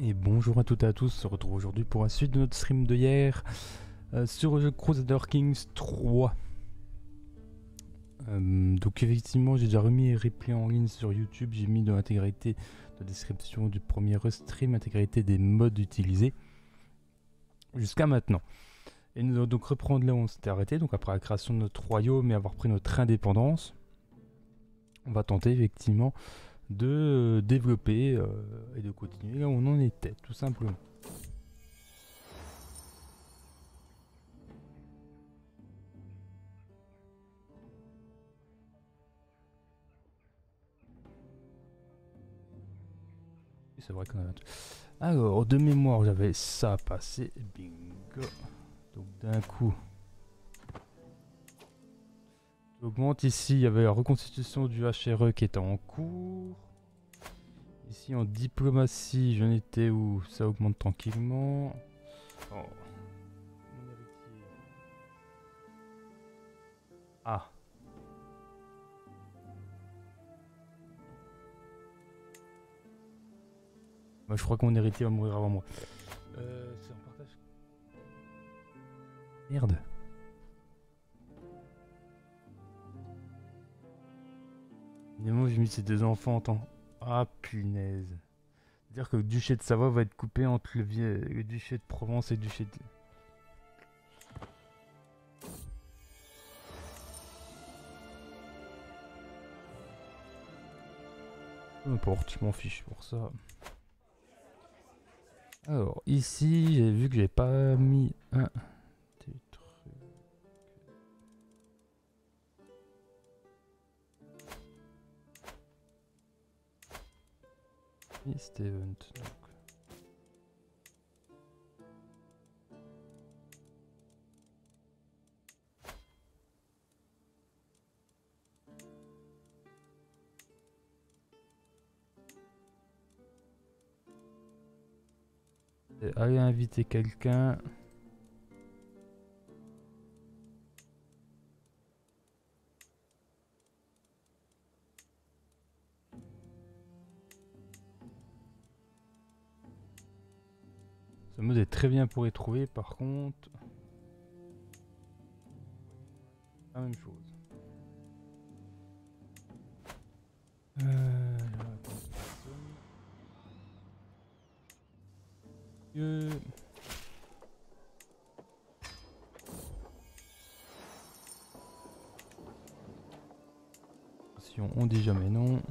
Et bonjour à toutes et à tous, on se retrouve aujourd'hui pour la suite de notre stream de hier euh, sur le Crusader Kings 3. Euh, donc effectivement j'ai déjà remis les replays en ligne sur YouTube, j'ai mis dans l'intégralité de la description du premier stream, l'intégralité des modes utilisés jusqu'à maintenant. Et nous allons donc reprendre là où on s'était arrêté, donc après la création de notre royaume et avoir pris notre indépendance, on va tenter effectivement de euh, développer euh, et de continuer là où on en était, tout simplement. C'est vrai qu'on. Alors, de mémoire, j'avais ça passé. Bingo. Donc d'un coup... Augmente ici, il y avait la reconstitution du HRE qui était en cours. Ici en diplomatie, j'en étais où? Ça augmente tranquillement. Oh. Ah. Moi je crois que mon héritier va mourir avant moi. Euh, c'est en partage. Merde. Évidemment, j'ai mis ces deux enfants en temps. Ah, punaise. C'est-à-dire que le duché de Savoie va être coupé entre le, le duché de Provence et le duché de... Peu importe, je m'en fiche pour ça. Alors, ici, j'ai vu que j'ai pas mis un... Donc. Allez inviter quelqu'un. Ce mode est très bien pour y trouver, par contre... La même chose. Euh... Euh... On dit jamais non.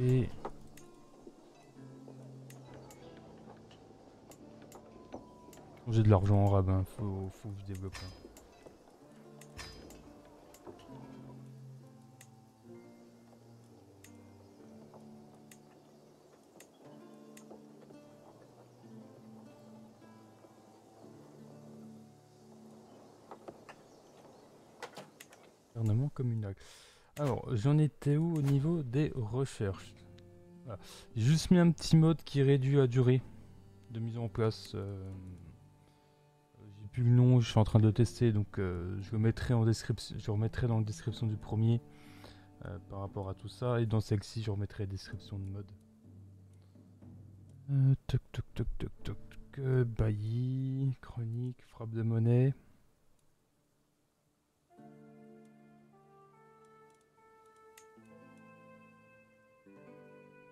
Et... J'ai de l'argent en rabbin, faut, faut que je développe. Gouvernement Alors, j'en étais où au niveau des recherches J'ai juste mis un petit mode qui réduit la durée de mise en place. Euh, j'ai plus le nom, je suis en train de le tester, donc euh, je le mettrai en description. Je remettrai dans la description du premier euh, par rapport à tout ça, et dans celle-ci, je remettrai la description de mode. toc toc toc toc toc bailli, chronique, frappe de monnaie.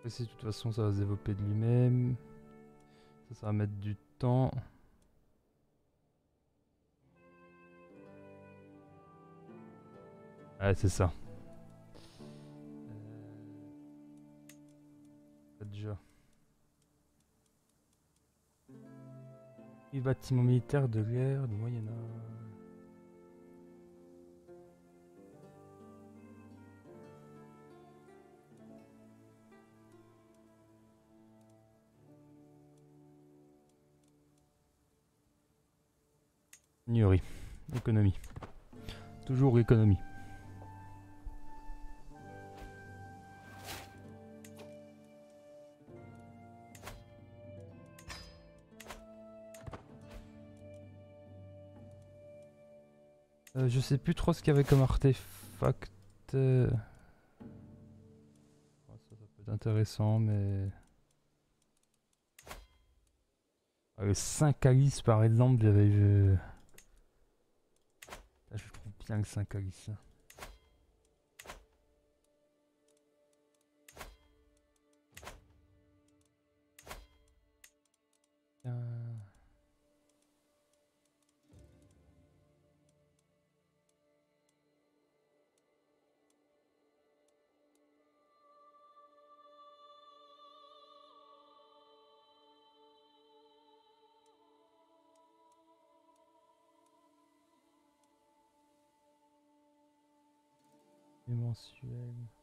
De toute façon, ça va se développer de lui-même. Ça, ça va mettre du temps. Ouais, c'est ça. Euh... Déjà. Les bâtiments militaires de guerre du Moyen-Âge. Ignorie. Économie. Toujours économie. Euh, je sais plus trop ce qu'il y avait comme artefact. Euh, intéressant, mais... Le 5 Alice par exemple, j'avais... Je... je trouve bien le 5 Alice. mensuel.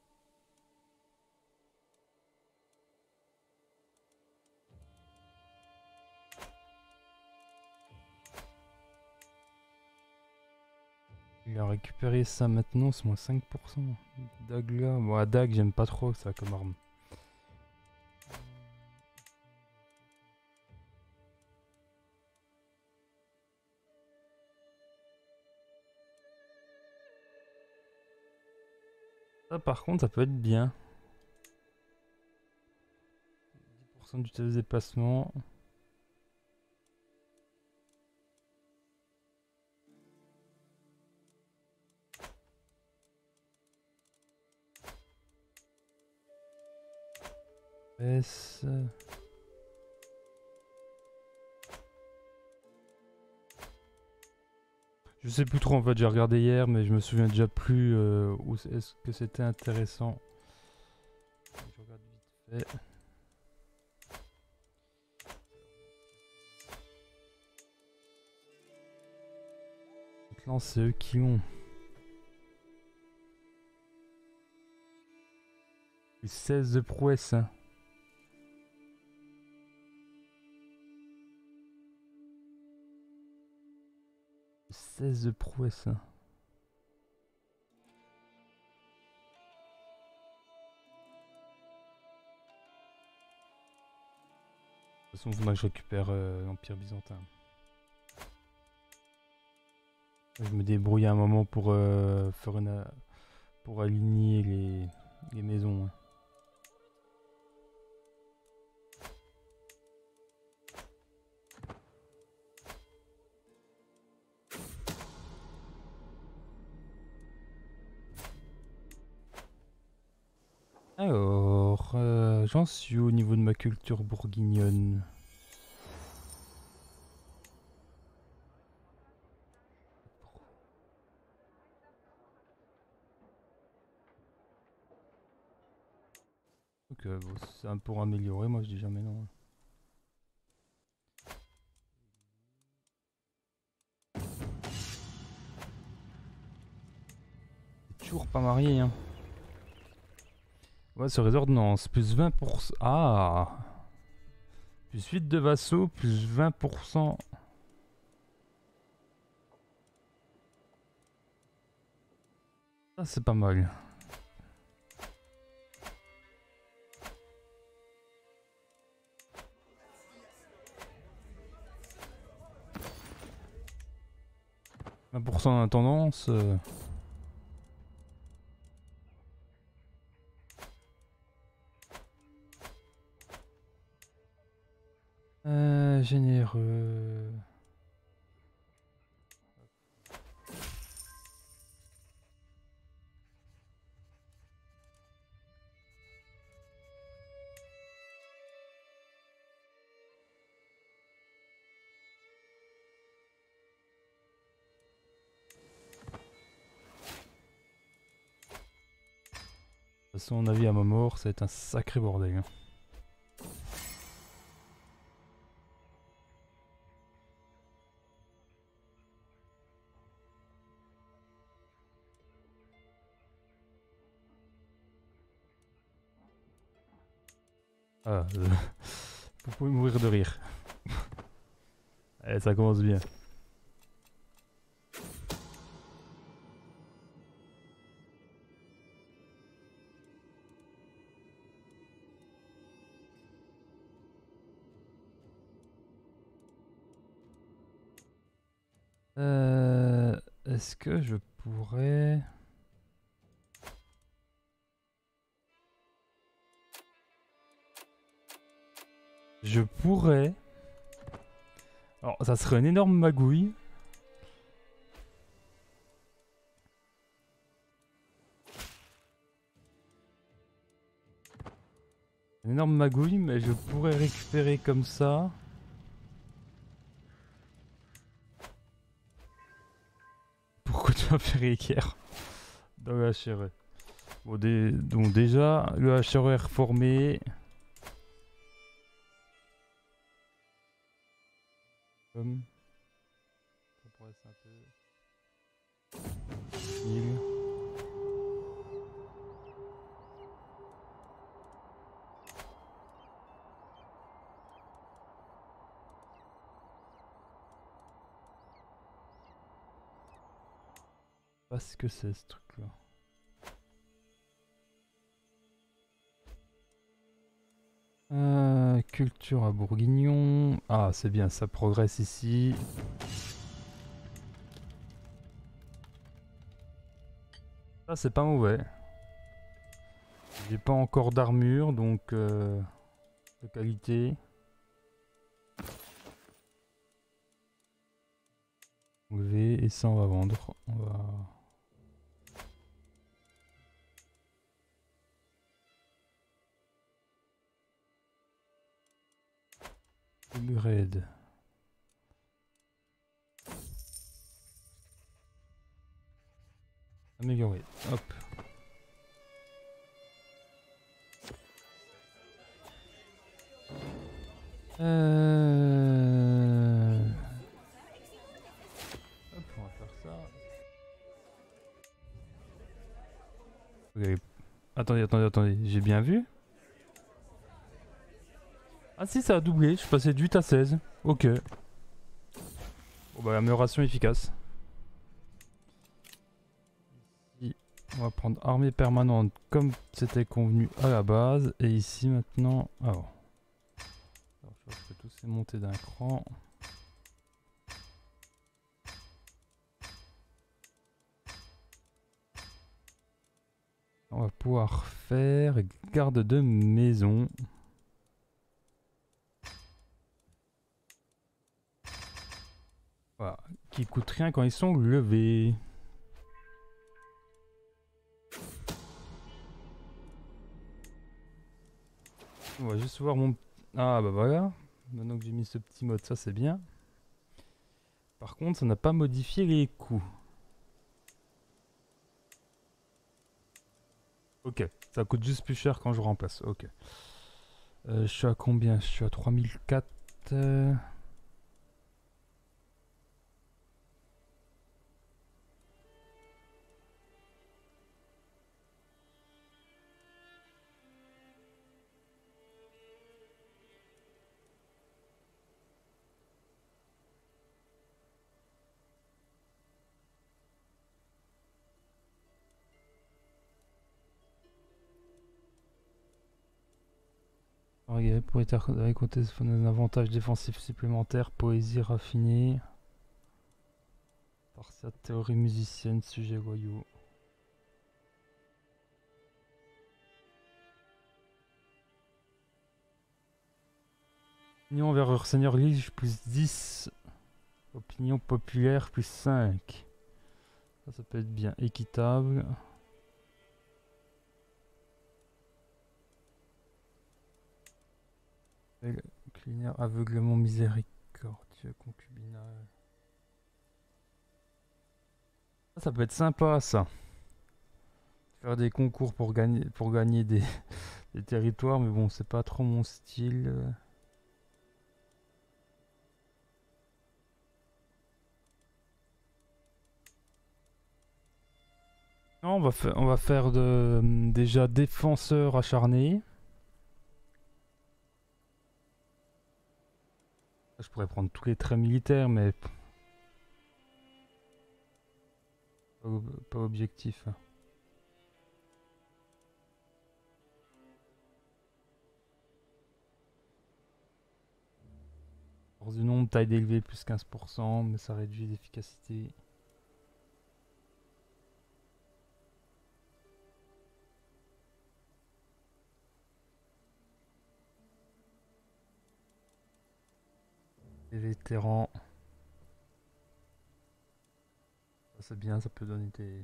Il a récupéré ça maintenant, c'est moins 5%. Dag là, bon, Dag j'aime pas trop ça comme arme. Par contre, ça peut être bien. 10% du test déplacement. S. Je sais plus trop en fait, j'ai regardé hier mais je me souviens déjà plus euh, où est-ce que c'était intéressant. Je regarde vite fait. Maintenant c'est eux qui ont. 16 de prouesse. Hein. 16 de. De toute façon, que je récupère euh, l'Empire byzantin. Je me débrouille un moment pour euh, faire une, pour aligner les, les maisons. Hein. Au niveau de ma culture bourguignonne. Ok, bon, c'est un pour améliorer, moi je dis jamais non. Toujours pas marié, hein. Ouais, sur résordonnance, plus 20%. Ah Plus 8 de vassaux, plus 20%. Ça, c'est pas mal. « 20% d'intendance. Euh... Euh, généreux. De toute façon, on a vu à ma mort, ça va être un sacré bordel. Vous pouvez mourir de rire. Eh, ça commence bien. Euh, Est-ce que je pourrais... je pourrais... Alors, ça serait une énorme magouille. Une énorme magouille, mais je pourrais récupérer comme ça. Pourquoi tu as fait équerre dans le HRE Bon, donc déjà, le HRE est Comme... Ça pourrait être un peu... Pas ce que c'est ce truc là. Euh, culture à Bourguignon. Ah, c'est bien, ça progresse ici. Ça, c'est pas mauvais. J'ai pas encore d'armure, donc euh, de qualité. Et ça on va vendre. On va Améliorer. Hop. Euh... Hop, on va faire ça. Attendez, attendez, attendez. J'ai bien vu ah si, ça a doublé. Je suis passé de 8 à 16. Ok. Bon bah, amélioration efficace. Ici, on va prendre armée permanente comme c'était convenu à la base. Et ici maintenant... Alors, Alors je vois que tout s'est monté d'un cran. On va pouvoir faire garde de maison. Qui coûtent rien quand ils sont levés. On va juste voir mon... Ah bah voilà. Maintenant que j'ai mis ce petit mode, ça c'est bien. Par contre, ça n'a pas modifié les coûts. Ok, ça coûte juste plus cher quand je remplace. Ok. Euh, je suis à combien? Je suis à 3004. Pour être compter un avantage défensif supplémentaire, poésie raffinée. Par sa théorie musicienne, sujet voyou. Opinion envers Seigneur Lige plus 10. Opinion populaire plus 5. Ça, ça peut être bien équitable. Aveuglement miséricordieux, concubinage. Ça peut être sympa ça. Faire des concours pour gagner, pour gagner des, territoires, mais bon, c'est pas trop mon style. On va, faire, on va faire déjà défenseur acharné. Je pourrais prendre tous les traits militaires, mais... Pas, objectif. Force du nombre, taille d'élevée plus 15%, mais ça réduit l'efficacité. Des vétérans. C'est bien, ça peut donner des...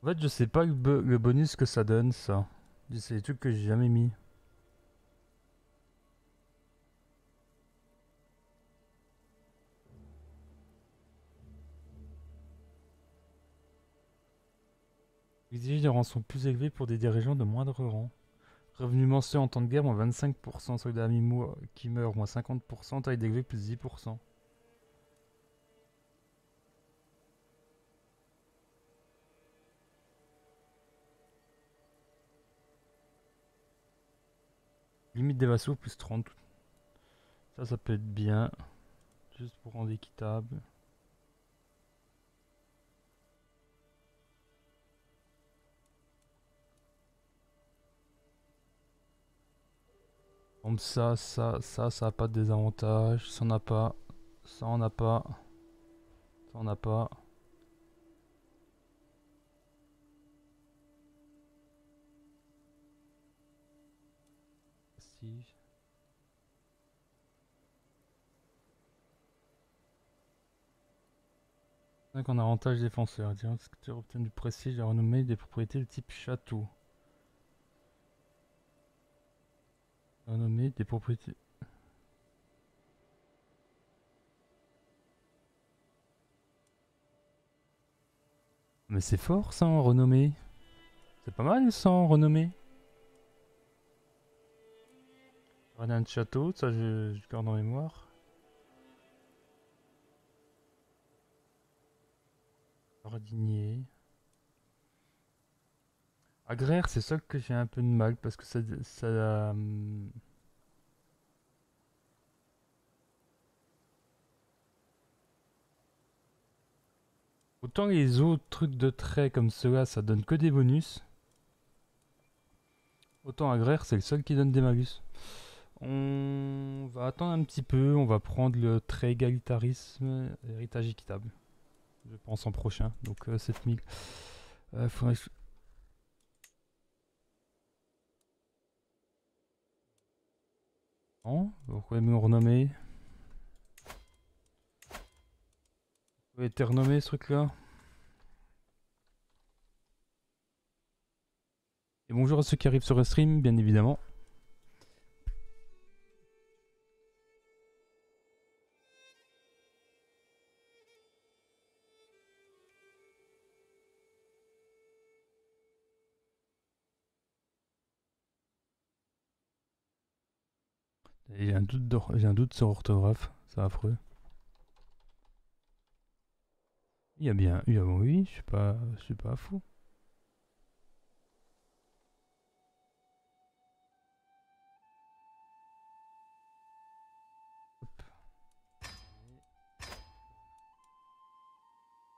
En fait, je sais pas le, bonus que ça donne, ça. C'est des trucs que j'ai jamais mis. Exige des rançons plus élevées pour des dirigeants de moindre rang. Revenu mensuel en temps de guerre, moins 25%. Soldats amis qui meurent, moins 50%. Taille d'élevé, plus 10%. Limite des vassaux plus 30. Ça, ça peut être bien. Juste pour rendre équitable. Comme ça, ça, ça, ça n'a pas de désavantage. Ça n'a pas. Ça on a pas. Ça on a pas. Donc en avantage défenseur, dire que tu obtenu du prestige et renommé des propriétés de type château? Renommé des propriétés. Mais c'est fort ça en renommé. C'est pas mal ça en renommé. Gardien de château, ça je garde en mémoire. Jardinier. Agraire, c'est ça que j'ai un peu de mal parce que ça... ça euh, Autant les autres trucs de trait comme cela, ça donne que des bonus. Autant agraire, c'est le seul qui donne des malus. On va attendre un petit peu, on va prendre le trait égalitarisme, héritage équitable. Je pense en prochain, donc 7000. Euh, euh, faudrait... Non, pourquoi me renommer Vous été renommé ce truc là Et bonjour à ceux qui arrivent sur le stream, bien évidemment. J'ai un doute, sur orthographe, c'est affreux. Il y a bien, il y a, oui, je suis pas, je suis pas fou.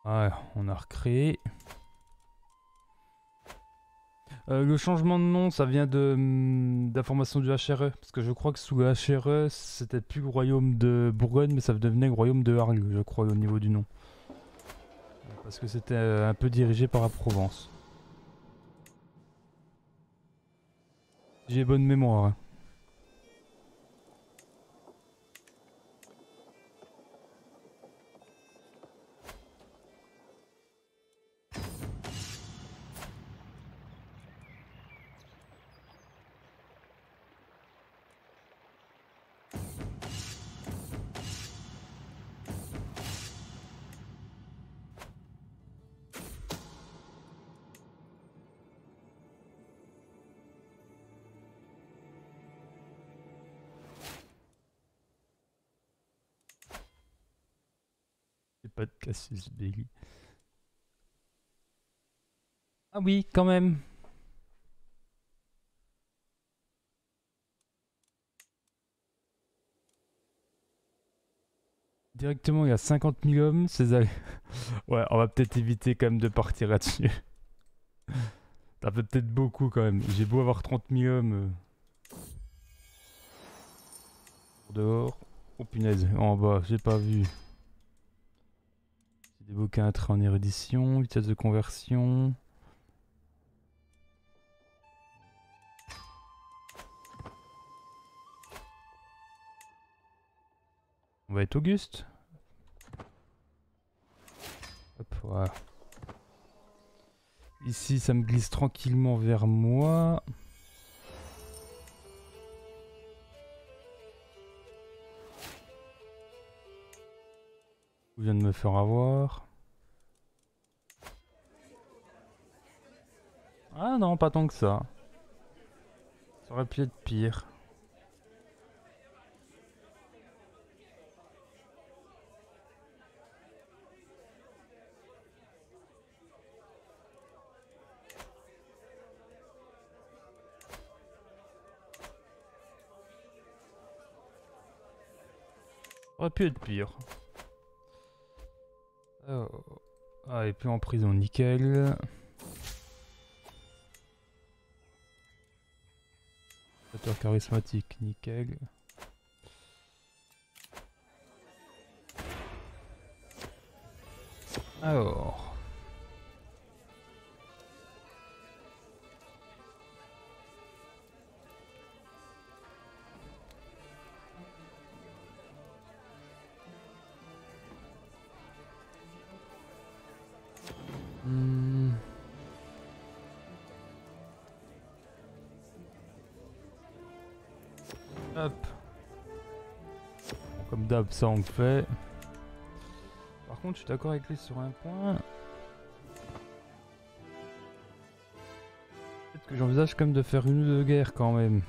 Ouais, on a recréé. Euh, le changement de nom, ça vient de hum, d'information du HRE. Parce que je crois que sous le HRE, c'était plus le royaume de Bourgogne, mais ça devenait le royaume de Arles, je crois, au niveau du nom. Parce que c'était euh, un peu dirigé par la Provence. J'ai bonne mémoire. Quand même. Directement, il y a 50 000 hommes. ouais, on va peut-être éviter quand même de partir là-dessus. Ça fait peut-être beaucoup quand même. J'ai beau avoir 30 000 hommes. Euh, dehors. Oh punaise, en bas, j'ai pas vu. Débloqué un train en érudition, vitesse de conversion. On va être Auguste. Hop, voilà. Ici, ça me glisse tranquillement vers moi. Je viens de me faire avoir. Ah non, pas tant que ça. Ça aurait pu être pire. Aurait pu être pire. Ah, et puis en prison, nickel. charismatique, nickel. Alors. Ça on fait. Par contre, je suis d'accord avec lui sur un point. Peut-être que j'envisage quand même de faire une ou deux guerres quand même.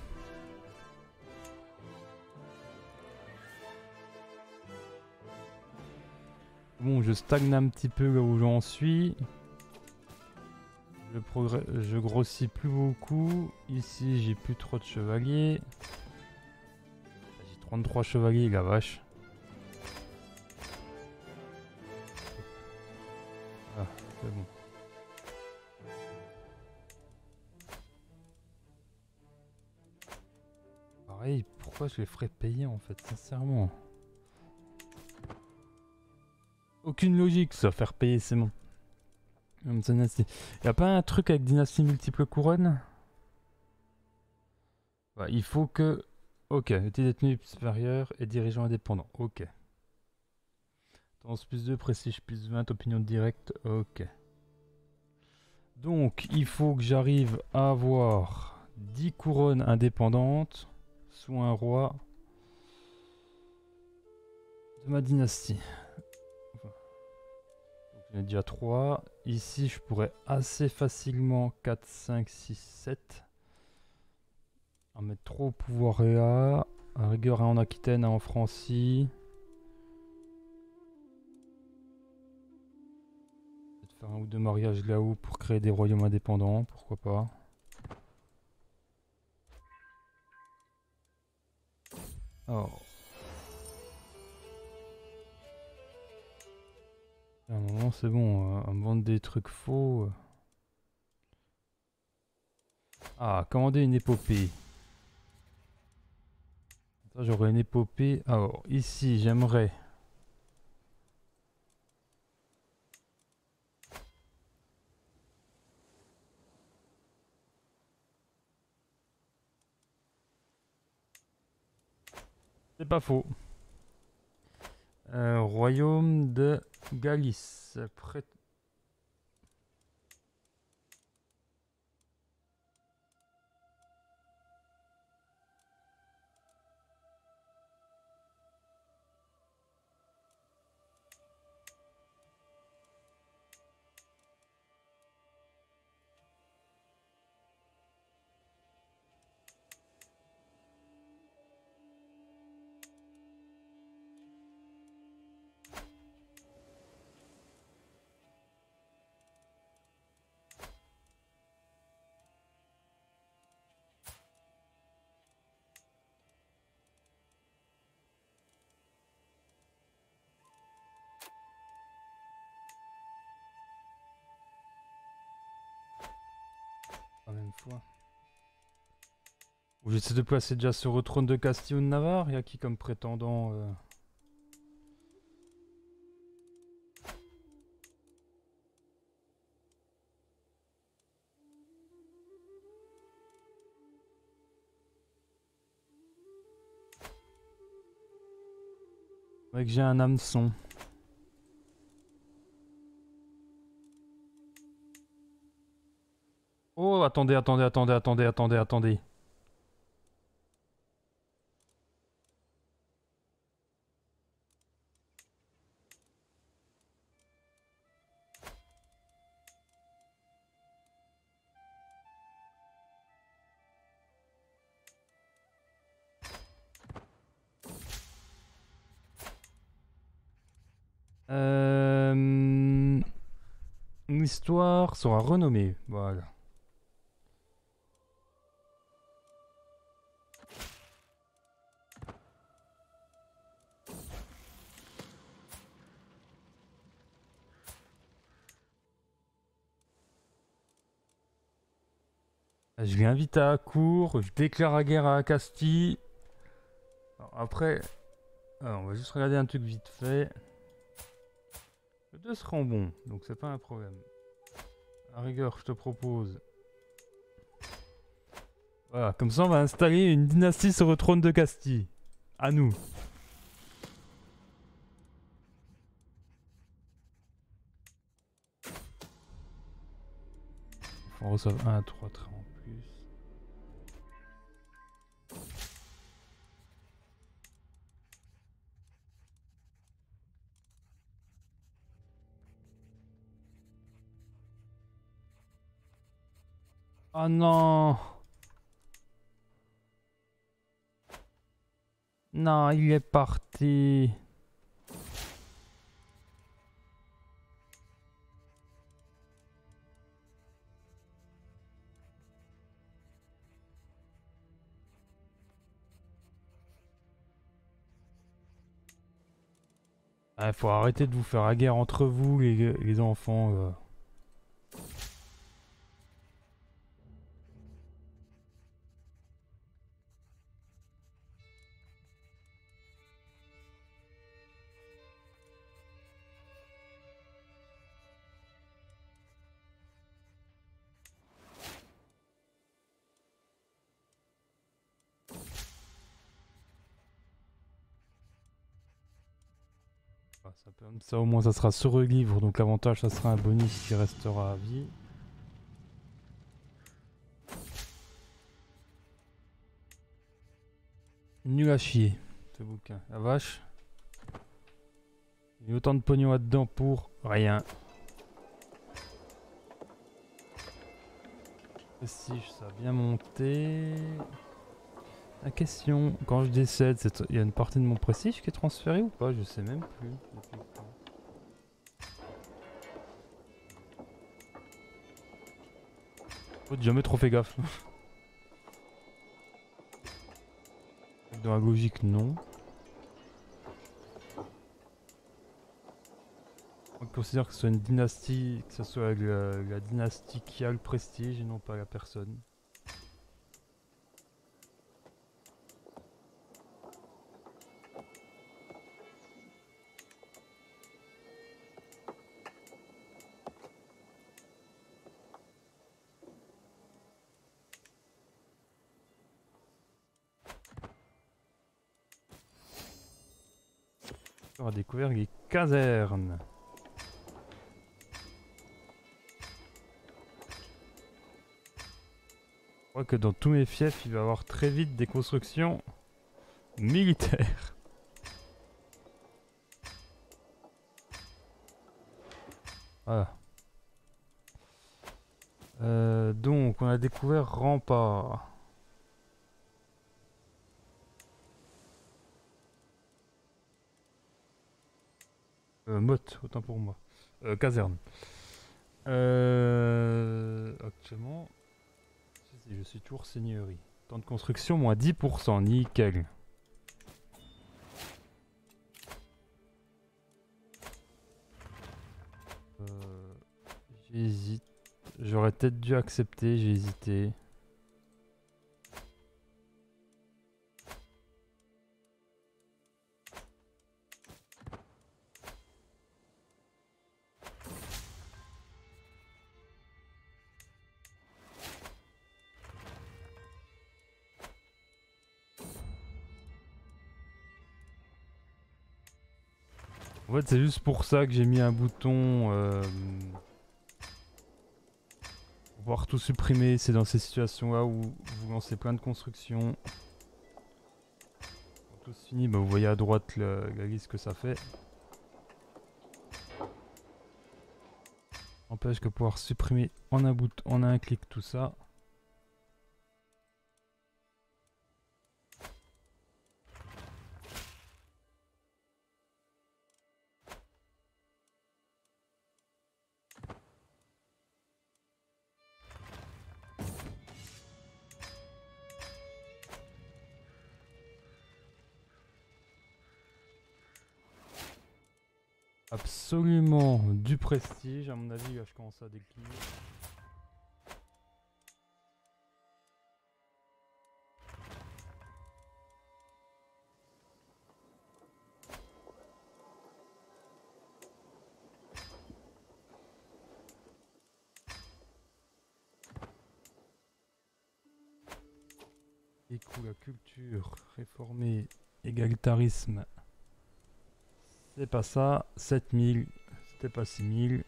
Bon, je stagne un petit peu là où j'en suis. Je, je grossis plus beaucoup. Ici, j'ai plus trop de chevaliers. J'ai 33 chevaliers, la vache. Je les ferais payer en fait, sincèrement Aucune logique ça, faire payer c'est bon. Y a pas un truc avec dynastie multiple couronne? Il faut que... Ok, était détenu supérieur et dirigeant indépendant. Ok. Tendance plus 2, prestige plus 20, opinion directe. Ok. Donc, il faut que j'arrive à avoir 10 couronnes indépendantes sous un roi de ma dynastie. J'en ai déjà 3. Ici, je pourrais assez facilement 4, 5, 6, 7. En mettre 3 au pouvoir réa. À rigueur, un en Aquitaine, un en Francie. un ou deux mariages là-haut pour créer des royaumes indépendants, pourquoi pas. Oh. À un moment c'est bon, à me vendre des trucs faux. Ah, commander une épopée. J'aurais une épopée. Alors, ici, j'aimerais C'est pas faux. Euh, royaume de Galice. J'essaie de placer déjà sur le trône de Castille ou de Navarre. Il y a qui comme prétendant euh que j'ai un hameçon. Oh, attendez, attendez, attendez, attendez, attendez, attendez. Sera renommée. Voilà. Je l'ai invité à court, je déclare la guerre à Castille. après, on va juste regarder un truc vite fait. Les deux seront bons, donc c'est pas un problème. Rigueur, je te propose. Voilà, comme ça on va installer une dynastie sur le trône de Castille. À nous. On reçoit 1, 3, 30. Oh non Non, il est parti. Il faut arrêter de vous faire la guerre entre vous, les, les enfants. Euh. Ça au moins ça sera sur le livre, donc l'avantage ça sera un bonus qui restera à vie. Nul à chier, ce bouquin. La vache. Il y a autant de pognon là-dedans pour rien. Prestige, ça bien monté. La question, quand je décède, il y a une partie de mon prestige qui est transférée ou pas? Je sais même plus. Faut jamais trop fait gaffe. Dans la logique, non. On considère que ce soit une dynastie, que ce soit la, la dynastie qui a le prestige et non pas la personne. Découvert les casernes. Je crois que dans tous mes fiefs, il va y avoir très vite des constructions militaires. Voilà. Euh, donc, on a découvert Rempart. Euh, motte, autant pour moi. Euh, caserne. Euh, actuellement, je suis toujours seigneurie. Temps de construction, moins 10%, nickel. Euh, J'hésite. J'aurais peut-être dû accepter, j'ai hésité. En fait, c'est juste pour ça que j'ai mis un bouton euh, pour pouvoir tout supprimer. C'est dans ces situations-là où vous lancez plein de constructions. Quand tout se finit, bah, vous voyez à droite la liste que ça fait. Empêche que pouvoir supprimer en un, bout, en un clic tout ça. À mon avis, je commence à décliner. Écoute la culture, réformer, égalitarisme, c'est pas ça. 7000. C'était pas 6000.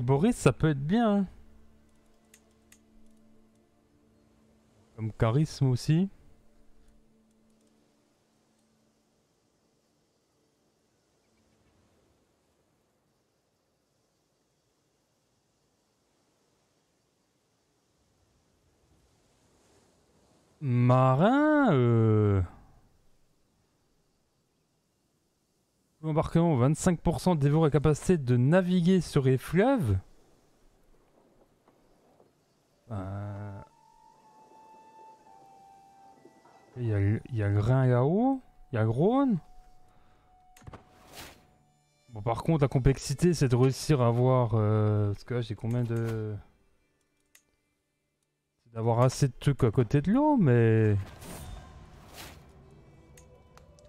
Boris, ça peut être bien. Hein. Comme charisme aussi. Marin euh... Embarquement 25% dévore la capacité de naviguer sur les fleuves. Euh, il y, a, il là-haut. Il y a le. Bon, par contre, la complexité, c'est de réussir à avoir... Euh, parce que là, j'ai combien de... C'est d'avoir assez de trucs à côté de l'eau, mais...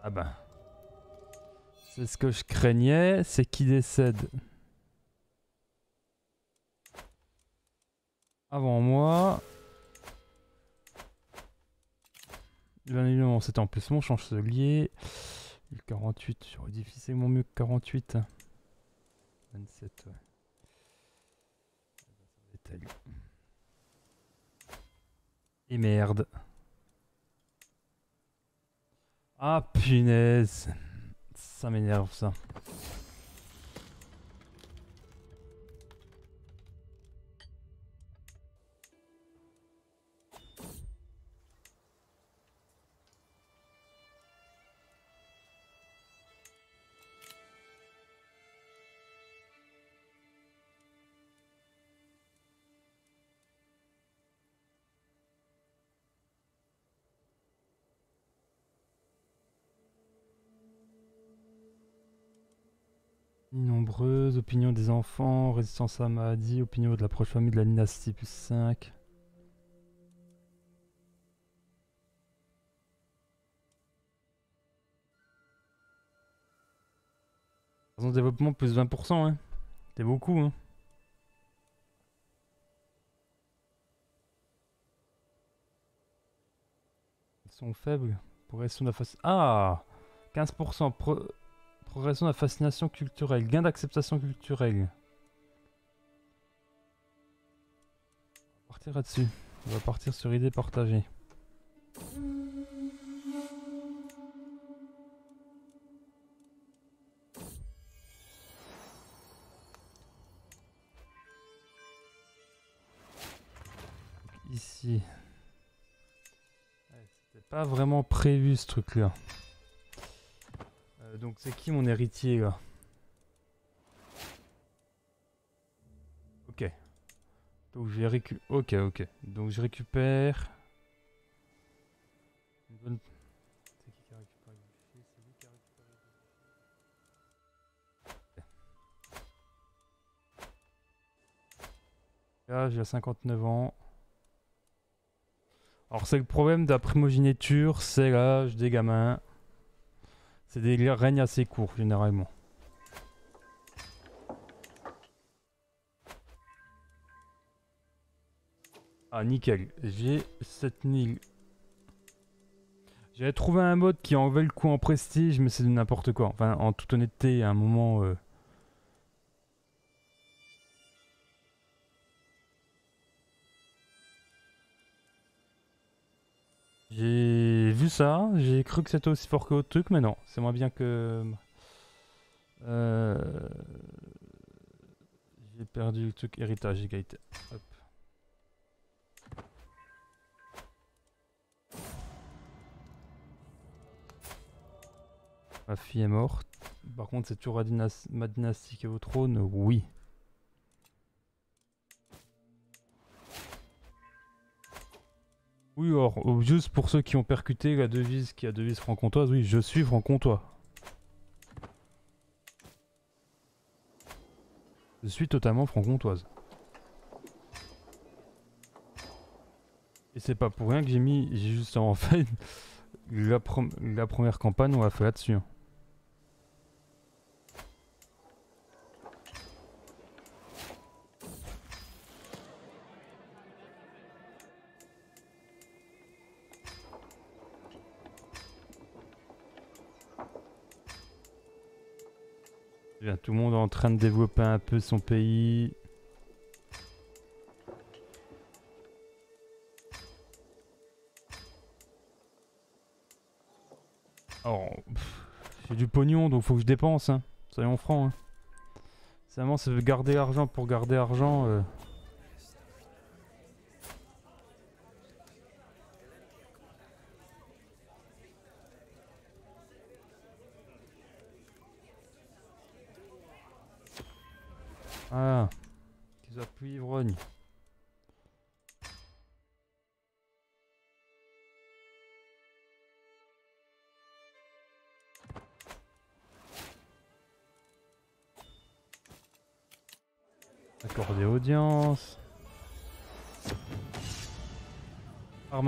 Ah ben... C'est ce que je craignais, c'est qu'il décède. Avant moi. Bien évidemment, c'était en plus mon chancelier. Le 48, j'aurais difficilement mieux que 48. 27, ouais. Et merde. Ah punaise. Ça m'énerve ça. Opinions des enfants, résistance à la maladie, opinion de la proche famille de la dynastie plus 5. Raison de développement plus 20%, hein. C'est beaucoup, hein. Ils sont faibles. Progression de la face. Ah 15% Progression de la fascination culturelle. Gain d'acceptation culturelle. On va partir là-dessus. On va partir sur idée partagée. ici. C'était pas vraiment prévu ce truc là. Euh, donc c'est qui mon héritier là? Ok. Donc je récupère. Ok, ok. Donc je récupère. Récupéré récupéré le Là, j'ai 59 ans. Alors, c'est le problème de la primogéniture, c'est l'âge des gamins. C'est des règnes assez courts, généralement. Ah, nickel. J'ai 7000. J'avais trouvé un mode qui enlevait le coup en prestige, mais c'est de n'importe quoi. Enfin, en toute honnêteté, à un moment... Euh, J'ai vu ça, j'ai cru que c'était aussi fort que autre truc, mais non, c'est moins bien que... Euh... J'ai perdu le truc héritage, égalité. Ma fille est morte. Par contre, c'est toujours ma dynastie qui est au trône Oui. Oui, alors, euh, juste pour ceux qui ont percuté la devise qui a devise franc-comtoise, oui, je suis franc-comtois. Je suis totalement franc-comtoise. Et c'est pas pour rien que j'ai mis, j'ai juste en fait, la, la première campagne on l'a fait là-dessus. Tout le monde est en train de développer un peu son pays. Oh, j'ai du pognon donc faut que je dépense, hein. soyons francs. Hein. Vraiment, c'est garder argent pour garder argent. Euh.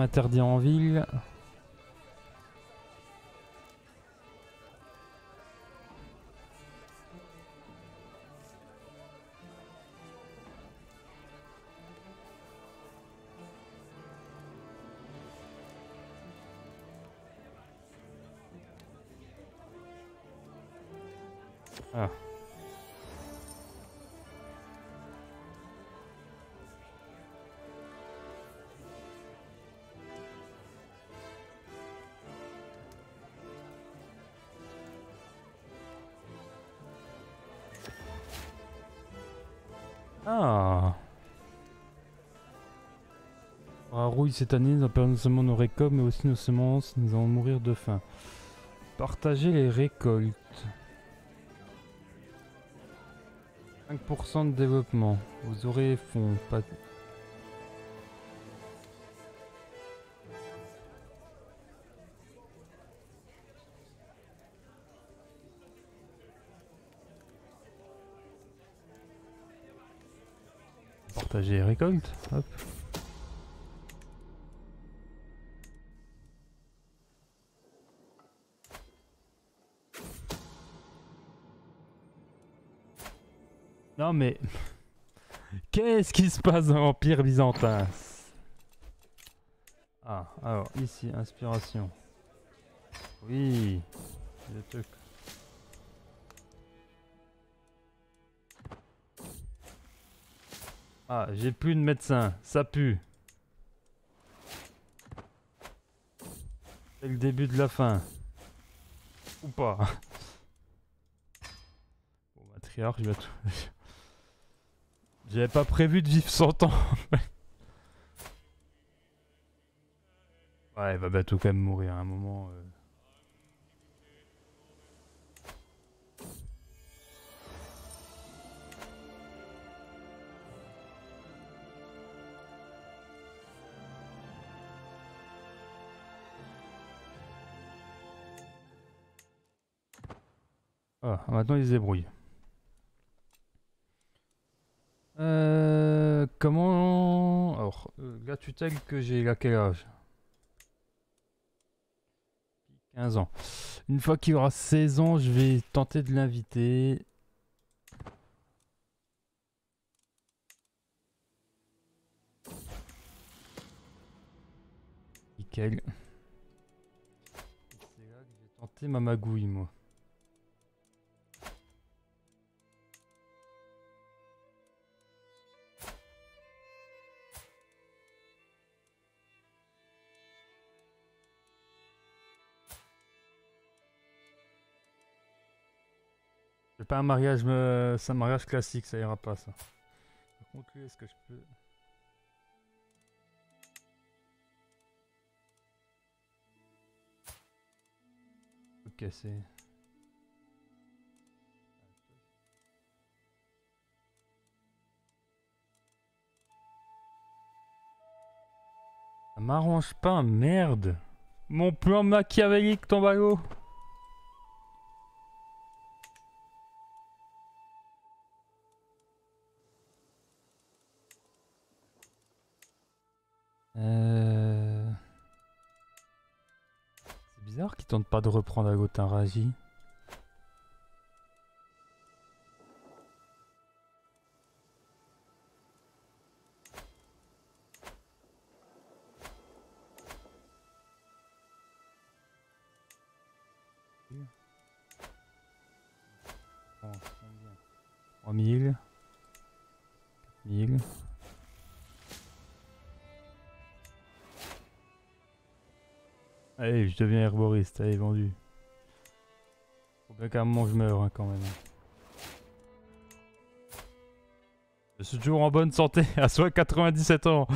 Arme interdite en ville. Cette année, nous perdu non seulement nos récoltes, mais aussi nos semences, nous allons mourir de faim. Partager les récoltes. 5% de développement. Vous aurez fonds. Pas... Partager récolte. Hop. Mais... Qu'est-ce qui se passe dans l'Empire byzantin? Ah, alors ici, inspiration. Oui. Ah, j'ai plus de médecin, ça pue. C'est le début de la fin. Ou pas. Bon, matriarche, je vais tout... J'avais pas prévu de vivre 100 ans. ouais, il va bientôt quand même mourir à un moment. Euh. Ah, maintenant il se débrouille. Euh, comment... Alors, euh, la tutelle que j'ai, à quel âge? 15 ans. Une fois qu'il aura 16 ans, je vais tenter de l'inviter. Nickel. C'est là que je vais tenter ma magouille, moi. C'est pas un mariage, me... c'est un mariage classique, ça ira pas ça. Par contre, est-ce que je peux... Ok, c'est... Ça m'arrange pas, merde. Mon plan machiavélique, Tombago Euh... C'est bizarre qu'il tente pas de reprendre Agotin Raji. Mille. Mille. Allez, je deviens herboriste, allez, vendu. Faut bien qu'à un moment je meure hein, quand même. Je suis toujours en bonne santé, à soit 97 ans.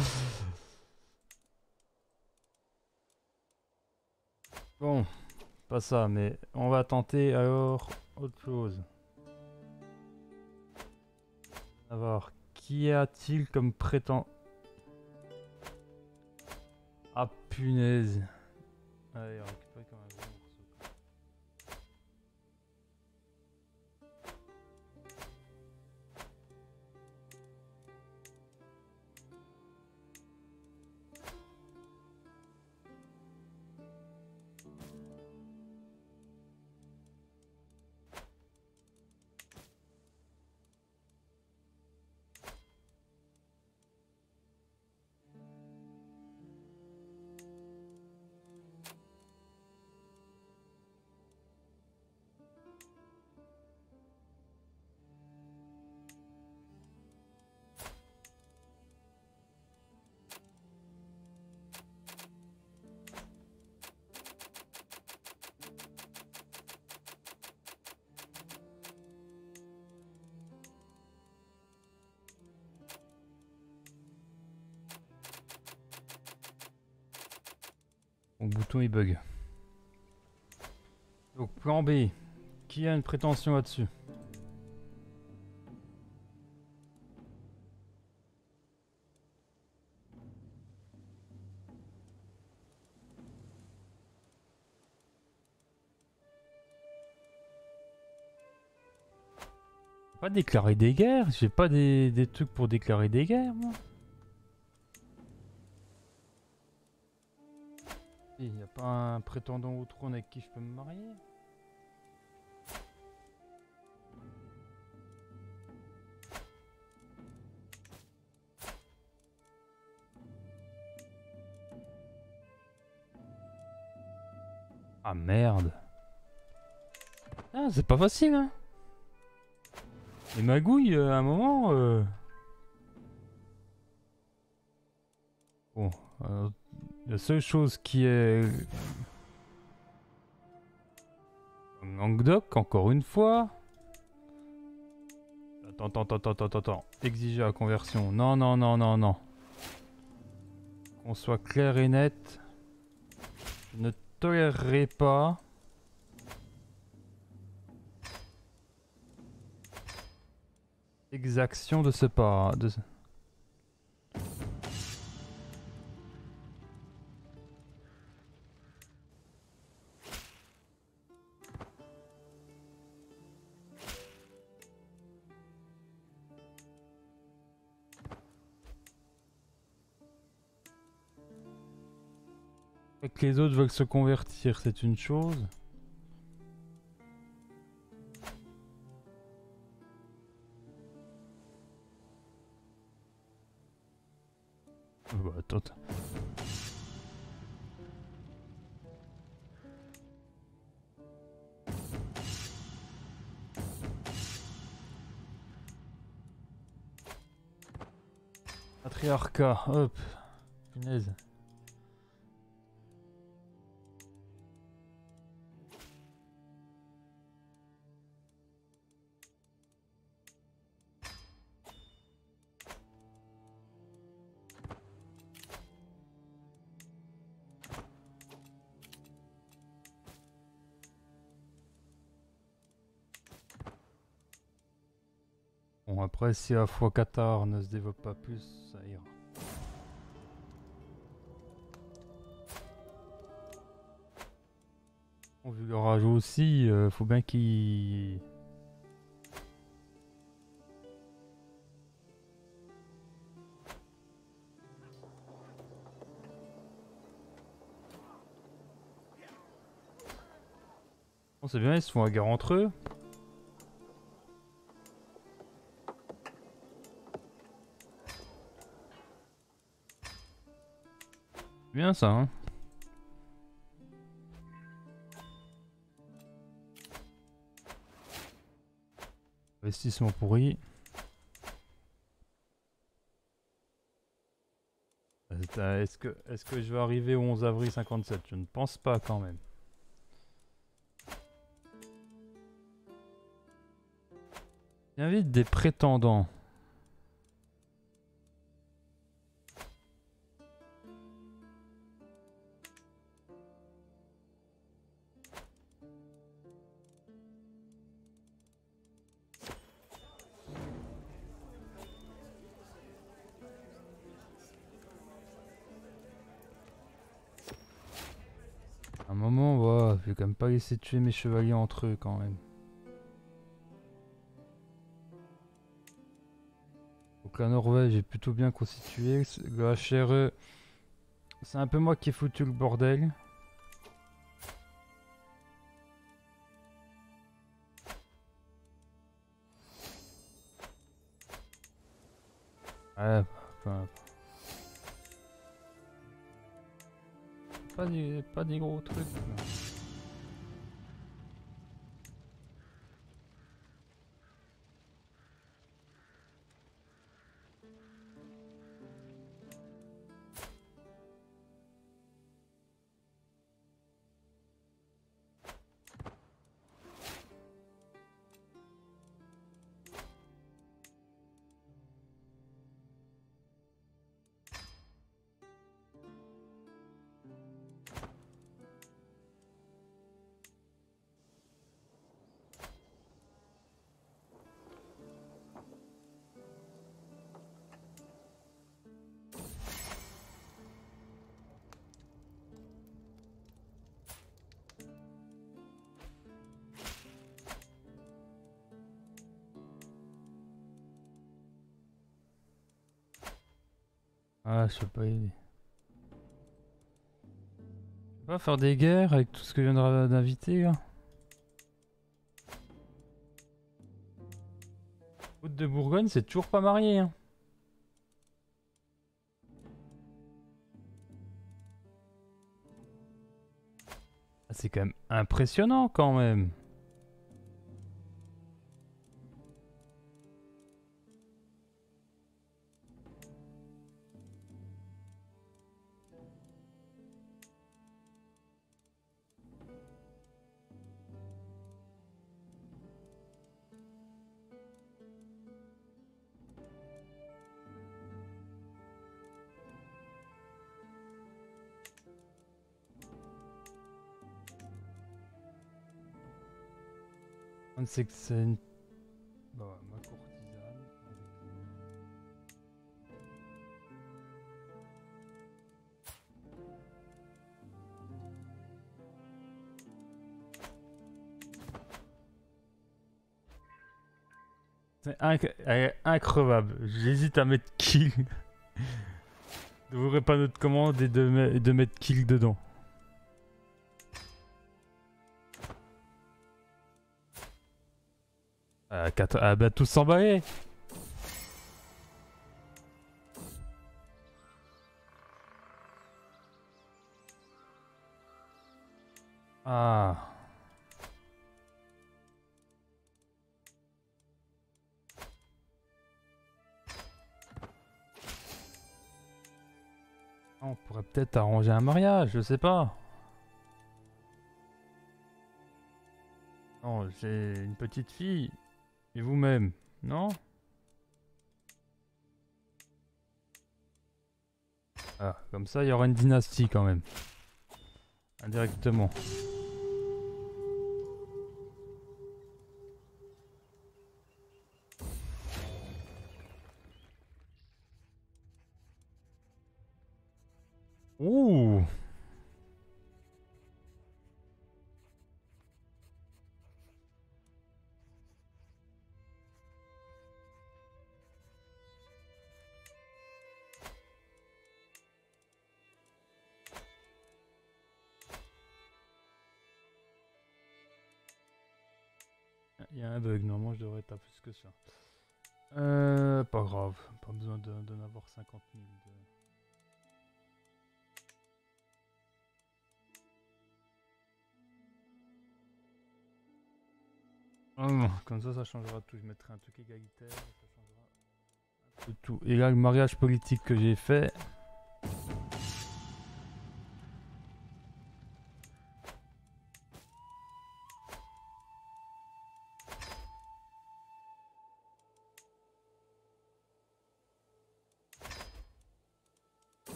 Bon, pas ça, mais on va tenter alors autre chose. On va voir, qui a-t-il comme prétend... Ah punaise. Allez, on récupère comme un Bouton il bug. Donc plan B. Qui a une prétention là-dessus? Pas déclarer des guerres, j'ai pas des, des trucs pour déclarer des guerres. Un prétendant au trône avec qui je peux me marier. Ah merde. Ah c'est pas facile hein. Les magouilles euh, à un moment euh... Euh, la seule chose qui est... Languedoc, encore une fois. Attends, attends, attends, attends, attends. Exiger la conversion. Non, non, non, non, non. Qu'on soit clair et net. Je ne tolérerai pas... Exaction de ce pas. De... Et les autres veulent se convertir, c'est une chose. Bah, attends. Patriarcat, hop. Punaise. Si la fois Qatar ne se développe pas plus, ça ira. Bon, vu le rage aussi, euh, faut bien qu'il... Bon c'est bien, ils se font la guerre entre eux. Ça, hein. Investissement pourri. Est-ce que, est que je vais arriver au 11 avril 57 Je ne pense pas quand même. J'invite des prétendants. Même pas laisser tuer mes chevaliers entre eux quand même. Donc la Norvège est plutôt bien constituée. Le HRE, c'est un peu moi qui ai foutu le bordel. Ouais, pas des, pas des gros trucs. Ah, je sais pas. Je pas faire des guerres avec tout ce que je viens d'inviter. Route de Bourgogne, c'est toujours pas marié. Hein. Ah, c'est quand même impressionnant quand même. C'est que c'est une... Bon, ma courtisane... C'est increvable. J'hésite à mettre kill. N'ouvrez pas notre commande et de, de mettre kill dedans. Ah, ah bah tous s'emballer Ah. On pourrait peut-être arranger un mariage, je sais pas. Non, j'ai une petite fille. Et vous-même, non? Ah, comme ça, il y aura une dynastie quand même. Indirectement. Que. Euh, pas grave, pas besoin d'en avoir 50 000. Oh, comme ça, ça changera tout. Je mettrai un truc égalitaire. Ça tout. Et là, le mariage politique que j'ai fait.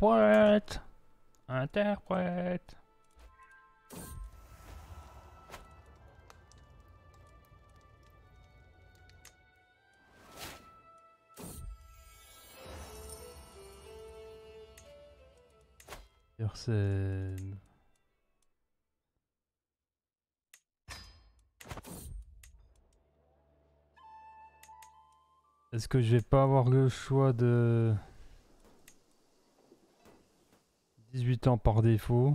Interprète Interprète Personne. Est-ce que je vais pas avoir le choix de... 18 ans par défaut.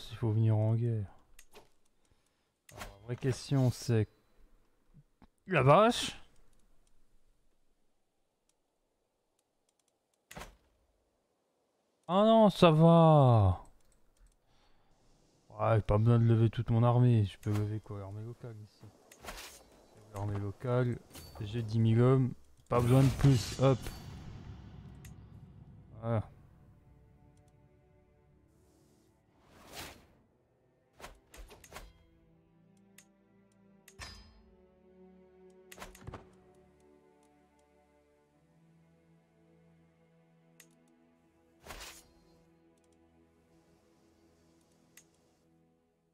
S'il faut venir en guerre. la vraie question c'est... La vache Ah non, ça va Ouais, pas besoin de lever toute mon armée. Je peux lever quoi? L'armée locale ici. L'armée locale. J'ai 10 000 hommes. Pas besoin de plus. Hop. Voilà.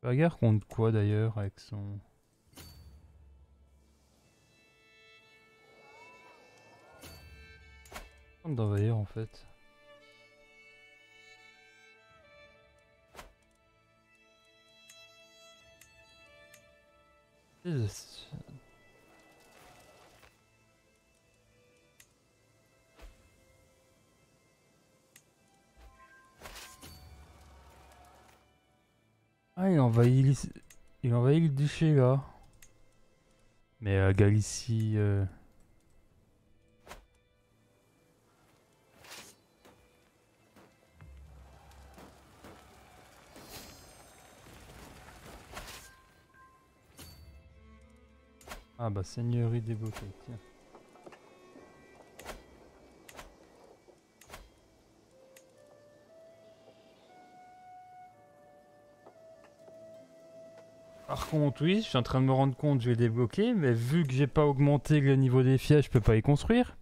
Bagarre contre quoi d'ailleurs avec son... d'envahir en fait. Ah, il envahit, il envahit le duché là. Mais euh, Galicie. Euh... Ah bah seigneurie débloquée, tiens. Par contre, oui, je suis en train de me rendre compte, je vais débloquer, mais vu que j'ai pas augmenté le niveau des fièges, je peux pas y construire.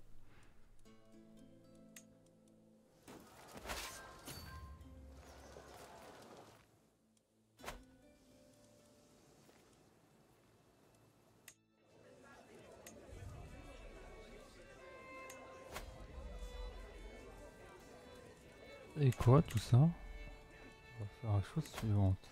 Et quoi tout ça? On va faire la chose suivante.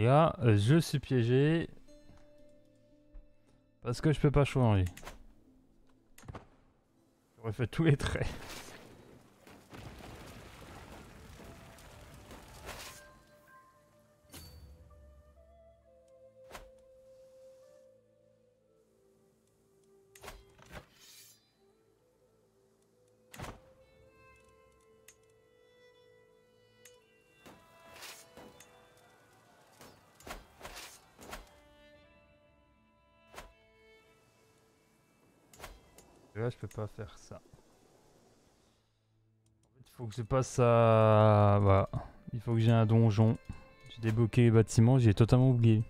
Et là, je suis piégé. Parce que je peux pas changer. J'aurais fait tous les traits. Faire ça. il faut que je passe à... Voilà. Il faut que j'ai un donjon. J'ai débloqué les bâtiments, j'ai totalement oublié.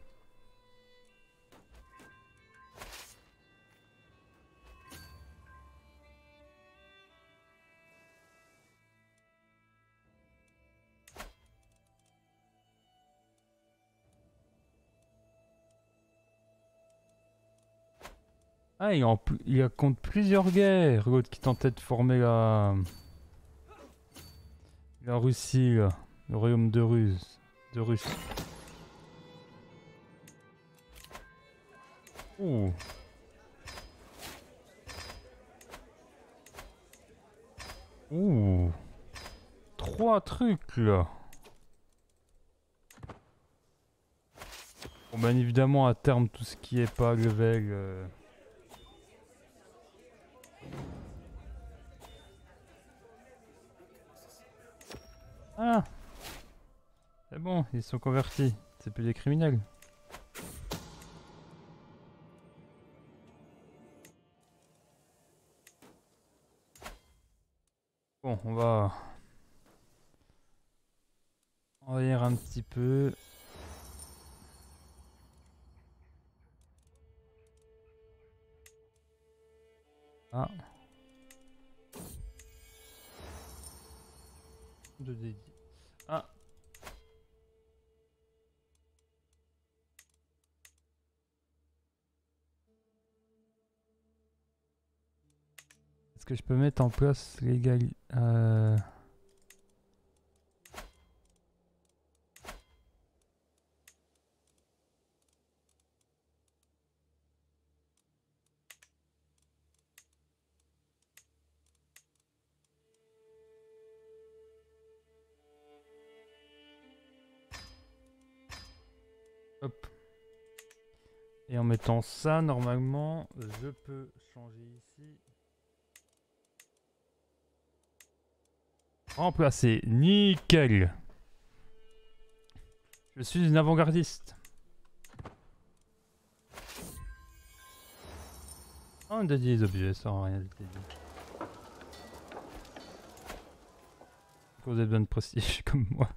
Ah, il, en, il compte plusieurs guerres, qui tentait de former la... Russie, là. Le royaume de Russe. De Russe. Ouh. Ouh. Trois trucs, là. Bon, bien évidemment, à terme, tout ce qui est pas level... Euh... Ah C'est bon, ils sont convertis. C'est plus des criminels. Bon, on va... On va lire un petit peu. Ah. De. Ah. Est-ce que je peux mettre en place légal euh... Et en mettant ça, normalement, je peux changer ici. Remplacer. Nickel. Je suis une avant-gardiste. On a dit les objets, ça n'a rien. Vous avez besoin de prestige comme moi.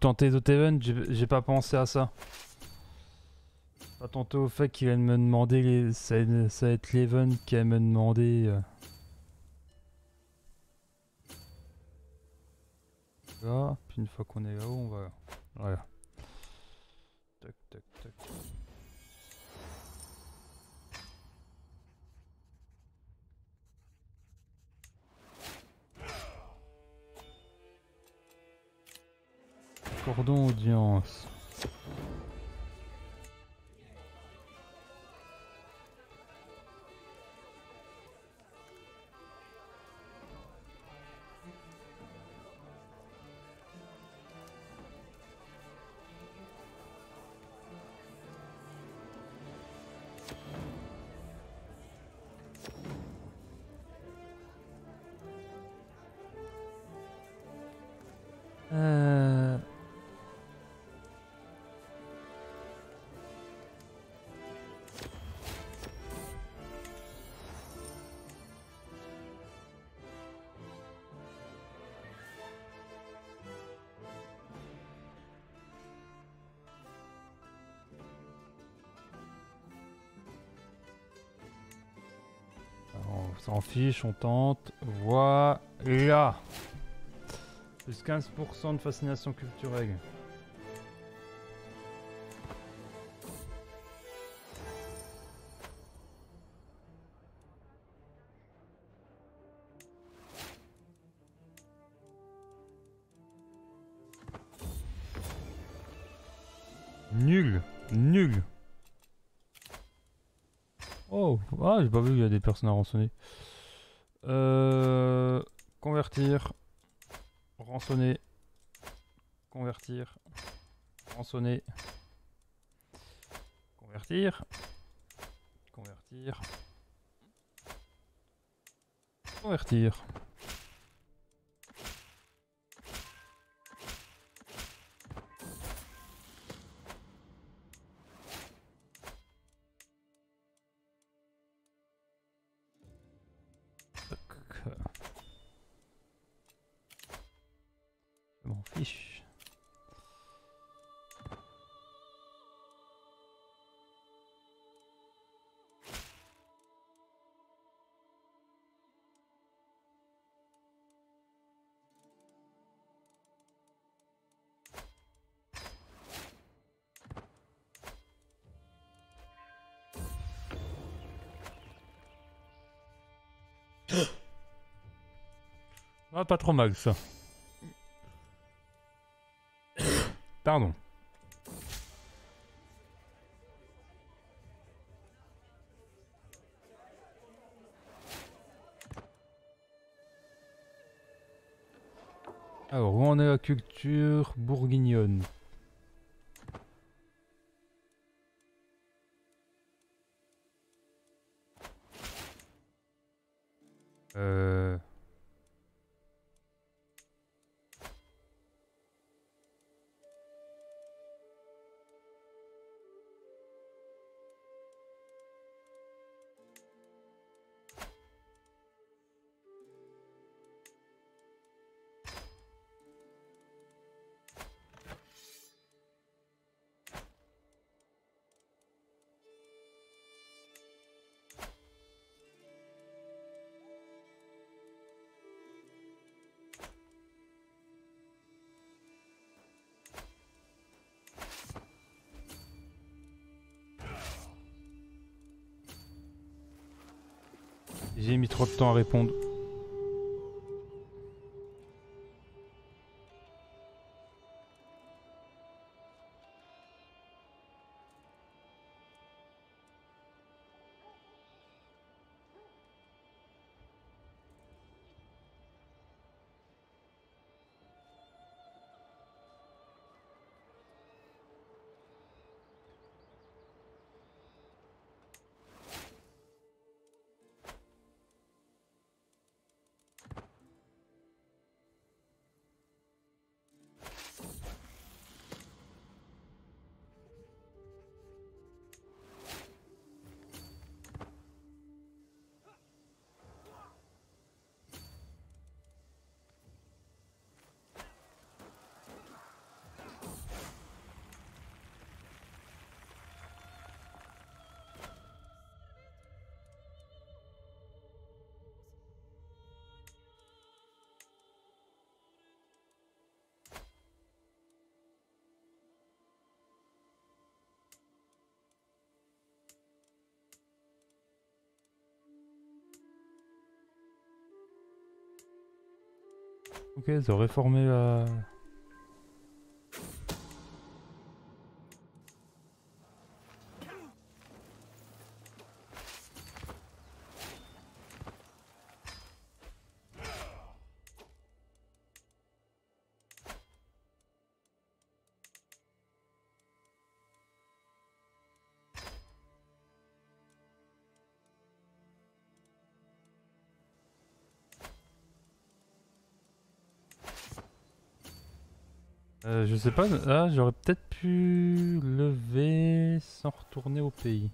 Tenter The Even, j'ai pas pensé à ça. Pas tenter au fait qu'il allait me demander, les... ça, va- être l'Even qui allait me demander... euh. Là, puis une fois qu'on est là-haut, on va... Voilà. Tac, tac, tac. Cordon audience. S'en fiche, on tente. Voilà. Plus 15% de fascination culturelle. J'ai pas vu qu'il y a des personnes à rançonner. Euh, convertir. Rançonner. Convertir. Rançonner. Convertir. Convertir. Convertir. Pas trop mal ça. Pardon. Alors, où en est la culture bourguignonne? À répondre. Ok, ils ont la... Euh, je sais pas, là j'aurais peut-être pu lever sans retourner au pays.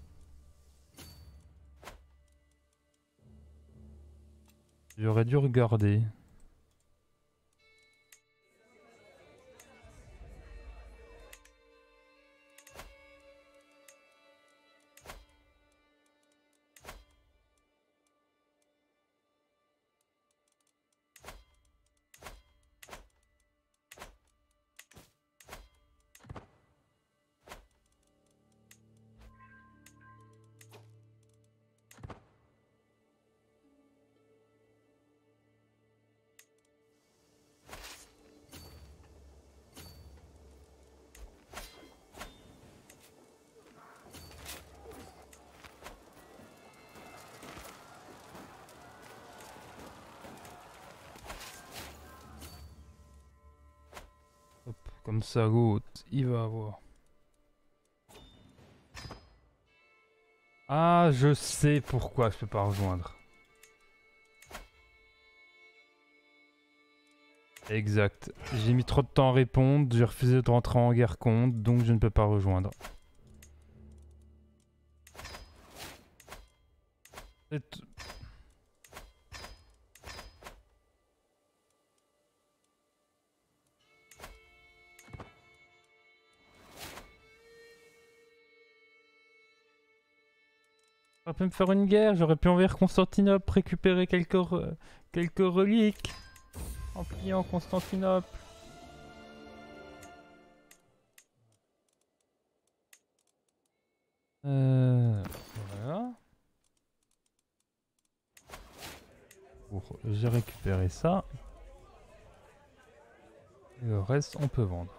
J'aurais dû regarder. Il va avoir. Ah, je sais pourquoi je peux pas rejoindre. Exact. J'ai mis trop de temps à répondre, j'ai refusé de rentrer en guerre contre, donc je ne peux pas rejoindre. Faire une guerre, j'aurais pu envers Constantinople, récupérer quelques, quelques reliques en pliant Constantinople. Euh, voilà. J'ai récupéré ça. Et le reste, on peut vendre.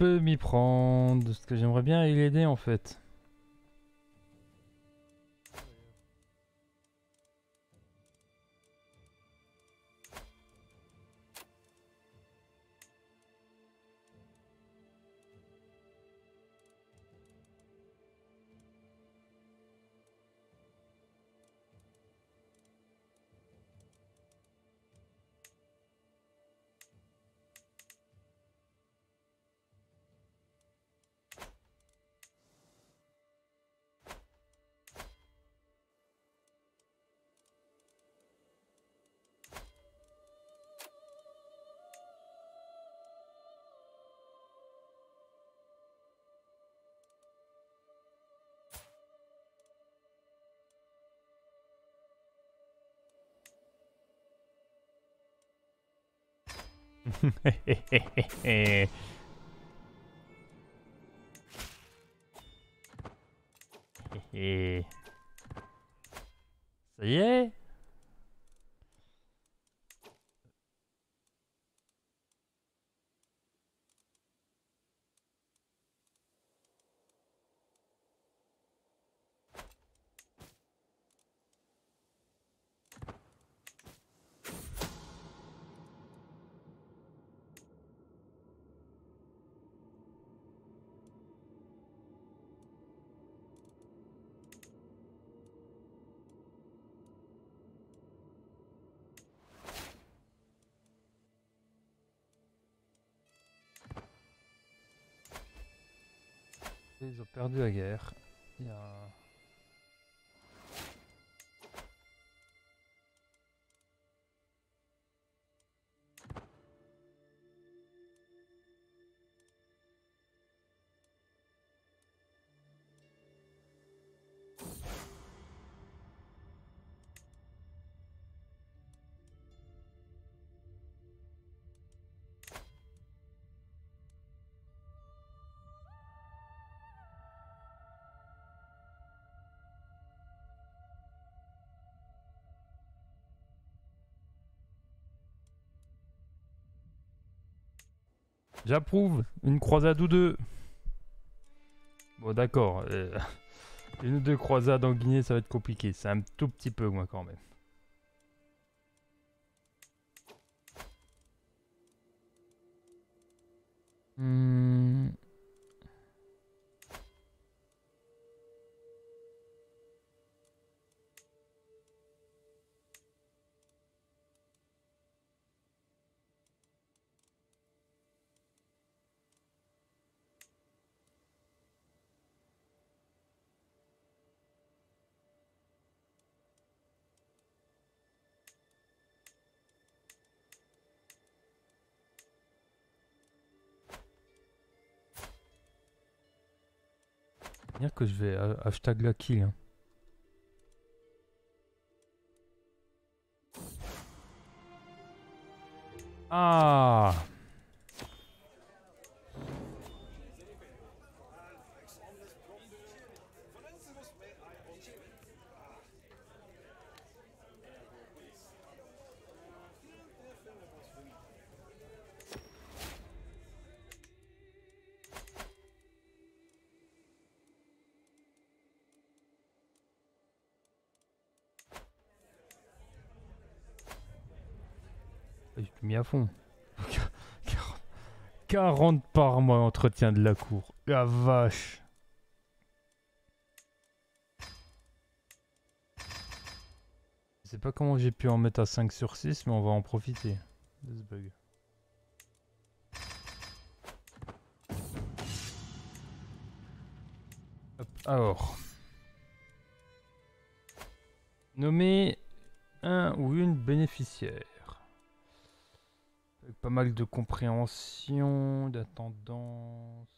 Peux m'y prendre Parce que j'aimerais bien l'aider en fait. Ça J'approuve. Une croisade ou deux. Bon, d'accord. euh, une ou deux croisades en Guinée, ça va être compliqué. C'est un tout petit peu, moi, quand même. Hmm. Que je vais euh, hashtag la kill. hein. Ah fond. 40 par mois entretien de la cour. La vache. Je sais pas comment j'ai pu en mettre à 5 sur 6, mais on va en profiter de ce bug. Alors. Nommer un ou une bénéficiaire. Pas mal de compréhension, d'attendance.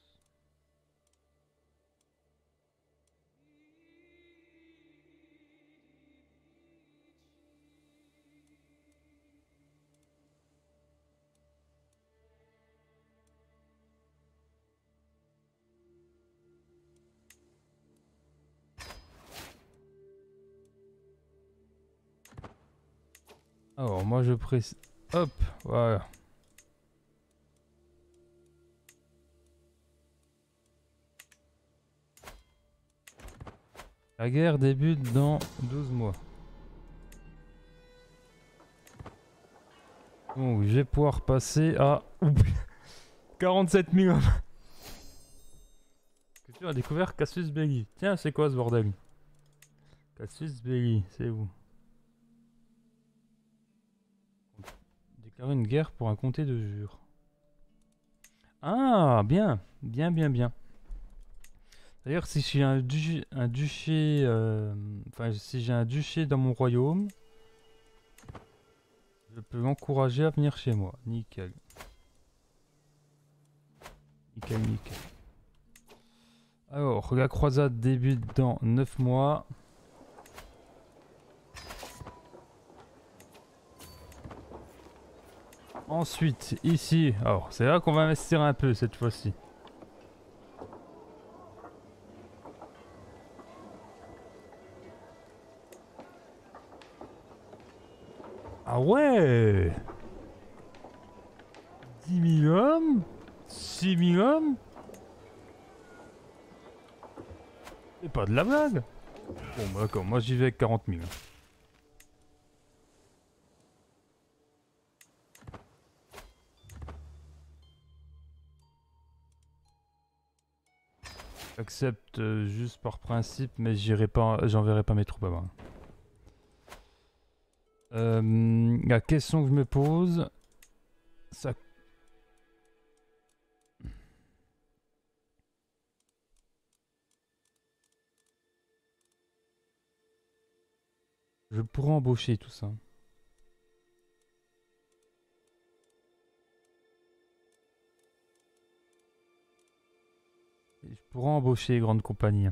Alors moi je presse... Hop, voilà. La guerre débute dans 12 mois. Donc je vais pouvoir passer à... Oups. 47 000 hommes. Que tu as découvert Cassius Belli. Tiens, c'est quoi ce bordel? Cassius Belli, c'est où? Déclarer une guerre pour un comté de jure. Ah, bien, bien, bien, bien. D'ailleurs, si j'ai un, du- un duché, euh, si j'ai un duché dans mon royaume, je peux l'encourager à venir chez moi. Nickel. Nickel, nickel. Alors, la croisade débute dans 9 mois. Ensuite, ici, alors c'est là qu'on va investir un peu cette fois-ci. Ah ouais 10 000 hommes 6 000 hommes C'est pas de la blague Bon bah d'accord, moi j'y vais avec 40 000. J'accepte euh, juste par principe, mais j'irai pas, j'enverrai pas mes troupes avant. Euh, la question que je me pose, ça... Je pourrais embaucher tout ça. Je pourrais embaucher les grandes compagnies.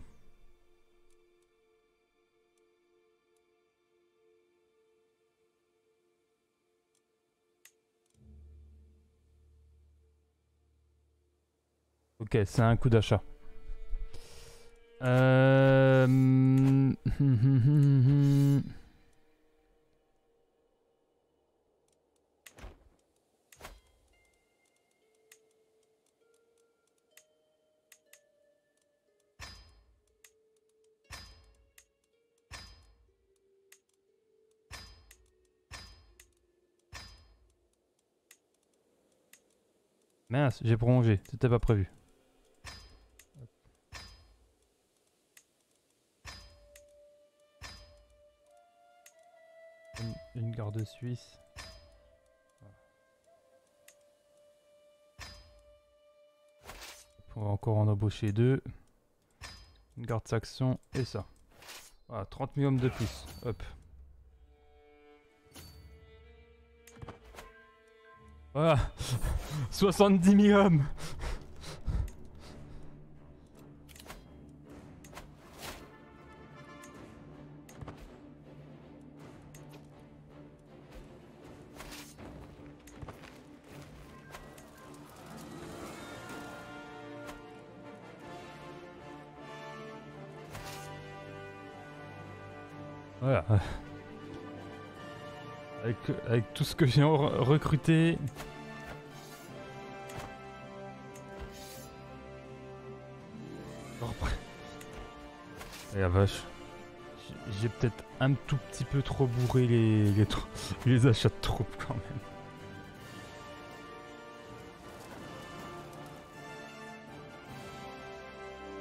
Ok, c'est un coup d'achat. Euh... Mince, j'ai prolongé, c'était pas prévu. Une, garde suisse. On va encore en embaucher deux. Une garde saxon et ça. Voilà, 30 000 hommes de plus. Hop. Voilà. 70 000 hommes. Avec, avec tout ce que j'ai recruté. Et la vache. J'ai peut-être un tout petit peu trop bourré les, les, achats de troupes quand même.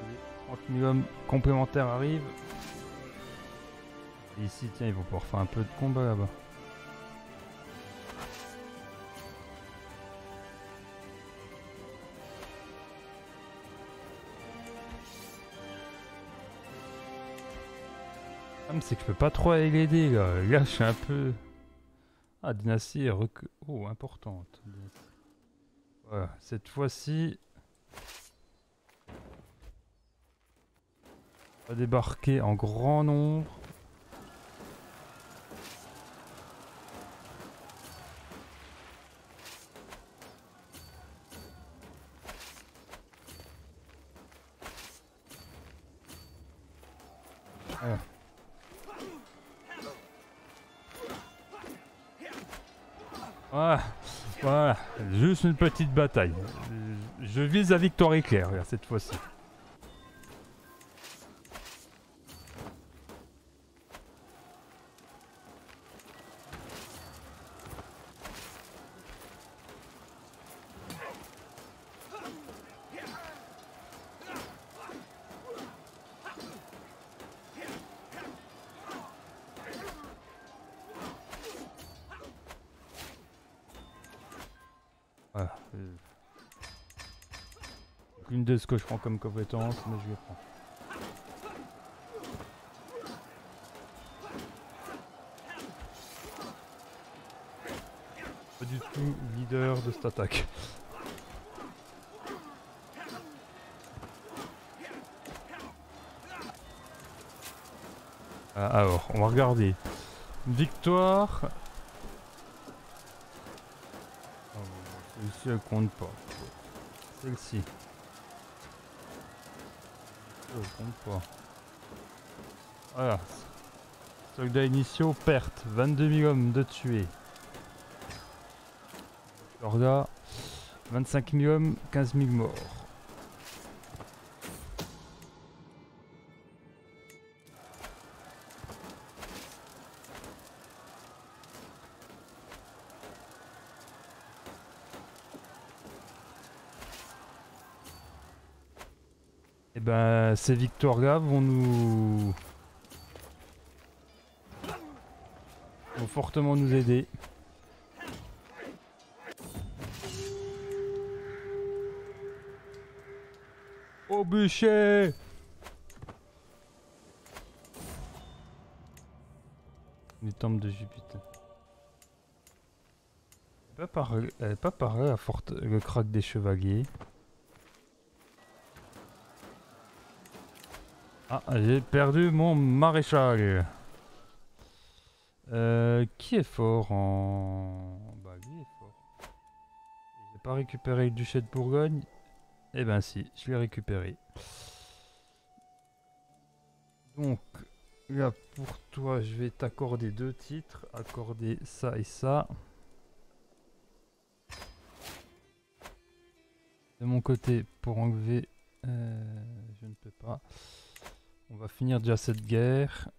Les 30 000 hommes complémentaires arrivent. Ici, tiens, ils vont pouvoir faire un peu de combat là-bas. c'est que je peux pas trop aller l'aider là. Là, je suis un peu. Ah, dynastie rec... Oh, importante. Voilà, cette fois-ci. On va débarquer en grand nombre. Une petite bataille. Je vise la victoire éclair cette fois-ci. Que je prends comme compétence, mais je vais prendre. Pas du tout leader de cette attaque. Ah, alors, on va regarder. Victoire Celle-ci, elle compte pas. Celle-ci. Voilà. Soldats initiaux, perte. 22 000 hommes de tués. Lorda, 25 000 hommes, 15 000 morts. Ces victoires-là vont nous... vont fortement nous aider. Au bûcher Les tombes de Jupiter. Pas elle pas parlé à forte, le crack des chevaliers. Ah, j'ai perdu mon maréchal. Euh, qui est fort en... Bah, lui est fort. J'ai pas récupéré le duché de Bourgogne. Eh ben si, je l'ai récupéré. Donc, là, pour toi, je vais t'accorder deux titres. Accorder ça et ça. De mon côté, pour enlever... Euh, je ne peux pas. Finir déjà cette guerre.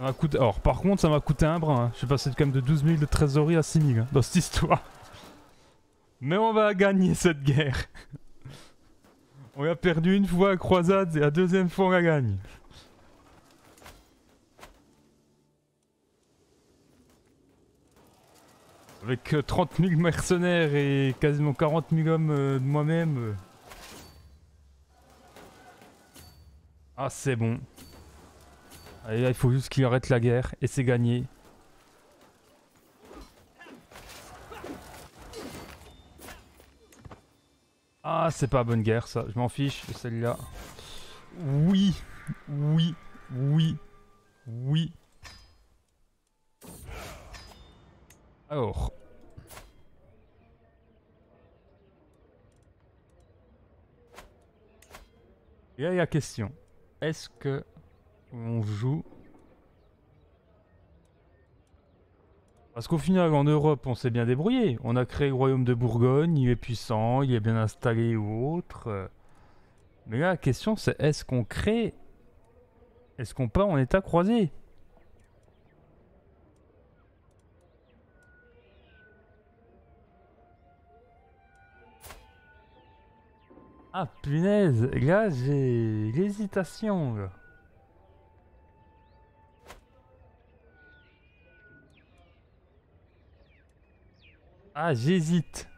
Ah. Coûté... Alors par contre ça m'a coûté un brin. Hein. Je suis passé quand même de 12 000 de trésorerie à 6 000 hein, dans cette histoire. Mais on va gagner cette guerre. on a perdu une fois à croisade et la deuxième fois on la gagne. Avec 30 euh, 000 mercenaires et quasiment 40 000 hommes euh, de moi-même. Euh. Ah c'est bon. Il faut juste qu'il arrête la guerre et c'est gagné. Ah c'est pas bonne guerre ça, je m'en fiche de celle-là. Oui, oui, oui, oui. Alors. Et là, il y a la question. Est-ce que on joue? Parce qu'au final, en Europe, on s'est bien débrouillé. On a créé le royaume de Bourgogne, il est puissant, il est bien installé ou autre. Mais là, la question, c'est est-ce qu'on crée... Est-ce qu'on part en état croisé? Ah punaise, là j'ai l'hésitation Ah j'hésite.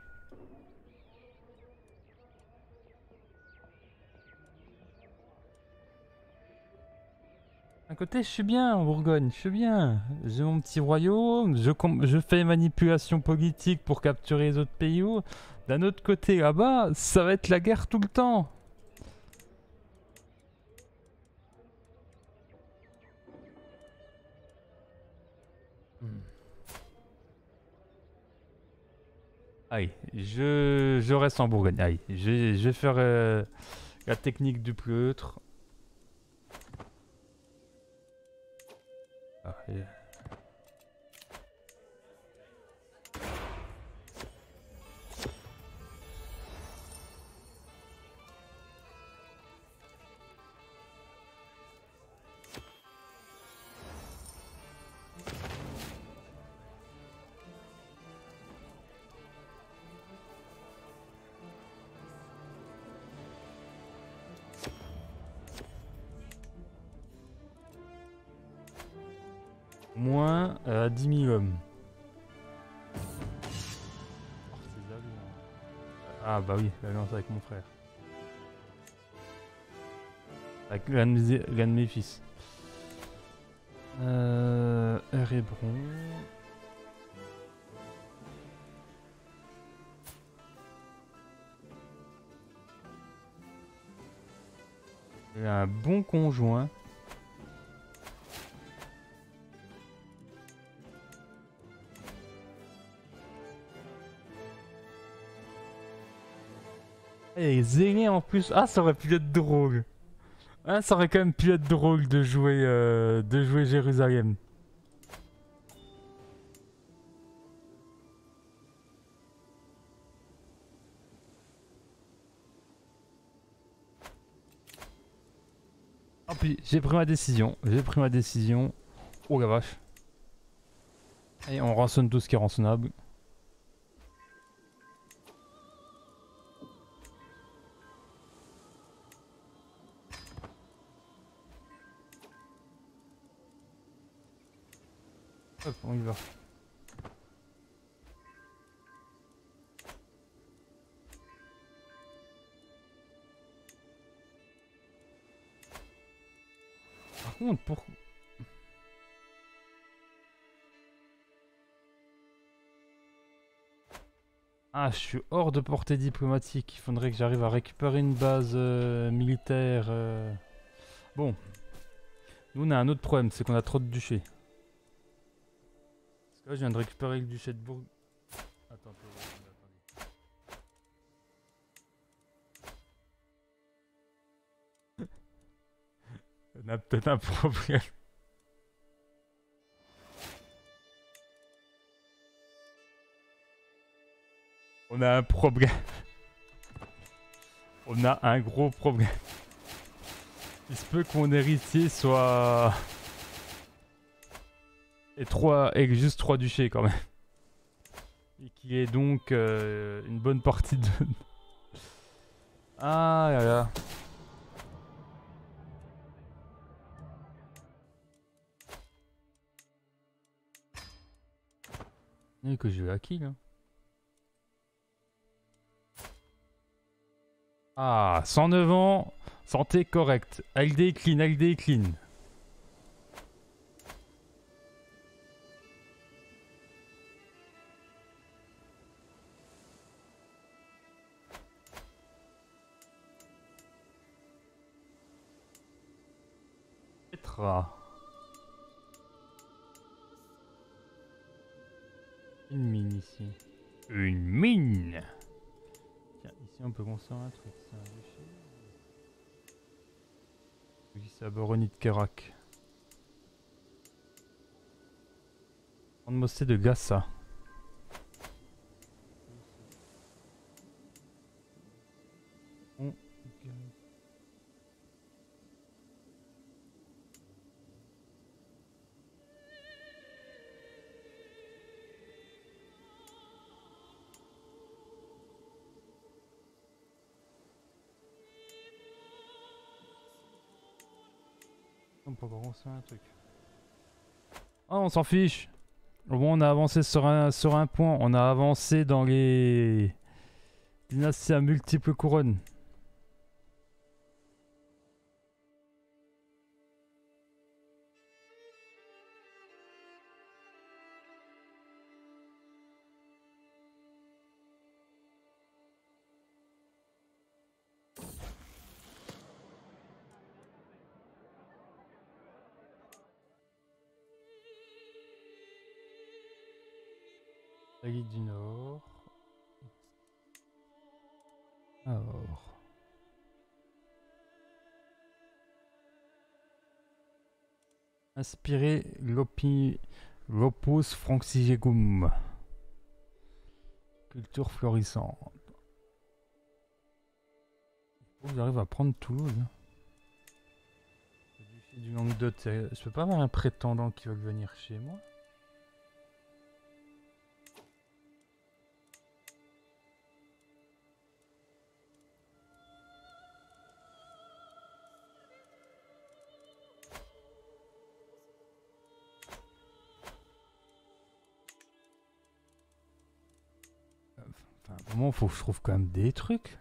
D'un côté, je suis bien en Bourgogne, je suis bien. J'ai mon petit royaume, je, je fais manipulation politique pour capturer les autres pays. D'un autre côté, là-bas, ça va être la guerre tout le temps. Hmm. Allez, je, je reste en Bourgogne. Allez, je, je vais faire euh, la technique du pleutre. Ah, bah oui, l'alliance avec mon frère. Avec l'un de, mes fils. Euh, un bon conjoint. Et zélé en plus. Ah, ça aurait pu être drôle. Ah, ça aurait quand même pu être drôle de jouer, euh, de jouer Jérusalem. Oh, puis j'ai pris ma décision. J'ai pris ma décision. Oh la vache. Et on rançonne tout ce qui est rançonnable. On y va. Par contre, pour... Ah, je suis hors de portée diplomatique. Il faudrait que j'arrive à récupérer une base euh, militaire. euh. Bon. Nous, on a un autre problème, c'est qu'on a trop de duchés. Je viens de récupérer le duché de Bourg... On a peut-être un problème. On a un problème. On a un gros problème. Il se peut que mon héritier soit... Et trois... Et juste trois duchés quand même. Et qui est donc euh, une bonne partie de... Ah là là. Et que je vais à qui là Ah, 109 ans, santé correcte. Elle décline, elle décline. Une mine ici. Une mine Tiens, ici on peut construire un truc. C'est un déchet. Oui, c'est à Boroni de Kerak. Mosquée de Gassa. Truc. Ah, on s'en fiche. Au moins, on a avancé sur un point. On a avancé dans les dynasties à multiples couronnes. Inspiré l'opus francigegum. Culture florissante. Faut que j'arrive à prendre Toulouse. Le duché du Languedoc, c'est- je peux pas avoir un prétendant qui veut venir chez moi? faut que je trouve quand même des trucs.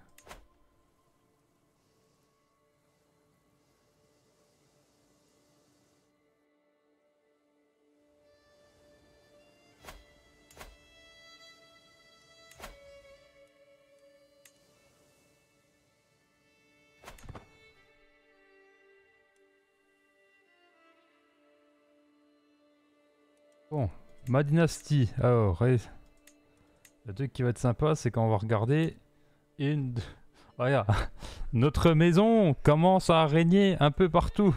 Bon, ma dynastie, alors le truc qui va être sympa, c'est quand on va regarder une... Regarde, notre maison commence à régner un peu partout.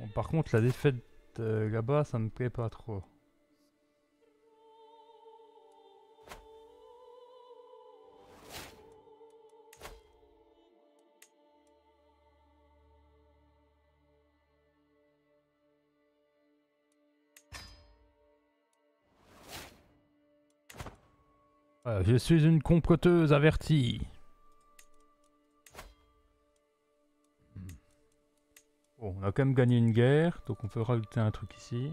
Bon, par contre, la défaite euh, là-bas, ça me plaît pas trop. Je suis une comploteuse avertie. Bon, on a quand même gagné une guerre, donc on peut rajouter un truc ici.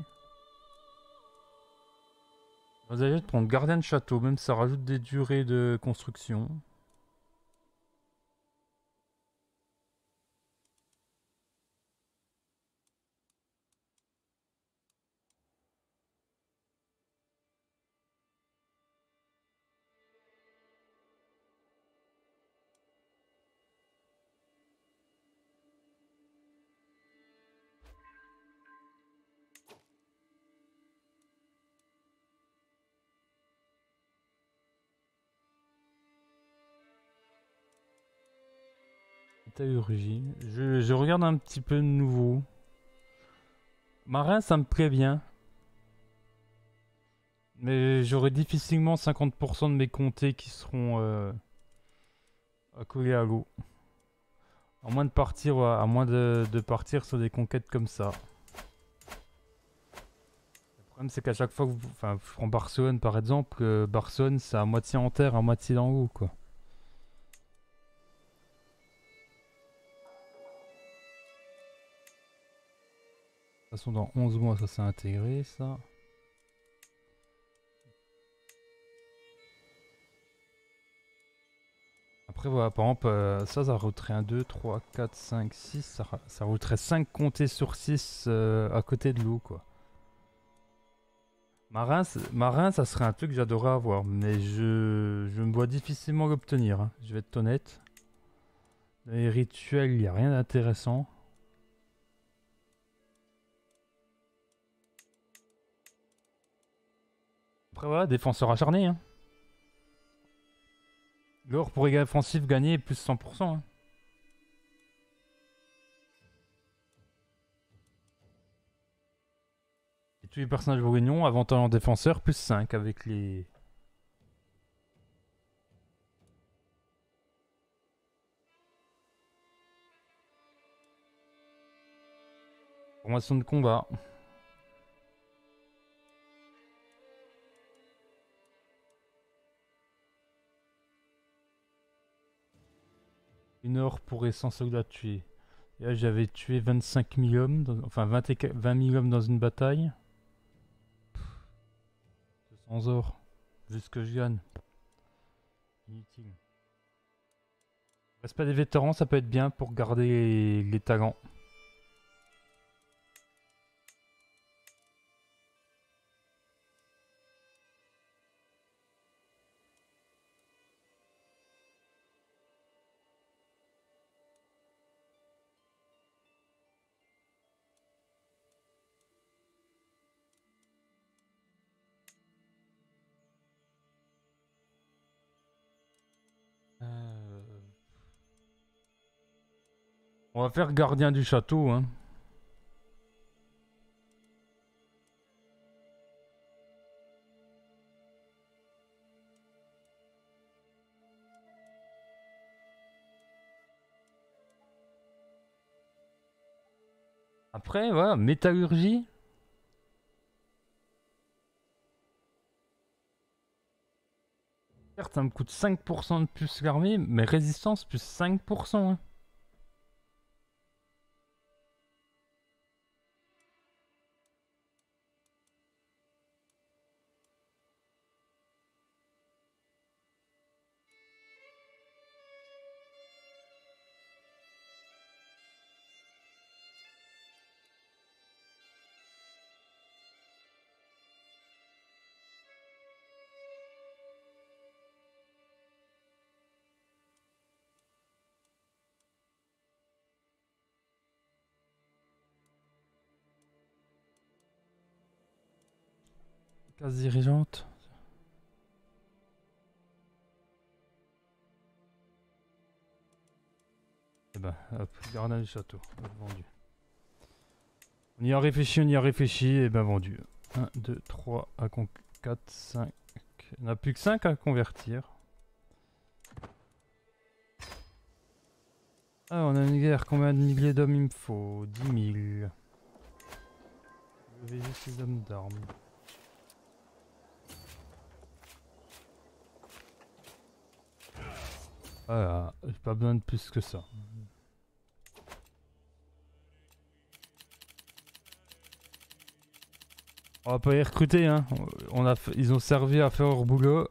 Va de prendre gardien de château, même ça rajoute des durées de construction. Je, je, regarde un petit peu de nouveau. Marin, ça me bien. Mais j'aurai difficilement 50% de mes comtés qui seront euh, accolés à l'eau. À moins de partir, à moins de, partir sur des conquêtes comme ça. Le problème c'est qu'à chaque fois que vous... Enfin, je prends Barcelone par exemple, euh, Barcelone c'est à moitié en terre, à moitié dans l'eau quoi. Façon, dans 11 mois, ça s'est intégré, ça. Après, voilà, par exemple, euh, ça, ça rajouterait 1, 2, 3, 4, 5, 6. Ça, rajouterait 5 comptés sur 6 euh, à côté de l'eau, quoi. Marin, ça serait un truc que j'adorerais avoir, mais je, me vois difficilement l'obtenir. Hein. Je vais être honnête. les rituels, il n'y a rien d'intéressant. Après voilà, défenseur acharné. Hein. L'or pour égal offensif gagné plus 100%. Hein. Et tous les personnages bourguignons, avantage en défenseur, plus 5 avec les... Formation de combat. Une heure pour sans soldats tués. Là, j'avais tué 25 000 hommes, enfin 20, 20 000 hommes dans une bataille. 200 or. Juste que je gagne. Inutile. Respect des vétérans, ça peut être bien pour garder les talents. Faire gardien du château, hein. Après, voilà, métallurgie. Certes, ça me coûte 5% de plus l'armée, mais résistance plus 5%. Hein. Case dirigeante. Eh ben, hop, gardien du château, vendu. On y a réfléchi, on y a réfléchi, et ben vendu. 1, 2, 3, à 4, 5. On n'a plus que 5 à convertir. Ah, on a une guerre. Combien de milliers d'hommes il me faut 10 000. Je vais juste les hommes d'armes. Voilà, j'ai pas besoin de plus que ça. On va pas y recruter, hein. On a, ils ont servi à faire leur boulot.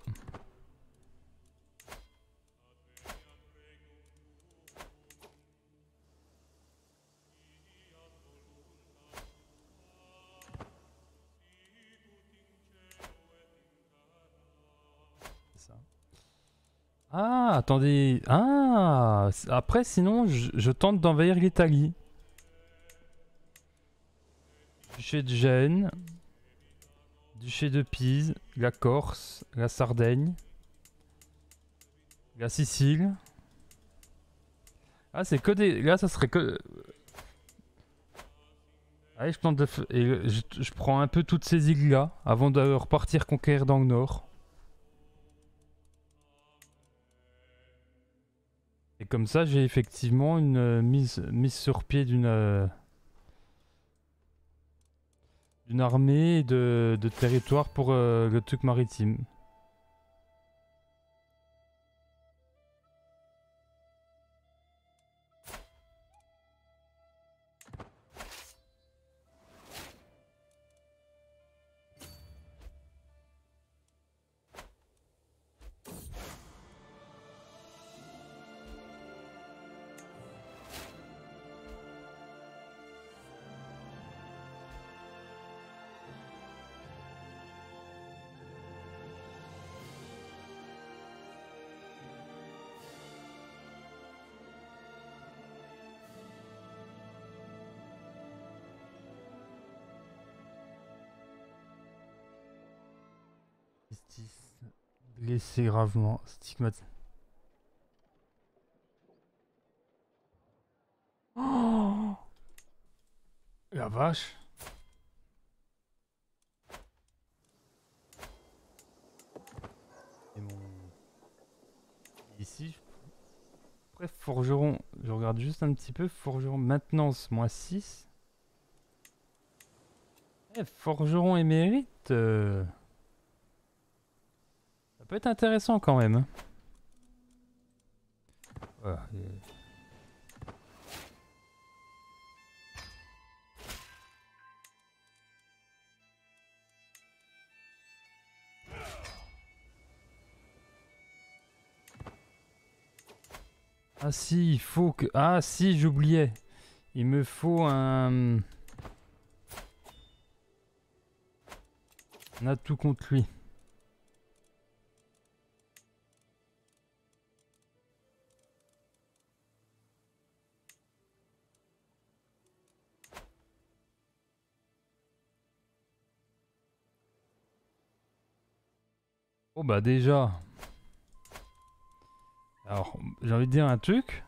Attendez. Ah, après, sinon, je, tente d'envahir l'Italie. Duché de Gênes, Duché de Pise, la Corse, la Sardaigne, la Sicile. Ah, c'est que des. Là, ça serait que. Allez, je tente de. Et je, je prends un peu toutes ces îles-là avant de repartir conquérir dans le nord. Et comme ça, j'ai effectivement une euh, mise, sur pied d'une euh, d'une armée de, de territoire pour euh, le truc maritime. Blessé gravement, stigmatisé. Oh La vache Et mon... Ici, après forgeron, je regarde juste un petit peu, forgeron maintenance, moins 6. Eh, forgeron émérite euh peut être intéressant quand même. Ah si, il faut que... Ah si, j'oubliais. Il me faut un... Un atout contre lui. Bah déjà. Alors, j'ai envie de dire un truc.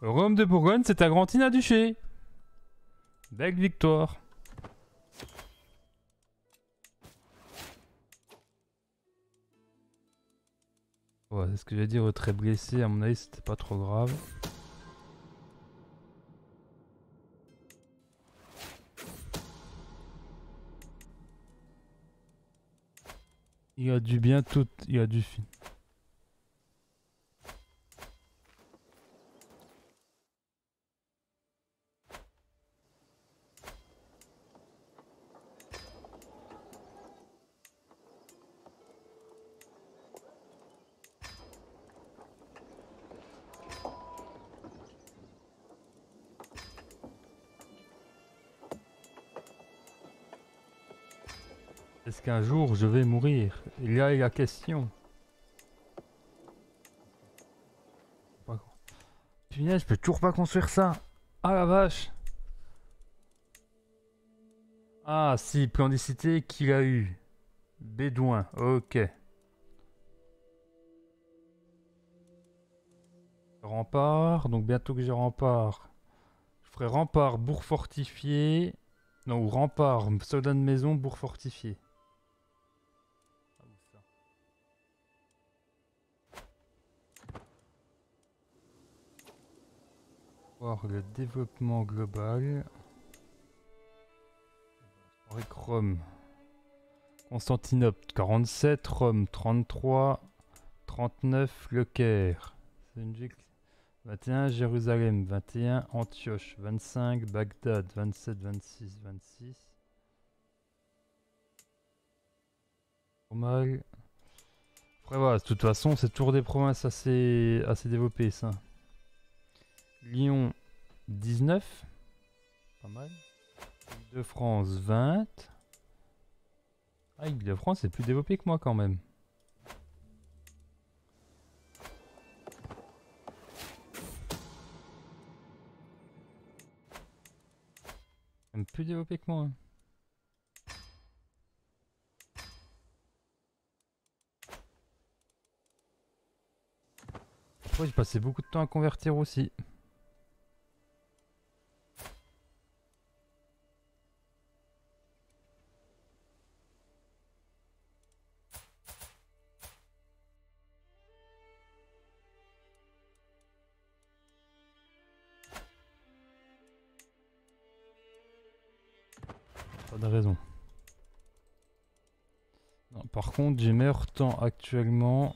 Rome de Bourgogne, c'est à duché Belle victoire. Ouais, c'est ce que j'allais dire, très blessé, à mon avis c'était pas trop grave. Il a du bien tout, il a du fin. Est-ce qu'un jour je vais mourir Il y a la question. Punaise, je peux toujours pas construire ça. Ah la vache. Ah si, plan cité qu'il a eu. Bédouin, ok. Rempart, donc bientôt que j'ai rempart. Je ferai rempart, bourg fortifié. Non, ou rempart, soldat de maison, bourg fortifié. Voir le développement global. Rome. Constantinople 47, Rome 33, 39, Le Caire. 21, Jérusalem 21, Antioche 25, Bagdad 27, 26, 26. Normal. Après voilà, de toute façon, c'est toujours des provinces assez, assez développées ça. Lyon 19. Pas mal. de France 20. Ah, de france c'est plus développé que moi quand même. Même plus développé que moi. Après, j'ai passé beaucoup de temps à convertir aussi? Par contre, j'ai meilleur temps actuellement.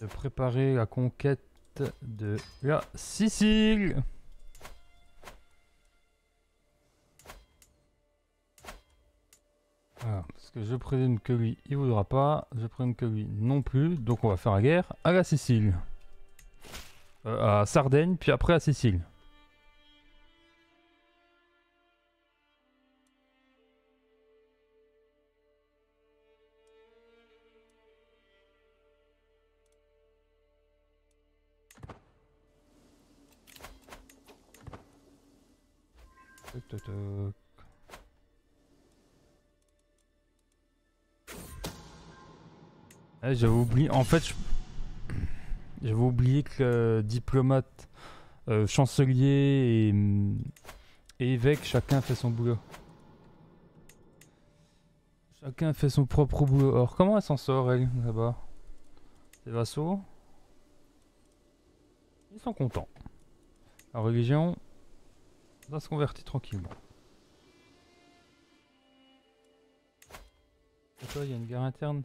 De préparer la conquête de la Sicile. parce que je présume que lui, il voudra pas. Je présume que lui non plus. Donc on va faire la guerre à la Sicile. Euh, à Sardaigne, puis après à Sicile. J'avais oublié. En fait, j'avais oublié que diplomate, euh, chancelier et... évêque, chacun fait son boulot. Chacun fait son propre boulot. Alors, comment elle s'en sort, elle, là-bas? Les vassaux Ils sont contents. La religion, va se convertir tranquillement. il y a une guerre interne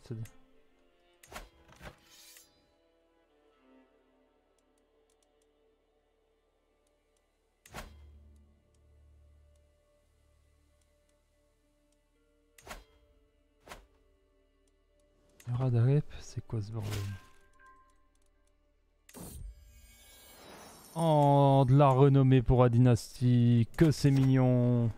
C'est quoi ce bordel Oh, de la renommée pour la dynastie, que c'est mignon.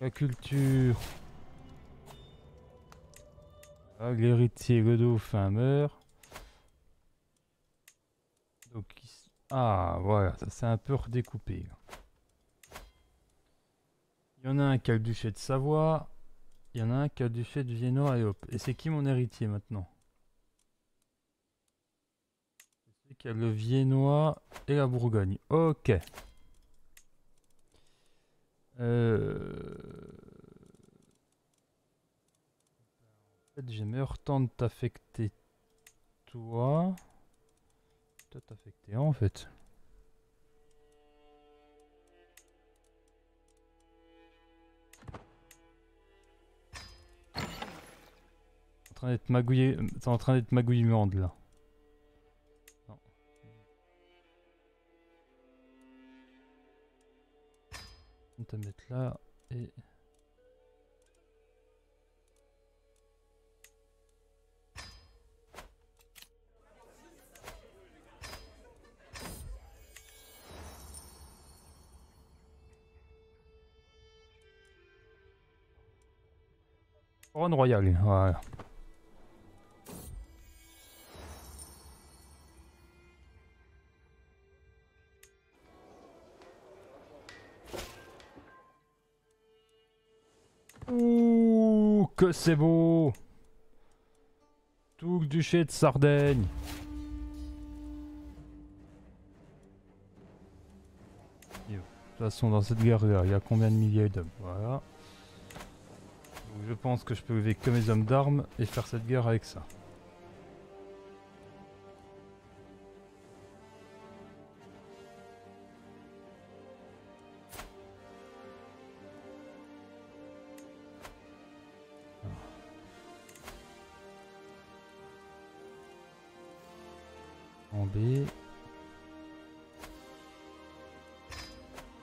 La culture. Ah, L'héritier, le dauphin meurt. Donc, ah, voilà, ça s'est un peu redécoupé. Il y en a un qui a le duché de Savoie. Il y en a un qui a du fait de Viennois et hop. Et c'est qui mon héritier maintenant? C'est qui a le Viennois et la Bourgogne. Ok. Euh... En fait, j'ai meilleur temps de t'affecter toi. Toi t'affecter en fait. Train d'être magouillé. C'est en train d'être magouillement là. Non. On va mettre là et. Royale, voilà. Que c'est beau Tout duché de Sardaigne De toute façon, dans cette guerre-là, il y a combien de milliers d'hommes? Voilà. Donc je pense que je peux lever que mes hommes d'armes et faire cette guerre avec ça.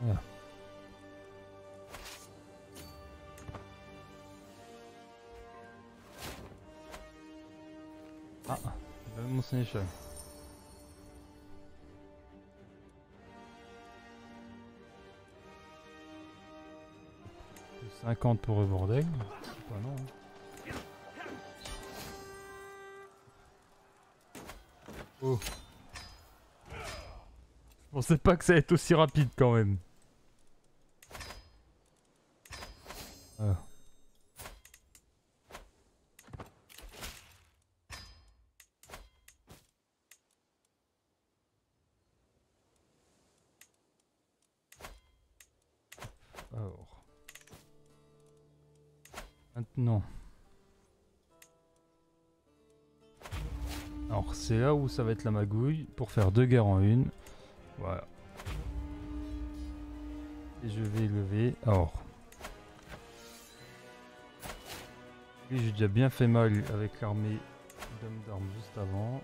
Voilà. Ah, va mon sénéchal. Plus 50 pour le. Je pensais pas que ça allait être aussi rapide quand même. Voilà. Alors. Maintenant. Alors c'est là où ça va être la magouille pour faire deux guerres en une. Voilà. Et je vais lever. Alors. Lui j'ai déjà bien fait mal avec l'armée d'hommes d'armes juste avant.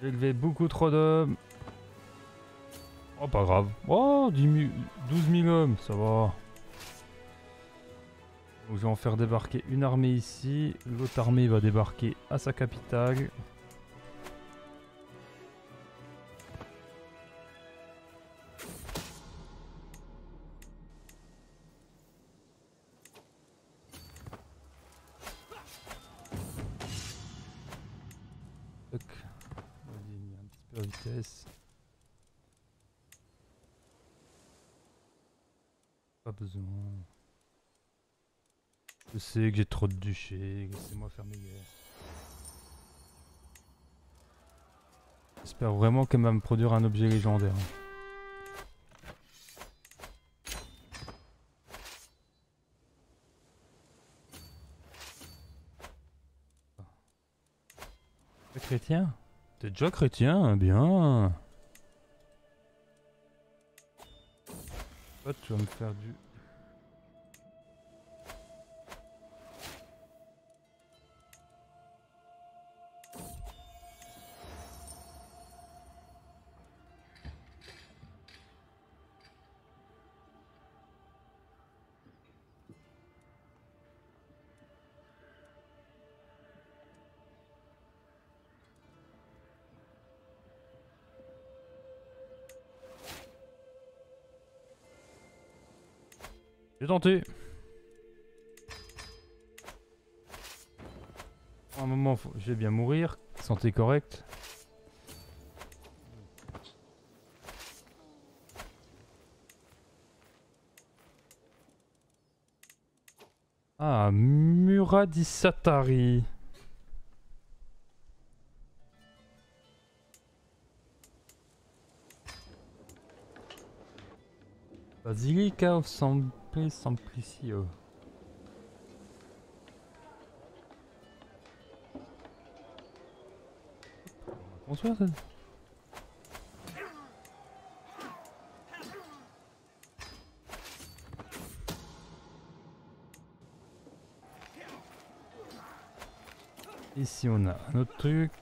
J'ai élevé beaucoup trop d'hommes. Oh pas grave. Oh 10 000 12 000 hommes, ça va. Donc je vais en faire débarquer une armée ici. L'autre armée va débarquer à sa capitale. Laissez-moi faire. J'espère vraiment qu'elle va me produire un objet légendaire. Chrétien? T'es déjà chrétien, bien. Toi, tu vas me faire du... Un moment, faut- je vais bien mourir. Santé correcte. Ah, Muradisatari. Basilica of Sampli Simplicio. Bonsoir, ça. Ici, on a un autre truc.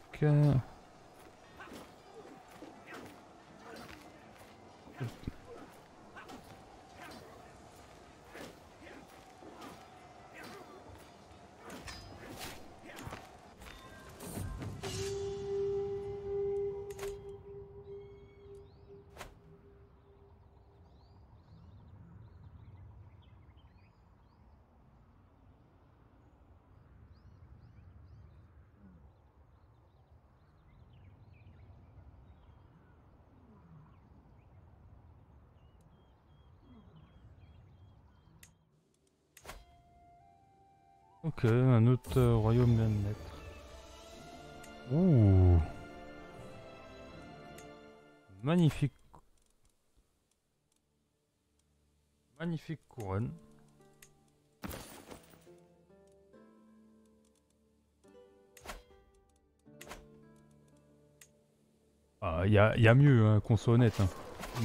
Y a, y a mieux, hein, qu'on soit honnête. hein.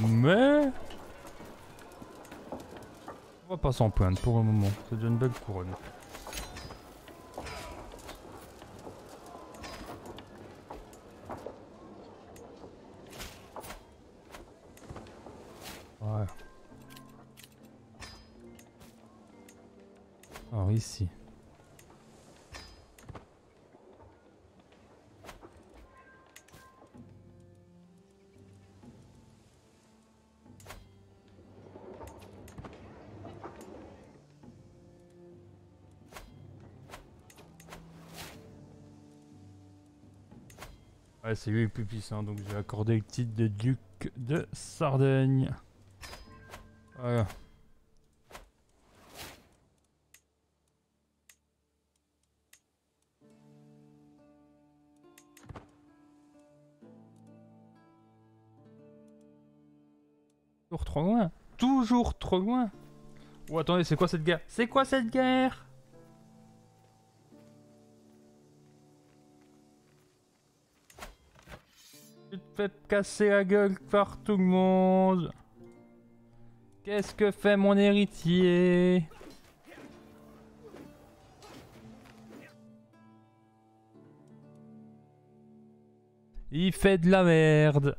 Mais... On va pas s'en plaindre pour le moment. C'est déjà une belle couronne. Alors ici. C'est lui le plus puissant, donc je vais accorder le titre de duc de Sardaigne. Voilà. Toujours trop loin. Toujours trop loin. Oh attendez, c'est quoi cette guerre? C'est quoi cette guerre? Fais casser la gueule par tout le monde. Qu'est-ce que fait mon héritier? Il fait de la merde.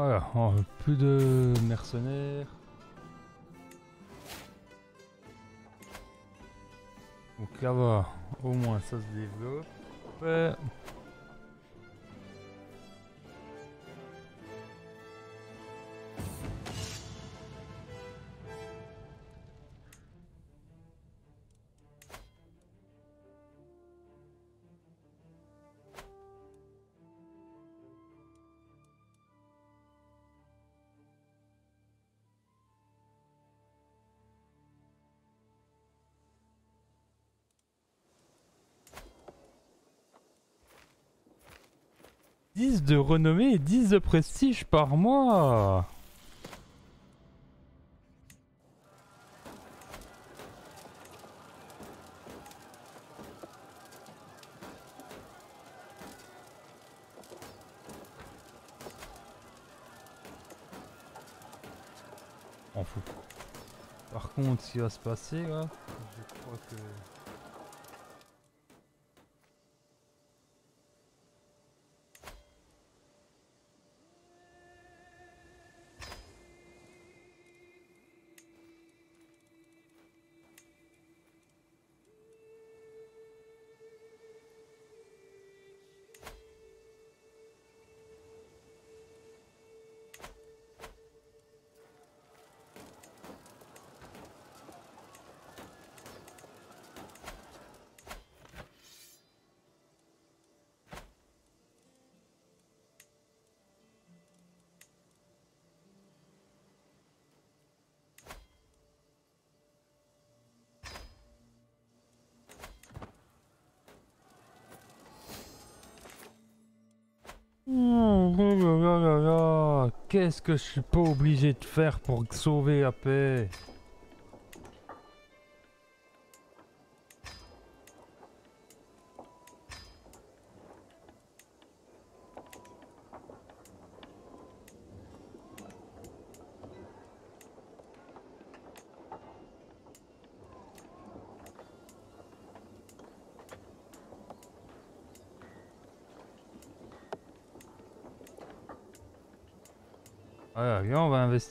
Voilà, oh, plus de mercenaires. Donc là-bas, au moins ça se développe. Ouais. « de renommée et 10 de prestige par mois On fout. Par contre, ce qui va se passer là, je crois que... qu'est-ce que je suis pas obligé de faire pour sauver la paix?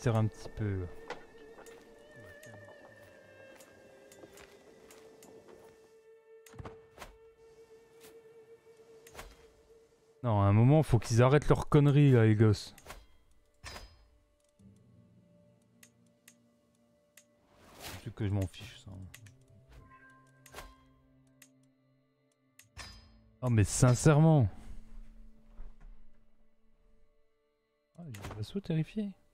Va un petit peu. Non, à un moment, faut qu'ils arrêtent leurs conneries, là, les gosses. C'est que je m'en fiche, ça. Oh, mais sincèrement. Ah, il y a des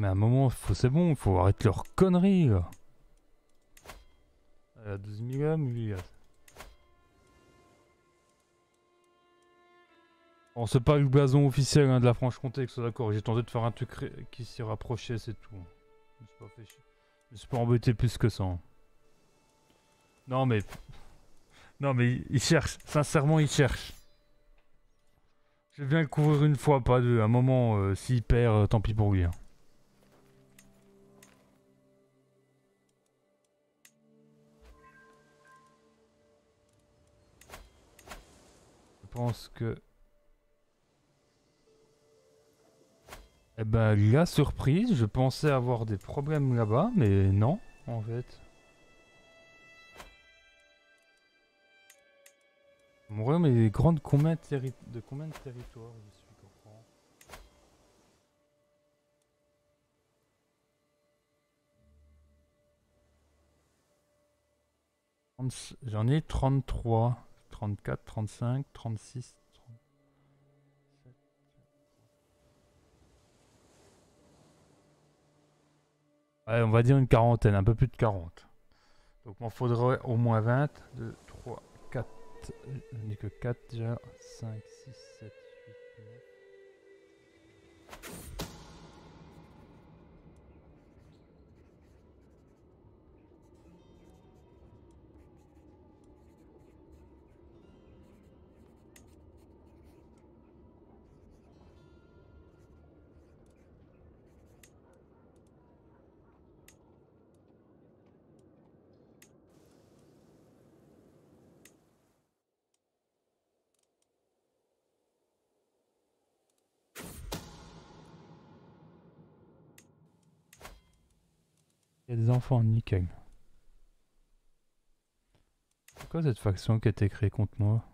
mais à un moment, faut, c'est bon, faut arrêter leurs conneries, là. Elle a 12 000 hommes, lui. Bon, c'est pas le blason officiel hein, de la Franche-Comté, que c'est d'accord. J'ai tenté de faire un truc qui s'y rapprochait, c'est tout. Je me suis pas fait chier. Je me suis pas embêté plus que ça. hein. Non, mais. Non, mais il- il cherche. Sincèrement, il cherche. Je viens le couvrir une fois, pas deux. À un moment, euh, s'il perd, euh, tant pis pour lui. hein. Pense que. Eh ben, la surprise, je pensais avoir des problèmes là-bas, mais non, en fait. Mon royaume est grand de combien de, terri- territoires je suis comprends J'en ai 33, 34, 35, 36, 37. Ouais, on va dire une quarantaine, un peu plus de 40. Donc m'en faudrait au moins 20. 2, 3, 4. Je n'ai que 4 déjà. 5, 6, 7, Il y a des enfants, nickel. C'est quoi cette faction qui a été créée contre moi?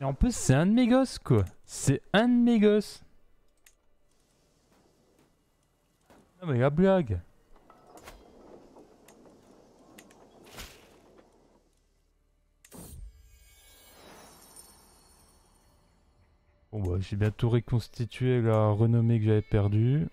Et en plus, c'est un de mes gosses, quoi. C'est un de mes gosses. Ah, mais la blague. J'ai bientôt reconstitué la renommée que j'avais perdue.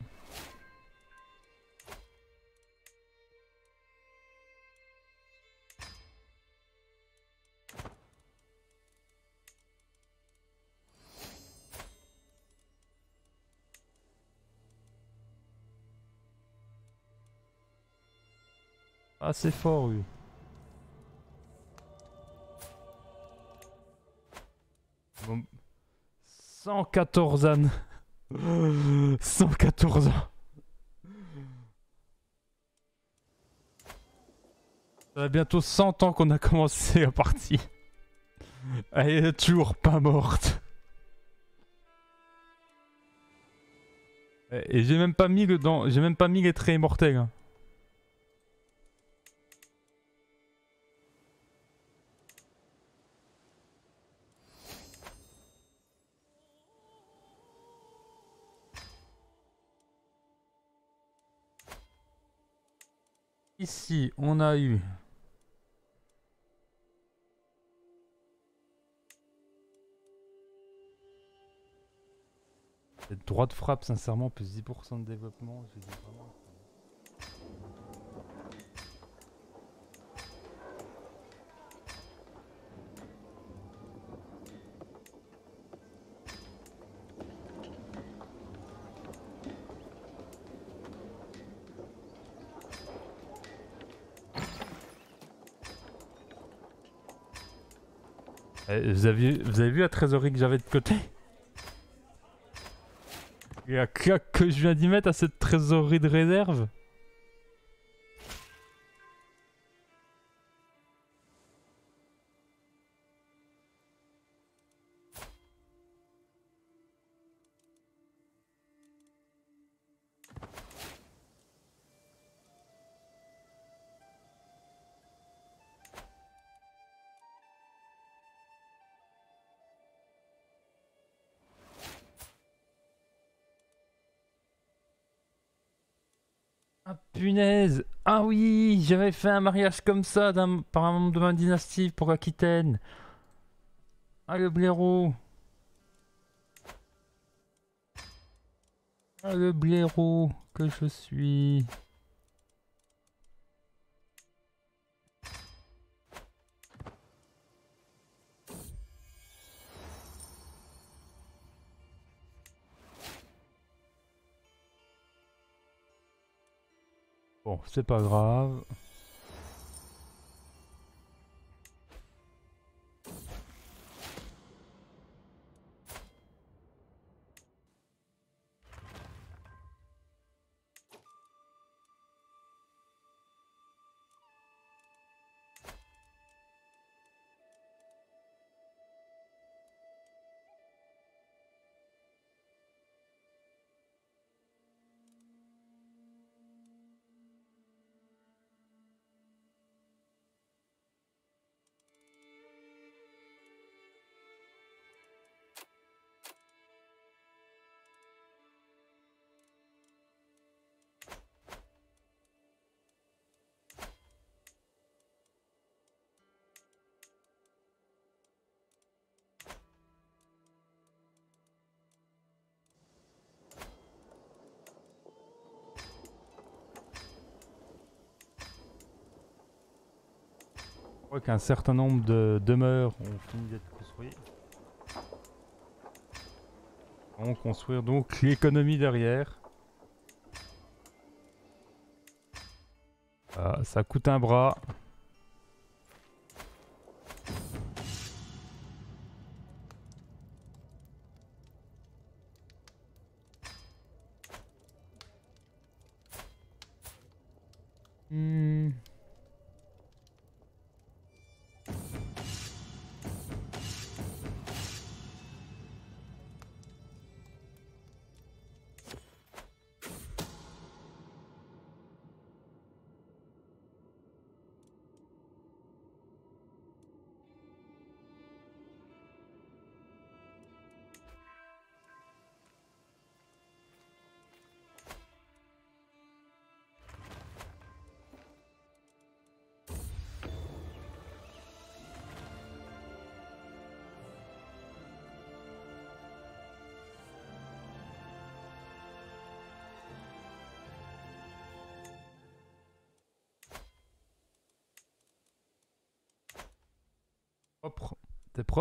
Ah, c'est fort, oui. 114 ânes. 114 ans. Ça fait bientôt 100 ans qu'on a commencé la partie. Elle est toujours pas morte. Et j'ai même pas mis le dans, j'ai même pas mis les traits immortels. Ici, on a eu. Le droit de frappe, sincèrement, plus 10% de développement. je dis. Vous, avez, vu la trésorerie que j'avais de côté? Il y a que je viens d'y mettre à cette trésorerie de réserve? Ah oui J'avais fait un mariage comme ça par un membre de ma dynastie pour Aquitaine. Ah le blaireau. Ah le blaireau que je suis Bon, c'est pas grave. Qu'un certain nombre de demeures ont fini d'être construites. On construire donc l'économie derrière. Ah, ça coûte un bras.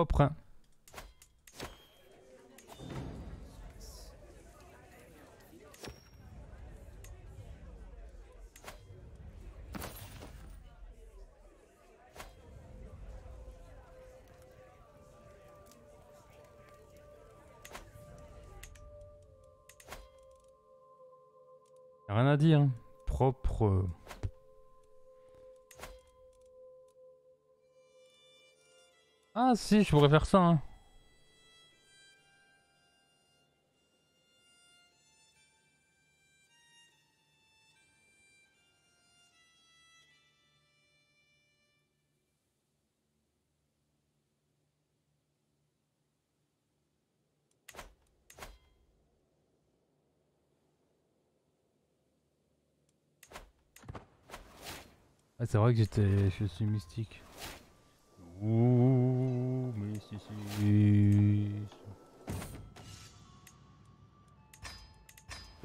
Propre, Rien à dire. Propre. Ah si, je pourrais faire ça. Hein. Ah, c'est vrai que j'étais, je suis mystique.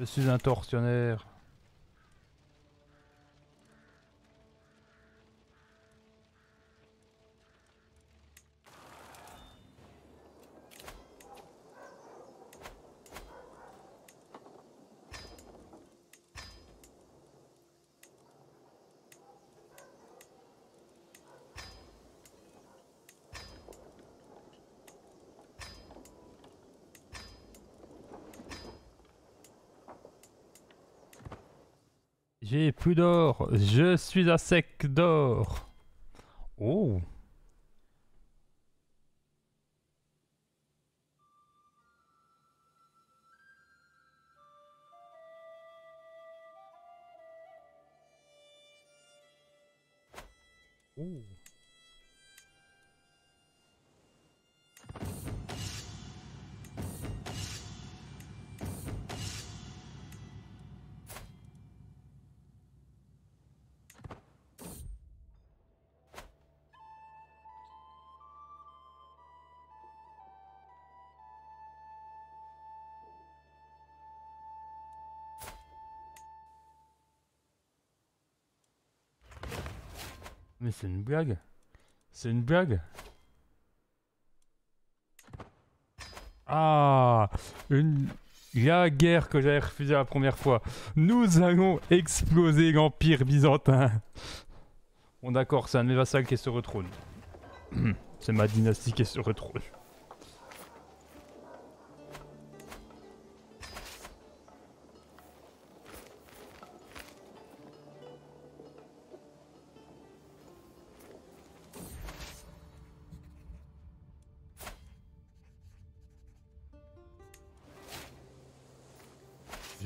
Je suis un tortionnaire. Je suis à sec d'or. Oh. C'est une blague. C'est une blague. Ah. La guerre que j'avais refusée la première fois. Nous allons exploser l'Empire byzantin. Bon d'accord, c'est un de mes vassals qui le trône. c'est ma dynastie qui est sur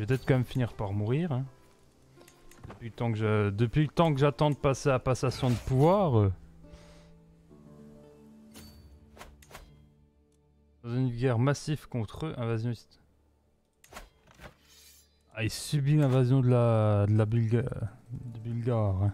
peut-être quand même finir par mourir. hein. Depuis le temps que j'attends de passer à passation de pouvoir. euh. Dans une guerre massive contre eux, invasionniste. Ah, il subit l'invasion de la... de la Bulga... de hein.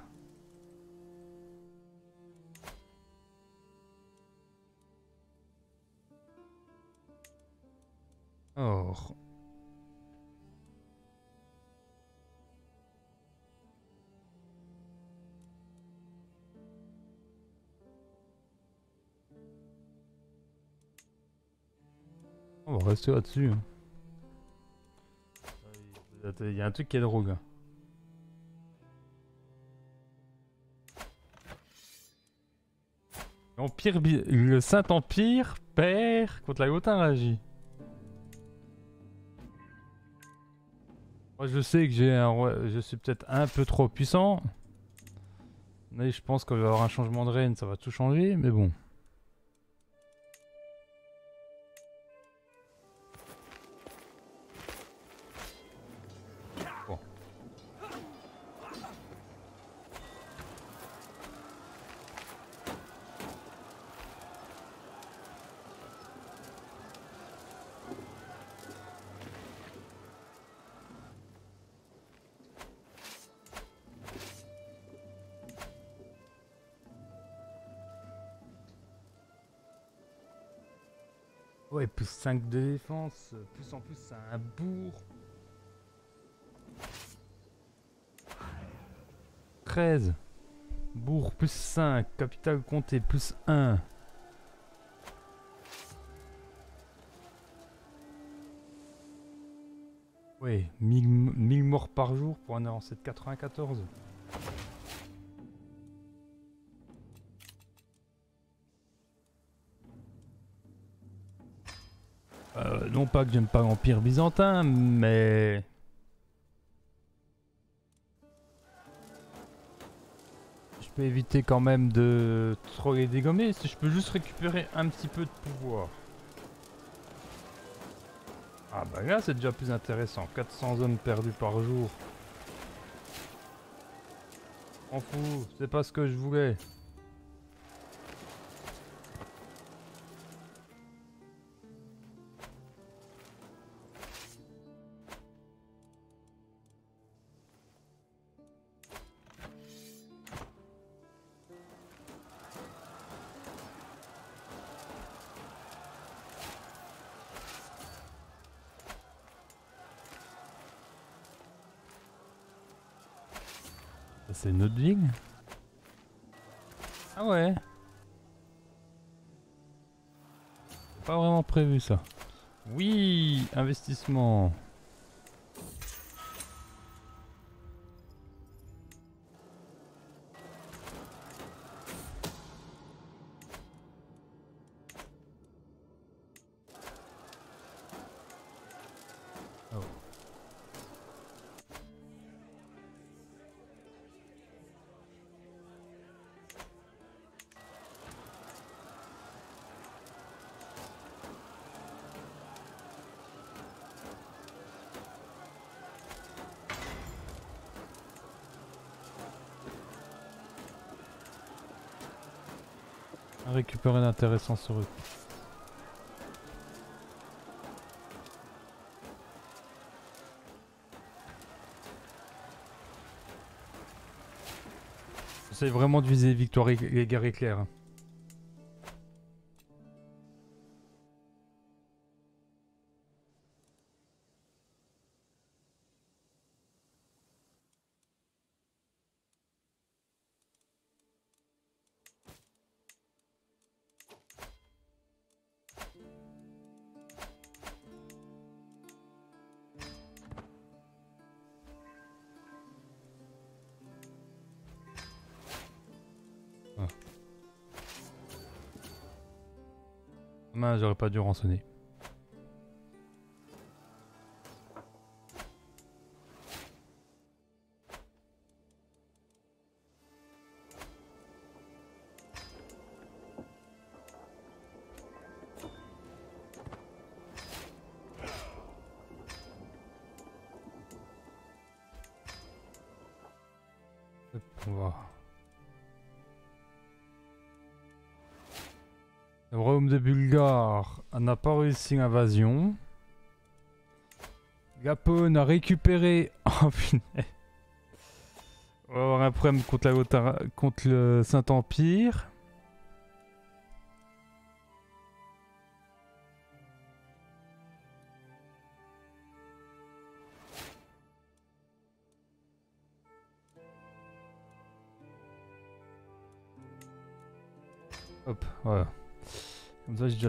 On va rester là-dessus. hein. Il y a un truc qui est bi- Le Saint-Empire perd contre la Haute-Aragie. Moi je sais que j'ai un je suis peut-être un peu trop puissant. Mais je pense qu'il va y avoir un changement de reine, ça va tout changer, mais. Bon. 5 de défense, plus en plus c'est un bourg. 13. Bourg plus 5, capitale comté plus 1. Ouais, 1000, m- 1000 morts par jour pour un avancé de 94. Pas que j'aime pas l'Empire byzantin, mais... Je peux éviter quand même de trop les dégommer si je peux juste récupérer un petit peu de pouvoir. Ah bah là c'est déjà plus intéressant, 400 zones perdues par jour. M'en fous, c'est pas ce que je voulais. Oui, investissement. Récupérer d'intéressant sur eux. J'essaie vraiment de viser victoire et, et guerre éclair. Hein. Mince, l'invasion. Gapone a récupéré. Oh punaise. On va avoir un problème contre, la contre le Saint-Empire.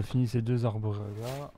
Fini ces deux arbres là.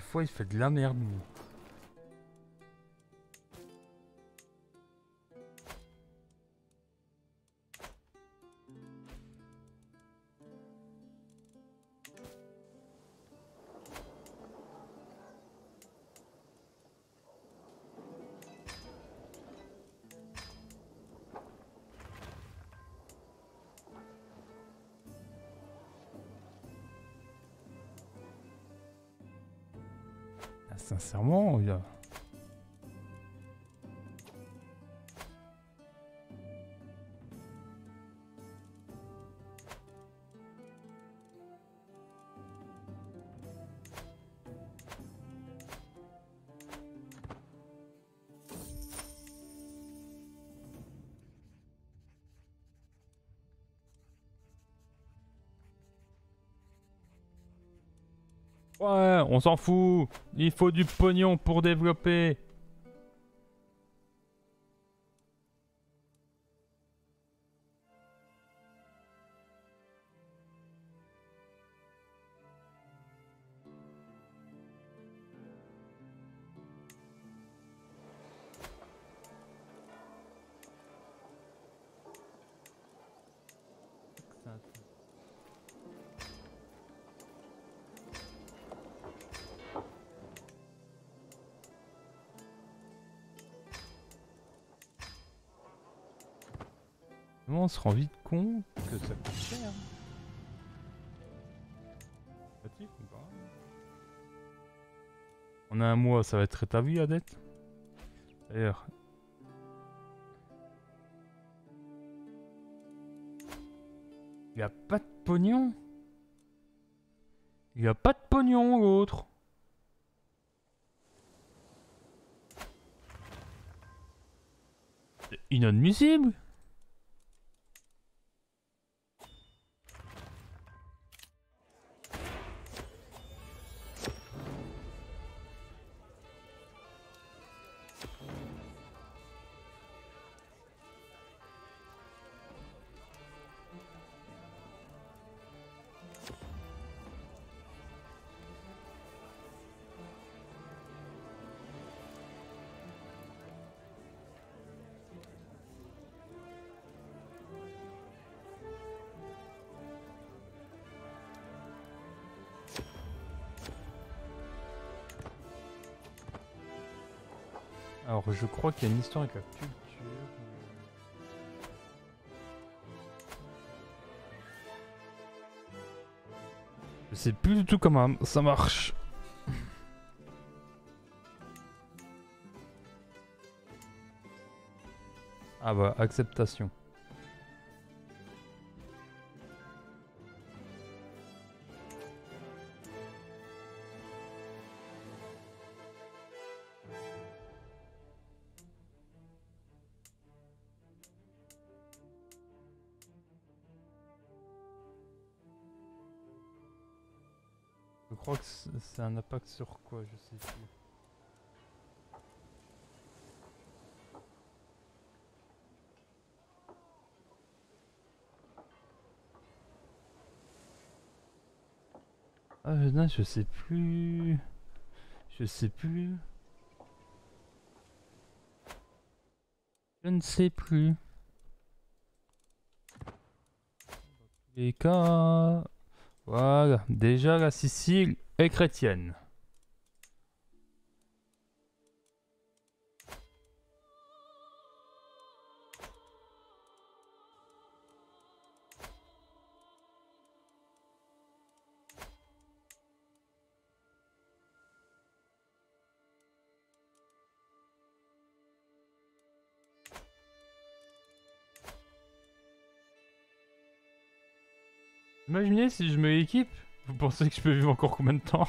Une fois, il fait de la merde. On s'en fout. Il faut du pognon pour développer. Se rend vite que ça coûte cher. On a un mois, ça va être rétabli la dette D'ailleurs. Il a pas de pognon? Il a pas de pognon l'autre. C'est inadmissible je crois qu'il y a une histoire avec la culture. Je sais plus du tout comment ça marche. Ah bah, acceptation. C'est un impact sur quoi, je sais plus. Ah non, je sais plus. Je sais plus. Je ne sais plus. Dans tous les cas... Voilà, déjà la Sicile est chrétienne. Imaginez si je me équipe, vous pensez que je peux vivre encore combien de temps?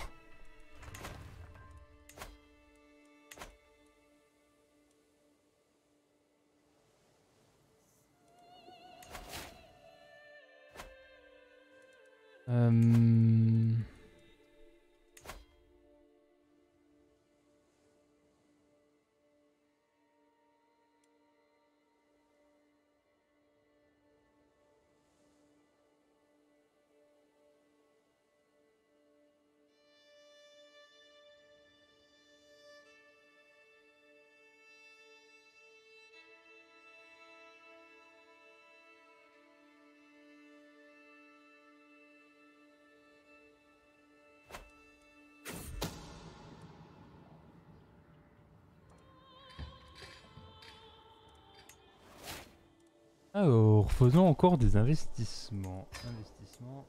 Alors, faisons encore des investissements. Investissements.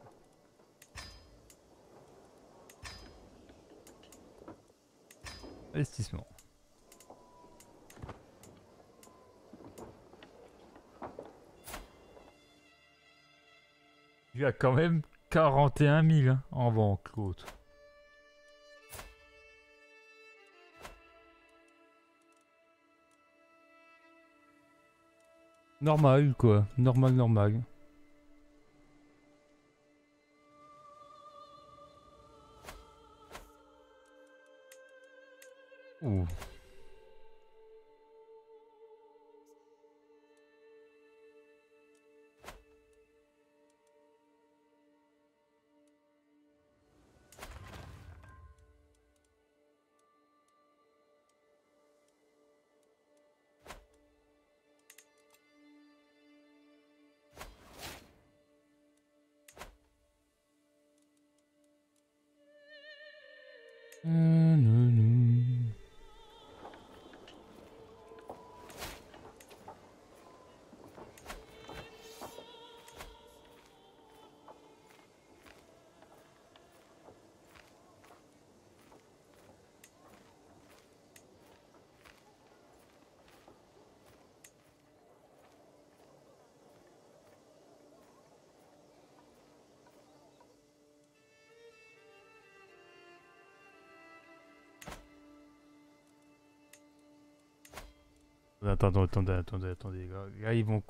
Investissement. Il y a quand même 41 000 hein, en banque, l'autre. Normal, quoi. Normal, normal. Attendez, attendez, attendez, attendez. Là, là ils vont...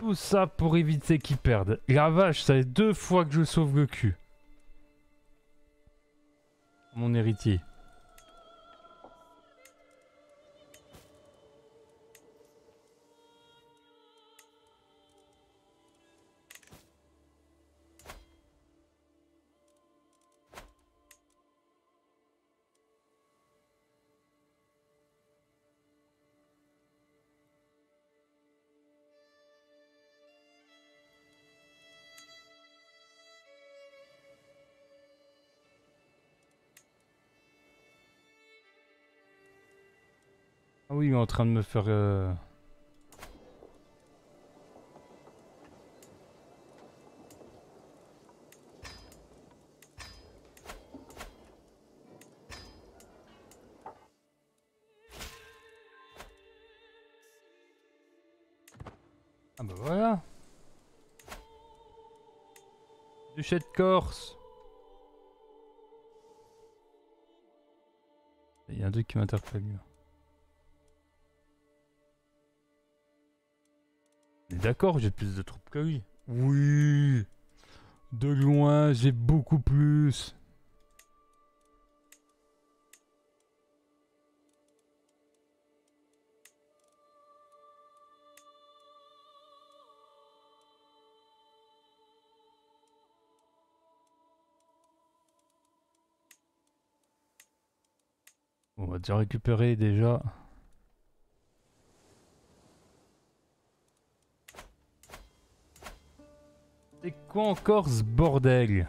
Tout ça pour éviter qu'ils perdent. La vache, ça fait deux fois que je sauve le cul. Mon héritier. En train de me faire... euh, Ah bah voilà Duché de Corse Il y a un truc qui m'interpelle. D'accord, j'ai plus de troupes que lui. Oui De loin, j'ai beaucoup plus. On va déjà récupérer déjà. C'est quoi encore ce bordel?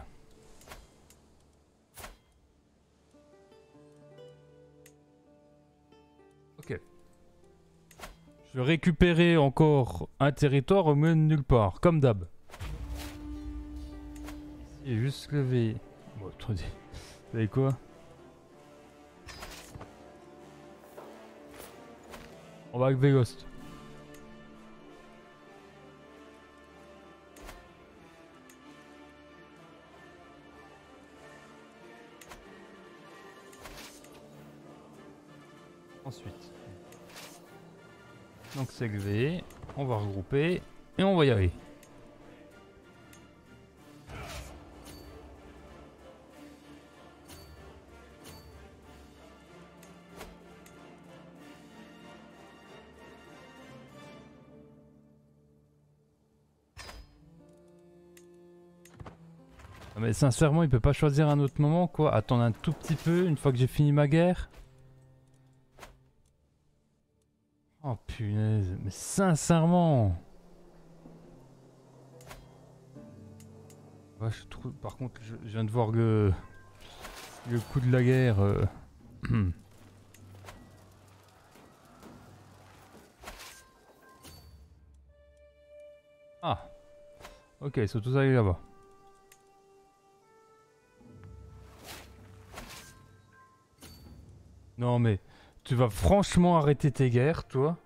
Ok. Je vais récupérer encore un territoire au milieu de nulle part, comme d'hab. J'ai juste levé... Bon. Vous savez quoi? On va avec Vegost. Donc c'est élevé. On va regrouper. Et on va y aller. Ah, Mais sincèrement, il peut pas choisir un autre moment quoi. Attendre un tout petit peu une fois que j'ai fini ma guerre. Oh punaise, mais sincèrement. Par contre, je, je viens de voir le, le coup de la guerre. euh. ah, ok, ils sont tous allés là-bas. Non mais, tu vas franchement arrêter tes guerres, toi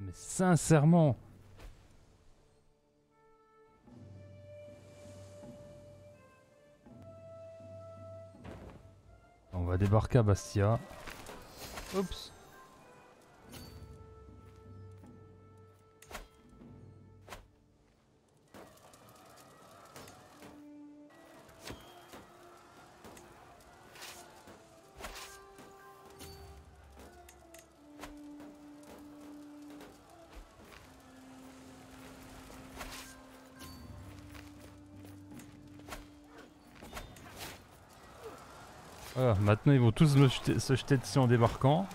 Mais sincèrement... On va débarquer à Bastia. Oups. Maintenant ils vont tous se jeter dessus en débarquant.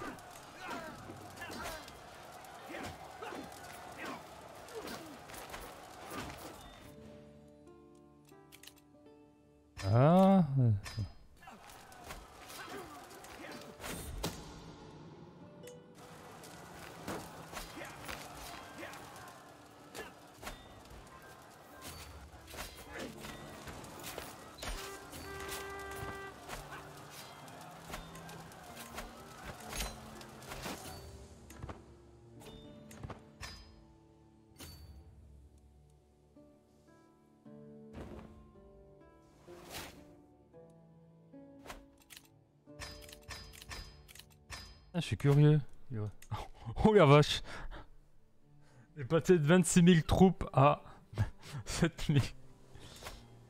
De 26 000 troupes à 7 000.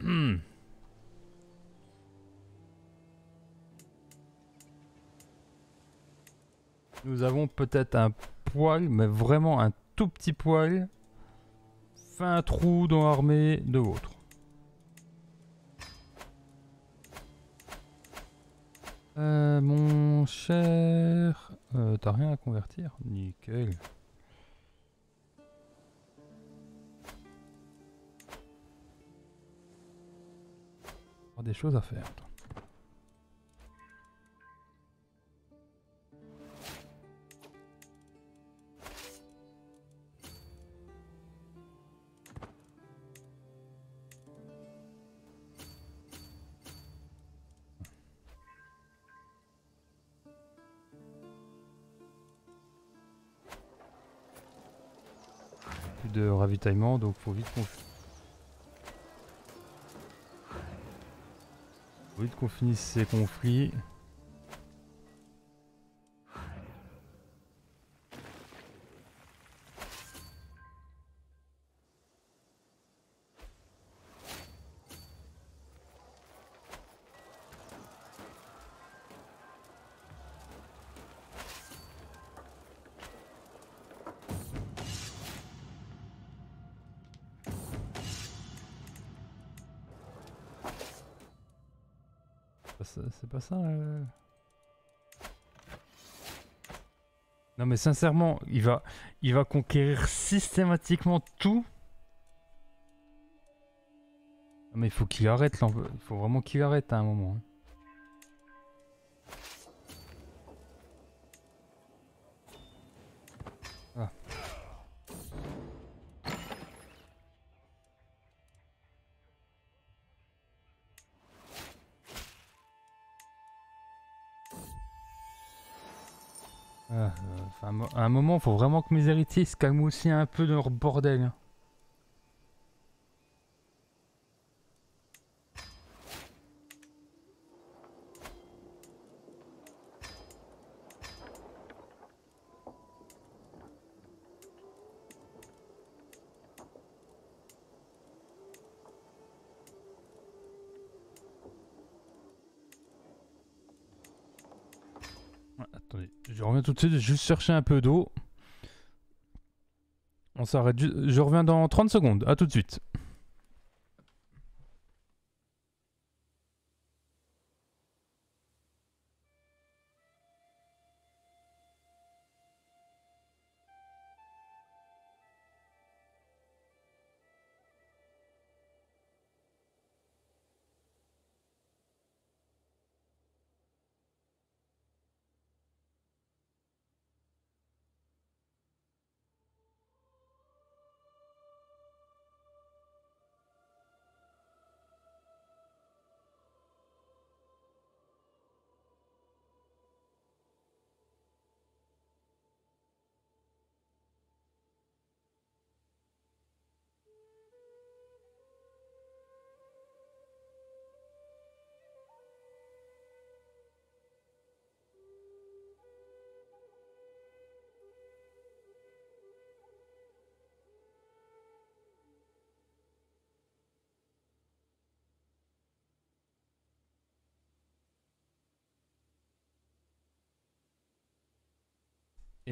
Hmm. Nous avons peut-être un poil, mais vraiment un tout petit poil. Fait un trou dans l'armée de l'autre. Euh, mon cher... Euh, T'as rien à convertir Nickel. Des choses à faire. Plus de ravitaillement, donc faut vite qu'on vite qu'on finisse ces conflits. C'est pas ça. Euh. Non mais sincèrement, il va, il va conquérir systématiquement tout. mais il faut qu'il arrête Il faut vraiment qu'il arrête à un moment. Hein. À un moment, faut vraiment que mes héritiers se calment aussi un peu de leur bordel. Je reviens de juste chercher un peu d'eau. On s'arrête. Je reviens dans 30 secondes. À tout de suite.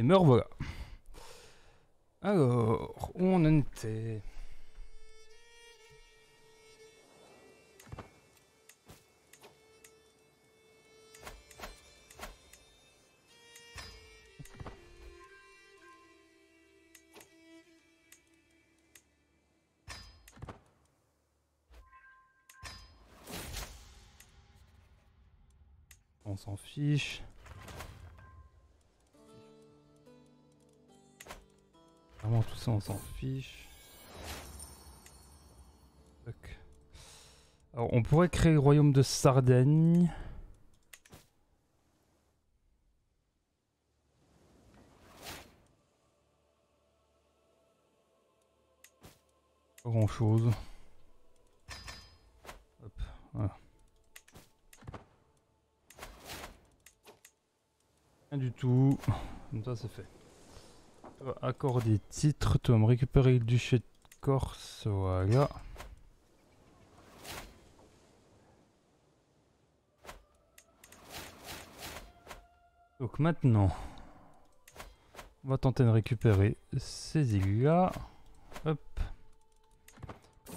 Me revoilà. Alors, où on en était On s'en fiche. Tout ça, on s'en fiche. Alors, on pourrait créer le royaume de Sardaigne. Pas grand chose. Hop, voilà. Rien du tout. Comme ça, c'est fait. Toi, accorder titre. Toi, me récupérer le duché de Corse. Voilà. Donc maintenant, on va tenter de récupérer ces îles-là. Hop.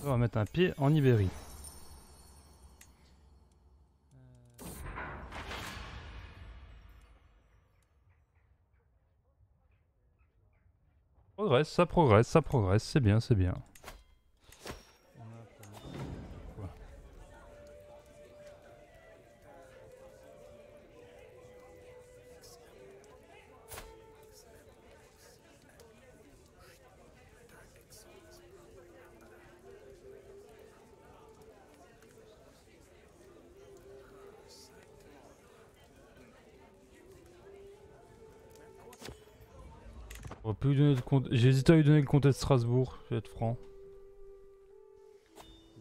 On va mettre un pied en Ibérie. Ça progresse, ça progresse, c'est bien, c'est bien. J'ai à lui donner le comté de Strasbourg, je vais être franc.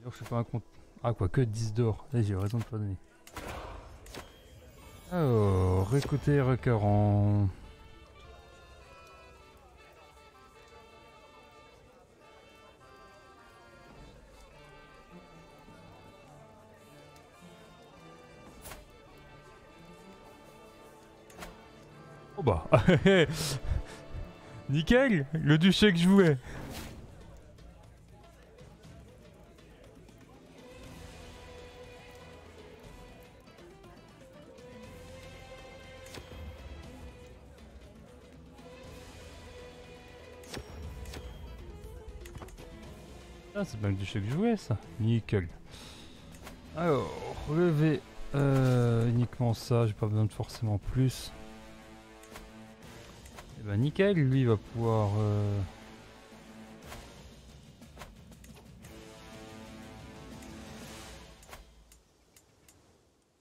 je sais pas un compte. Ah quoi que 10 d'or. Eh, j'ai raison de pas donner. Alors, écoutez requérant. Oh bah Nickel Le duché que je voulais. Ah c'est pas le duché que je voulais ça. Nickel. Alors, relever euh, uniquement ça, j'ai pas besoin de forcément plus. Bah nickel, lui va pouvoir... Euh...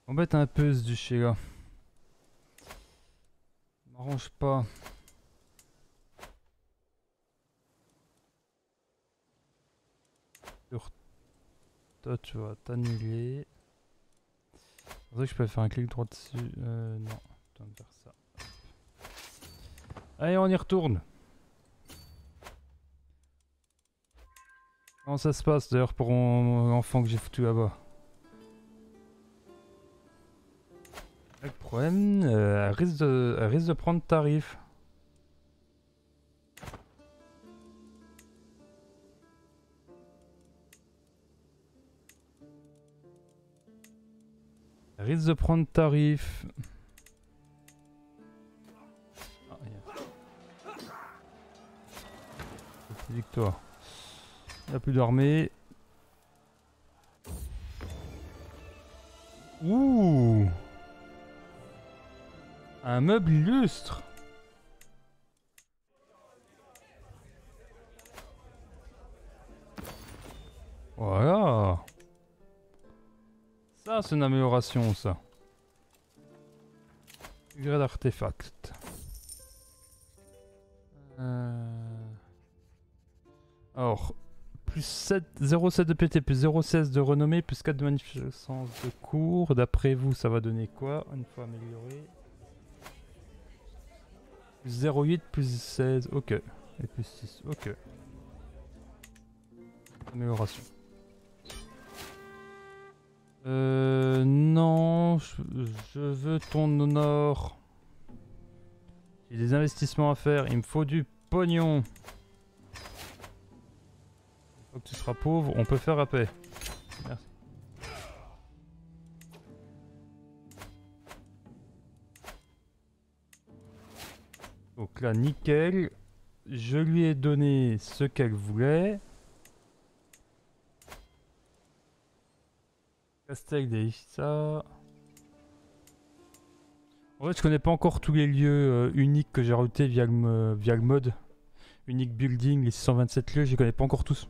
Embête un peu ce duché là. M'arrange pas. Toi tu vas t'annuler. C'est vrai que je peux faire un clic droit dessus. Euh, non, me faire ça. Allez, on y retourne. Comment ça se passe d'ailleurs pour l'enfant que j'ai foutu là-bas? Problème, euh, risque de, elle risque de prendre tarif. Elle risque de prendre tarif. Victoire. Il n'y a plus d'armée. Ouh Un meuble illustre Voilà Ça c'est une amélioration ça. Grade d'artefact. Euh... Alors, plus 0,7 de PT, plus 0,16 de renommée, plus 4 de magnificence de cours. D'après vous, ça va donner quoi une fois amélioré? Plus 0,8, plus 16, ok. Et plus 6, ok. Amélioration. Euh, non, je, veux ton or. J'ai des investissements à faire, il me faut du pognon que tu seras pauvre, on peut faire paix. Merci. Donc là, nickel. Je lui ai donné ce qu'elle voulait. Castel ça. En fait, je connais pas encore tous les lieux euh, uniques que j'ai rajoutés via via le mode. Unique building, les 627 lieux, je les connais pas encore tous.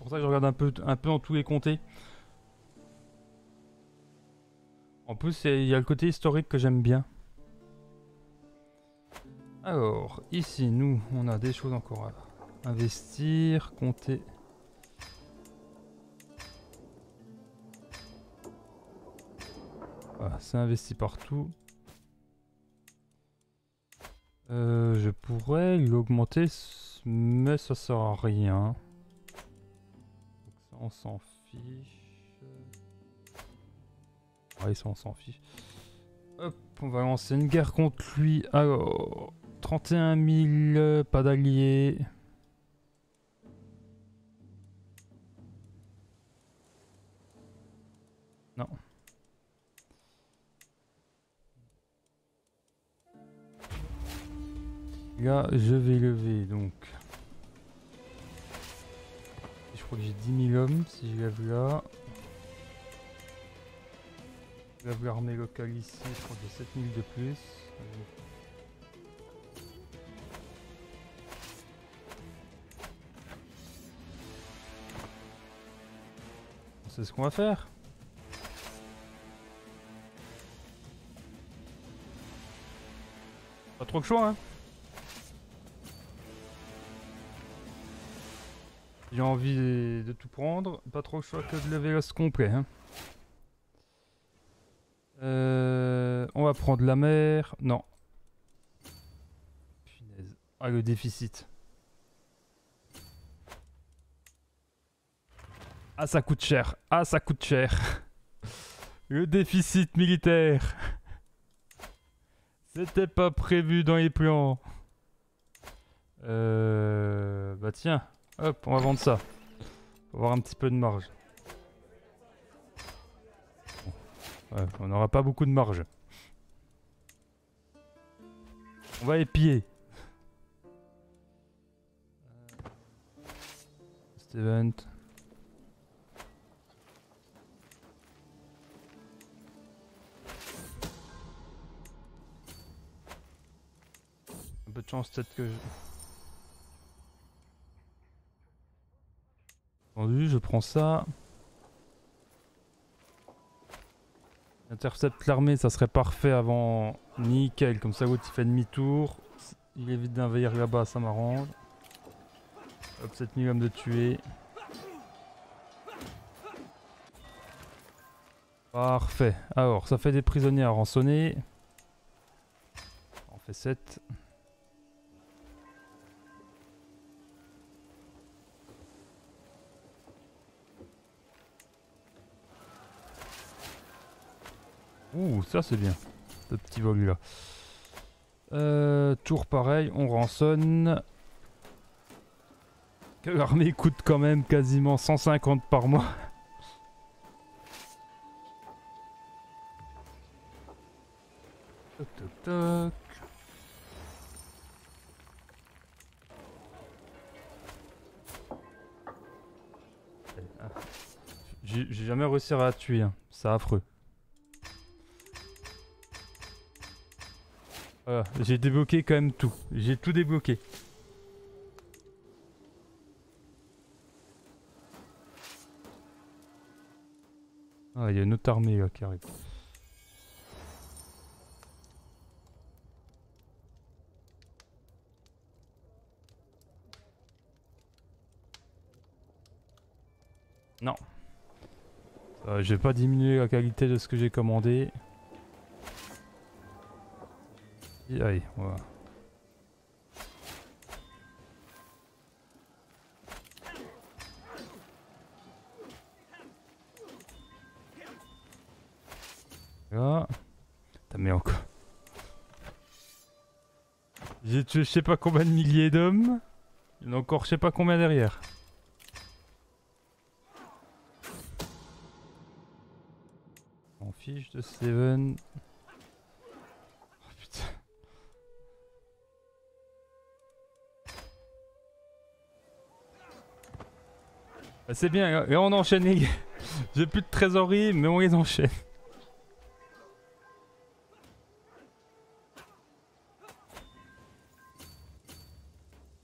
C'est pour ça que je regarde un peu, un peu dans tous les comtés. En plus, il y a le côté historique que j'aime bien. Alors, ici, nous, on a des choses encore à investir, compter. C'est investi partout. Euh, je pourrais l'augmenter, mais ça sert à rien. On s'en fiche. Ouais, ça, on s'en fiche. Hop, on va lancer une guerre contre lui. Alors, 31 000, pas d'alliés. Non. Là, je vais lever donc. Crois que j'ai 10 000 hommes si je lève là. Je lève l'armée locale ici, je crois que j'ai 7 000 de plus. C'est ce qu'on va faire. Pas trop de choix, hein. J'ai envie de, tout prendre, pas trop le choix que de lever l'os complet. Hein. Euh, on va prendre la mer. Non. Punaise. Ah, le déficit. Ah, ça coûte cher. Ah, ça coûte cher. Le déficit militaire. C'était pas prévu dans les plans. Euh... Bah tiens. Hop, on va vendre ça. Pour avoir un petit peu de marge. Ouais, on n'aura pas beaucoup de marge. On va épier. event. Un peu de chance peut-être que je... je prends ça. Intercepte l'armée, ça serait parfait avant. Nickel, comme ça l'autre il fait demi-tour. Il évite d'envahir là-bas, ça m'arrange. Hop, 7000 hommes de tuer. Parfait. Alors, ça fait des prisonniers à rançonner. On fait 7. Ouh, ça c'est bien. Ce petit vol là. Euh, tour pareil, on rançonne. L'armée coûte quand même quasiment 150 par mois. Toc toc toc. J'ai jamais réussi à la tuer, hein. c'est affreux. J'ai débloqué quand même tout. J'ai tout débloqué. Ah, il y a une autre armée là qui arrive. Non. Euh, je vais pas diminuer la qualité de ce que j'ai commandé. Là. T'as mis encore. J'ai tué je sais pas combien de milliers d'hommes. Il y en a encore je sais pas combien derrière. On fiche de Steven. C'est bien, et on enchaîne les J'ai plus de trésorerie, mais on les enchaîne.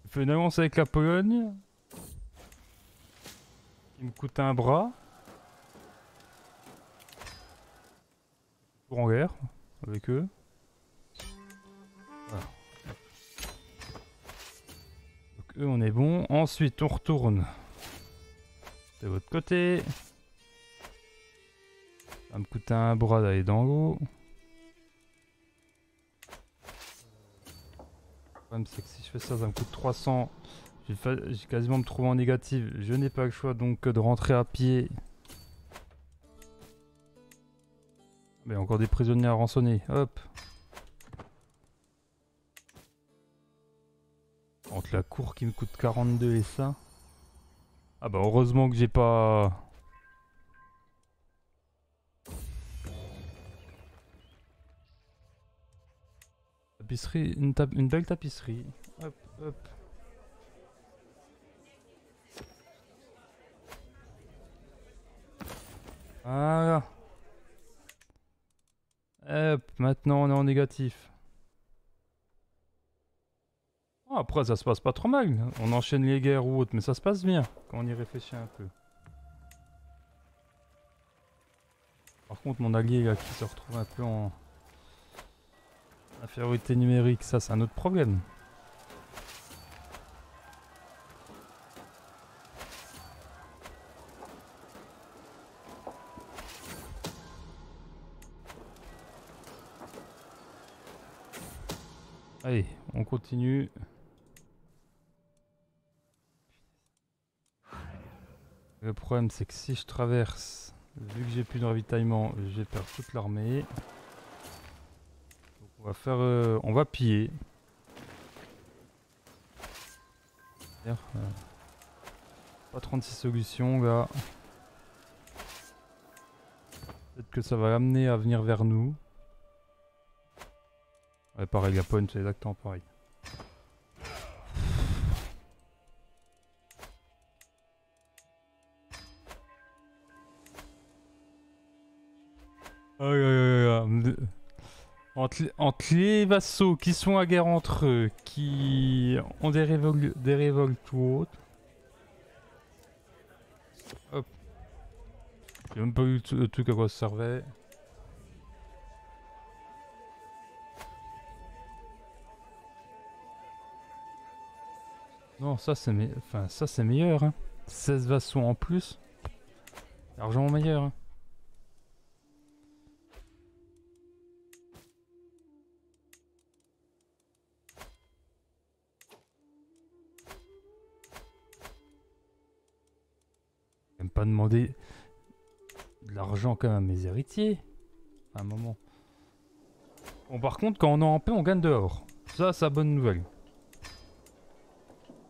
Je fais une avance avec la Pologne. Il me coûte un bras. Pour en guerre avec eux. Donc eux on est bon. Ensuite on retourne de votre côté. Ça me coûte un bras d'aller dans l'eau. problème c'est que si je fais ça, ça me coûte 300. J'ai quasiment me trouver en négative. Je n'ai pas le choix donc de rentrer à pied. Mais encore des prisonniers à rançonner. Hop. Entre la cour qui me coûte 42 et ça. Ah bah heureusement que j'ai pas... Tapisserie, une, belle tapisserie. Hop, hop. Voilà. Hop, maintenant on est en négatif. Oh, après ça se passe pas trop mal. On enchaîne les guerres ou autre, mais ça se passe bien quand on y réfléchit un peu. Par contre mon allié là qui se retrouve un peu en infériorité numérique, ça c'est un autre problème. Allez, on continue. Le problème c'est que si je traverse, vu que j'ai plus de ravitaillement, je vais perdre toute l'armée. On va faire, euh, on va piller. Euh, pas 36 solutions là. Peut-être que ça va l'amener à venir vers nous. Ouais, pareil, la c'est exactement pareil. Entre, entre, les vassaux qui sont à guerre entre eux, qui ont des, des révoltes ou autres. Hop. J'ai même pas eu le truc à quoi ça servait. Non, ça c'est enfin, ça c'est meilleur. Hein. 16 vassaux en plus. L'argent meilleur. Hein. Demander de l'argent quand même à mes héritiers. À un moment. Bon par contre quand on est en paix on gagne dehors. Ça c'est la bonne nouvelle.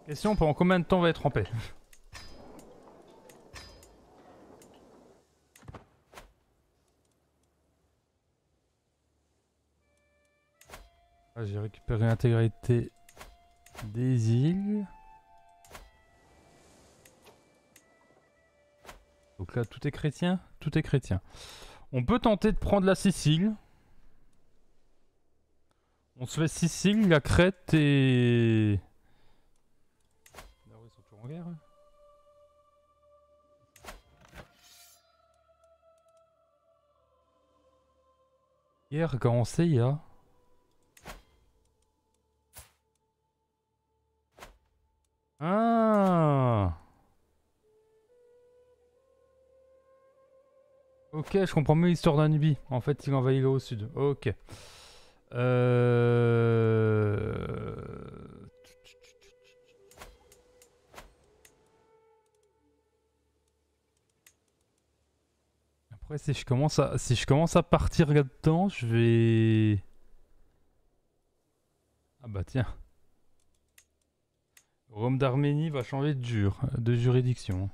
Question, pendant combien de temps on va être en paix? Ah, J'ai récupéré l'intégralité des îles. Donc là, tout est chrétien Tout est chrétien. On peut tenter de prendre la Sicile. On se fait Sicile, la Crète et... Hier, Hier, quand on sait, il y a... Ah Ok, je comprends mieux l'histoire d'Anubis. En fait, il envahit là au sud. Ok. Euh... Après, si je commence à, si je commence à partir là-dedans, je vais... Ah bah tiens. Rome d'Arménie va changer de jure, de juridiction.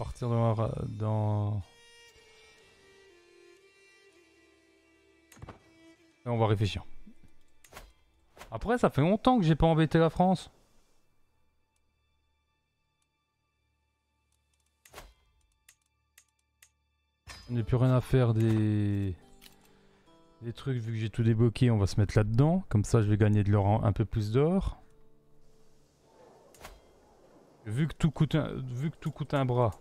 Partir dans... dans... on va réfléchir. Après, ça fait longtemps que j'ai pas embêté la France. On n'a plus rien à faire des... Des trucs, vu que j'ai tout débloqué, on va se mettre là-dedans. Comme ça, je vais gagner de l'or un peu plus d'or. Vu que tout coûte un... vu que tout coûte un bras.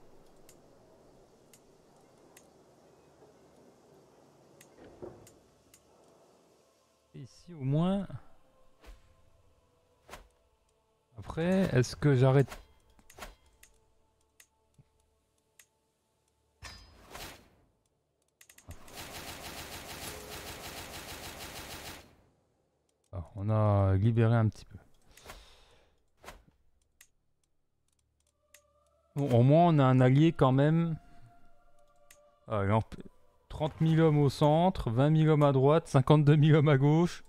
ici au moins. Après, est-ce que j'arrête? Ah, on a libéré un petit peu. Bon, au moins on a un allié quand même. Ah, 30 000 hommes au centre, 20 000 hommes à droite, 52 000 hommes à gauche.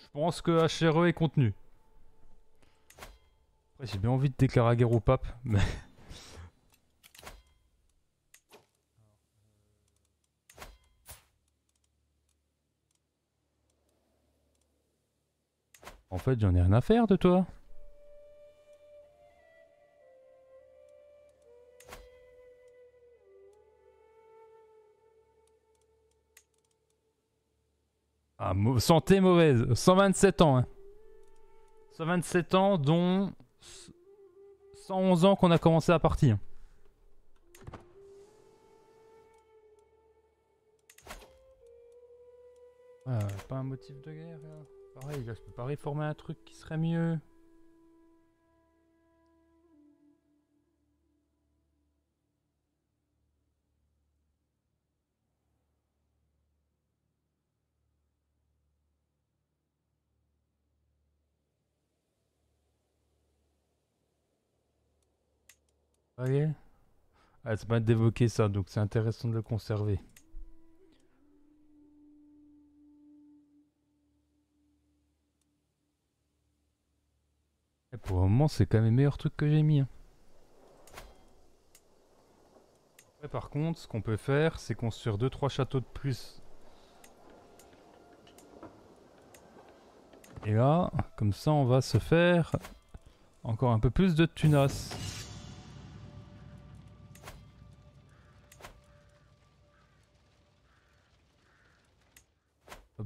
Je pense que HRE est contenu. Après, j'ai bien envie de déclarer la guerre au pape, mais... En fait, j'en ai rien à faire de toi. Santé mauvaise. 127 ans. Hein. 127 ans, dont 111 ans qu'on a commencé à partir. pas un motif de guerre là? Pareil, là, je peux pas réformer un truc qui serait mieux. Ah, ça permet d'évoquer ça, donc c'est intéressant de le conserver. pour le moment, c'est quand même les meilleurs trucs que j'ai mis. Hein. par contre, ce qu'on peut faire, c'est construire 2-3 châteaux de plus. Et là, comme ça, on va se faire encore un peu plus de tunas.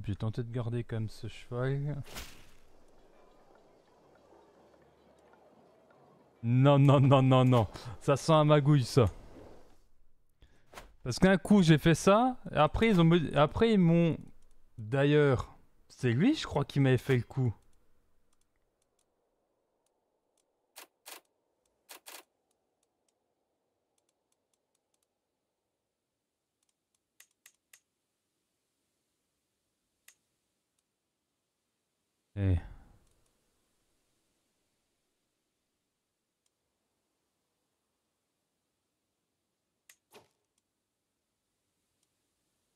Hop, j'ai tenté de garder même ce cheval. Non, non, non, non, non. Ça sent un magouille, ça. Parce qu'un coup, j'ai fait ça. Après, ils ont... Après, ils m'ont... D'ailleurs, c'est lui, je crois, qui m'avait fait le coup. Eh...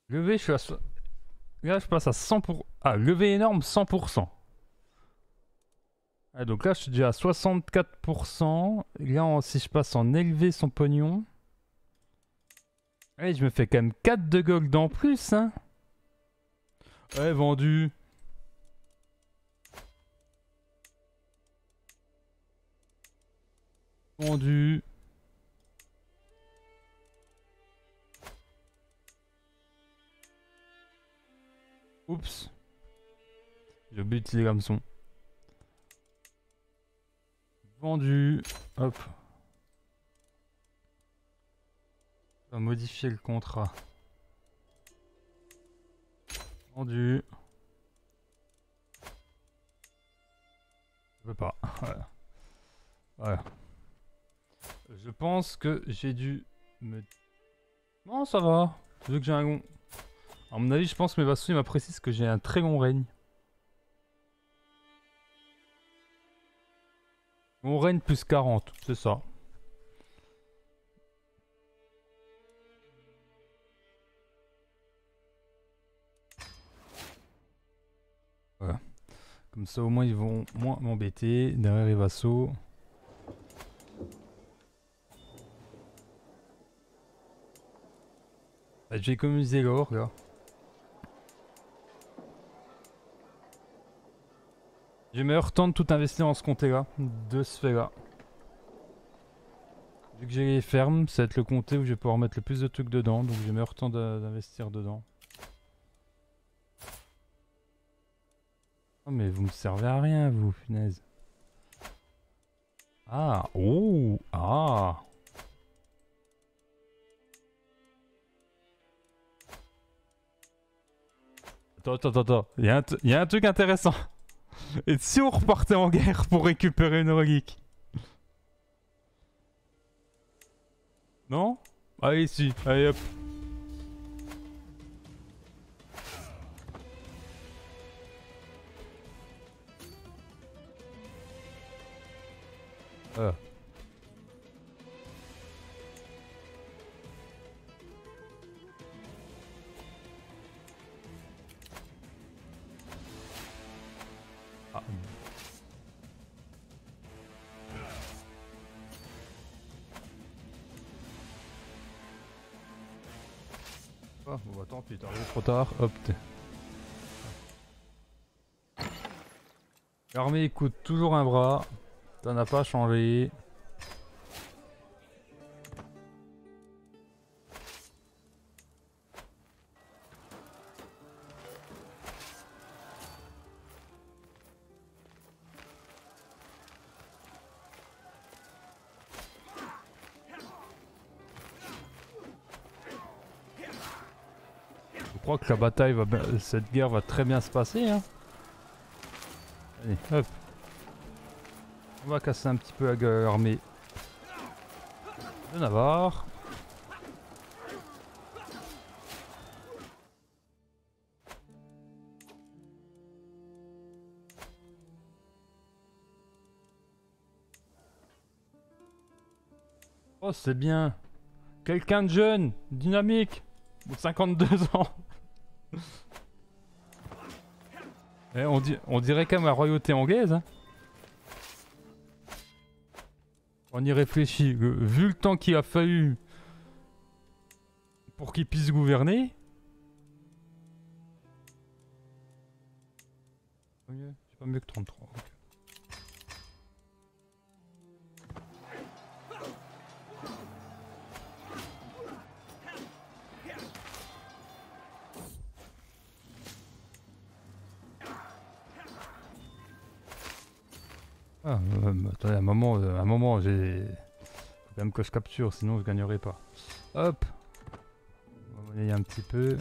Levé, je suis à... Là, je passe à 100%. Ah, levé énorme, 100%. Ah, donc là, je suis déjà à 64%. Là, si je passe en élevé son pognon... Allez, je me fais quand même 4 de gold en plus, hein. Ouais, vendu. Vendu. Oups. J'ai oublié d'utiliser l'hameçon. Vendu. Hop. On va modifier le contrat. Vendu. Je peux pas. Voilà. Voilà. Je pense que j'ai dû me... Non, ça va. Vu que j'ai un... À mon avis, je pense que mes vassaux m'apprécient que j'ai un très bon règne. Mon règne plus 40, c'est ça. Voilà. Comme ça, au moins, ils vont moins m'embêter derrière les vassaux. Bah, J'ai économisé l'or, là. J'ai meilleur temps de tout investir dans ce comté là, de ce fait là. Vu que j'ai les fermes, ça va être le comté où je vais pouvoir mettre le plus de trucs dedans, donc j'ai meilleur temps d'investir dedans. Oh mais vous me servez à rien vous, punaise. Ah, oh, ah. Attends, attends, attends. Il y, y, a un truc intéressant. Et si on repartait en guerre pour récupérer une relique? Non? Ah Allez, ici. Si. Allez, hop. Ah. Ah, bon bah tant pis, arrivé trop tard, hop. t'es- L'armée écoute toujours un bras, ça n'a pas changé. Bataille cette guerre va très bien se passer hein. Allez, hop. On va casser un petit peu la gueule à l'armée de Navarre. Oh, c'est bien. Quelqu'un de jeune, dynamique, de 52 ans. Eh, on, on dirait quand même la royauté anglaise. hein. On y réfléchit. euh, Vu le temps qu'il a fallu pour qu'il puisse gouverner. C'est pas mieux que 33. Attendez, un moment, euh, moment, j'ai. Faut quand même que je capture, sinon je gagnerai pas. Hop On va monnayer un petit peu.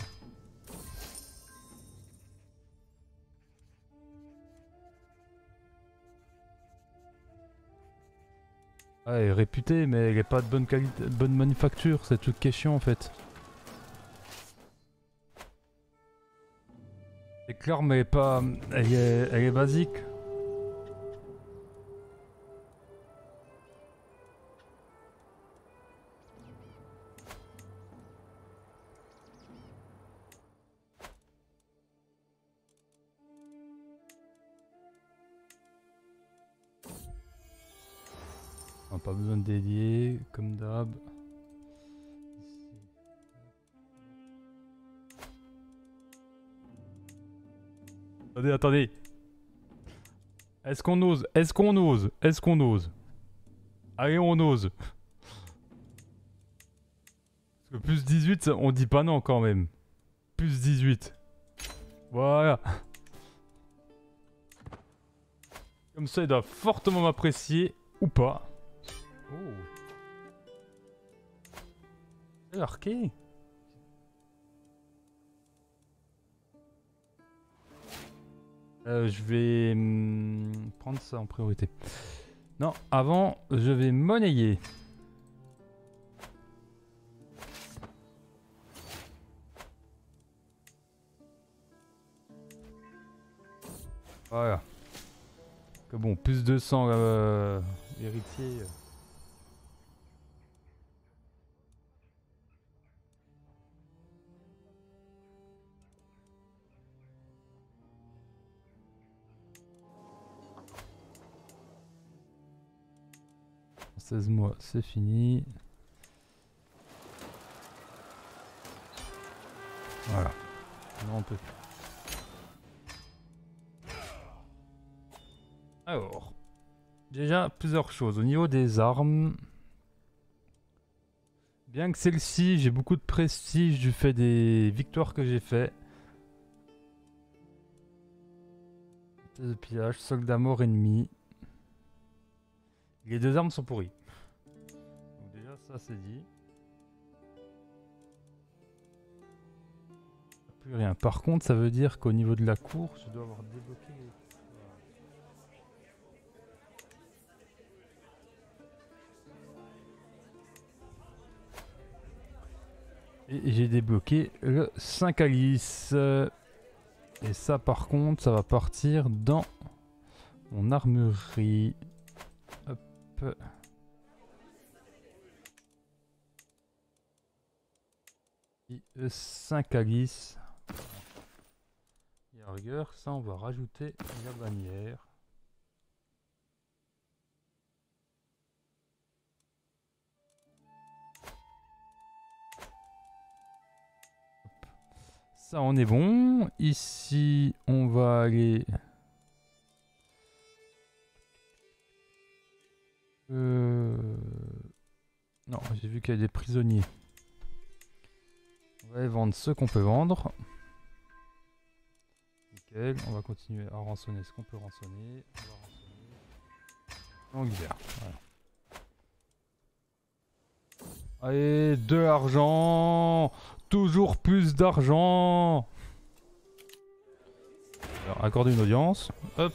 Ah, elle est réputée, mais elle est pas de bonne qualité, bonne manufacture, c'est toute question en fait. C'est clair, mais pas. Elle est, elle est basique. Attendez. Est-ce qu'on ose Est-ce qu'on ose Est-ce qu'on ose? Allez, on ose. Parce que plus 18, ça- on dit pas non quand même. Plus 18. Voilà. Comme ça, il doit fortement m'apprécier ou pas. Oh. Euh, je vais hum, prendre ça en priorité. Non, avant, je vais monnayer. Voilà. Que bon, plus 200 euh, héritiers. 16 mois, c'est fini. Voilà. On peut plus. Alors, déjà plusieurs choses. Au niveau des armes, bien que celle-ci, j'ai beaucoup de prestige du fait des victoires que j'ai fait. De pillage, soldat mort ennemi. Les deux armes sont pourries. C'est dit. Plus rien. Par contre, ça veut dire qu'au niveau de la cour, je dois avoir débloqué. Et j'ai débloqué le 5 Alice. Et ça par contre, ça va partir dans mon armurerie. Et 5 Alice. Et à rigueur, ça on va rajouter la bannière. Ça, on est bon. Ici, on va aller... Euh... Non, j'ai vu qu'il y a des prisonniers. On va vendre ce qu'on peut vendre. Nickel, on va continuer à rançonner ce qu'on peut rançonner. Allez, de l'argent Toujours plus d'argent Alors, accorder une audience. Hop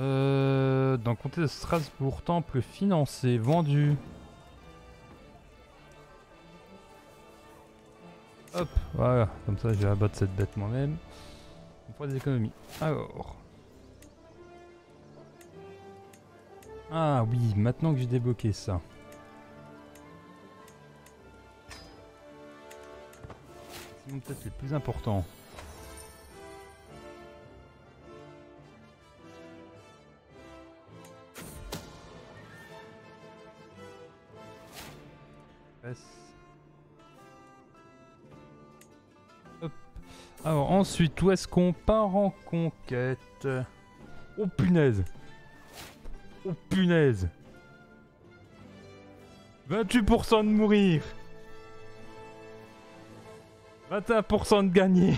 Euh, dans le comté de Strasbourg, temple financé, vendu. Hop, voilà, comme ça je vais abattre cette bête moi-même. On fera des économies. Alors. Ah oui, maintenant que j'ai débloqué ça. C'est peut-être le plus important. Ensuite, où est-ce qu'on part en conquête Oh punaise Oh punaise 28% de mourir 21% de gagner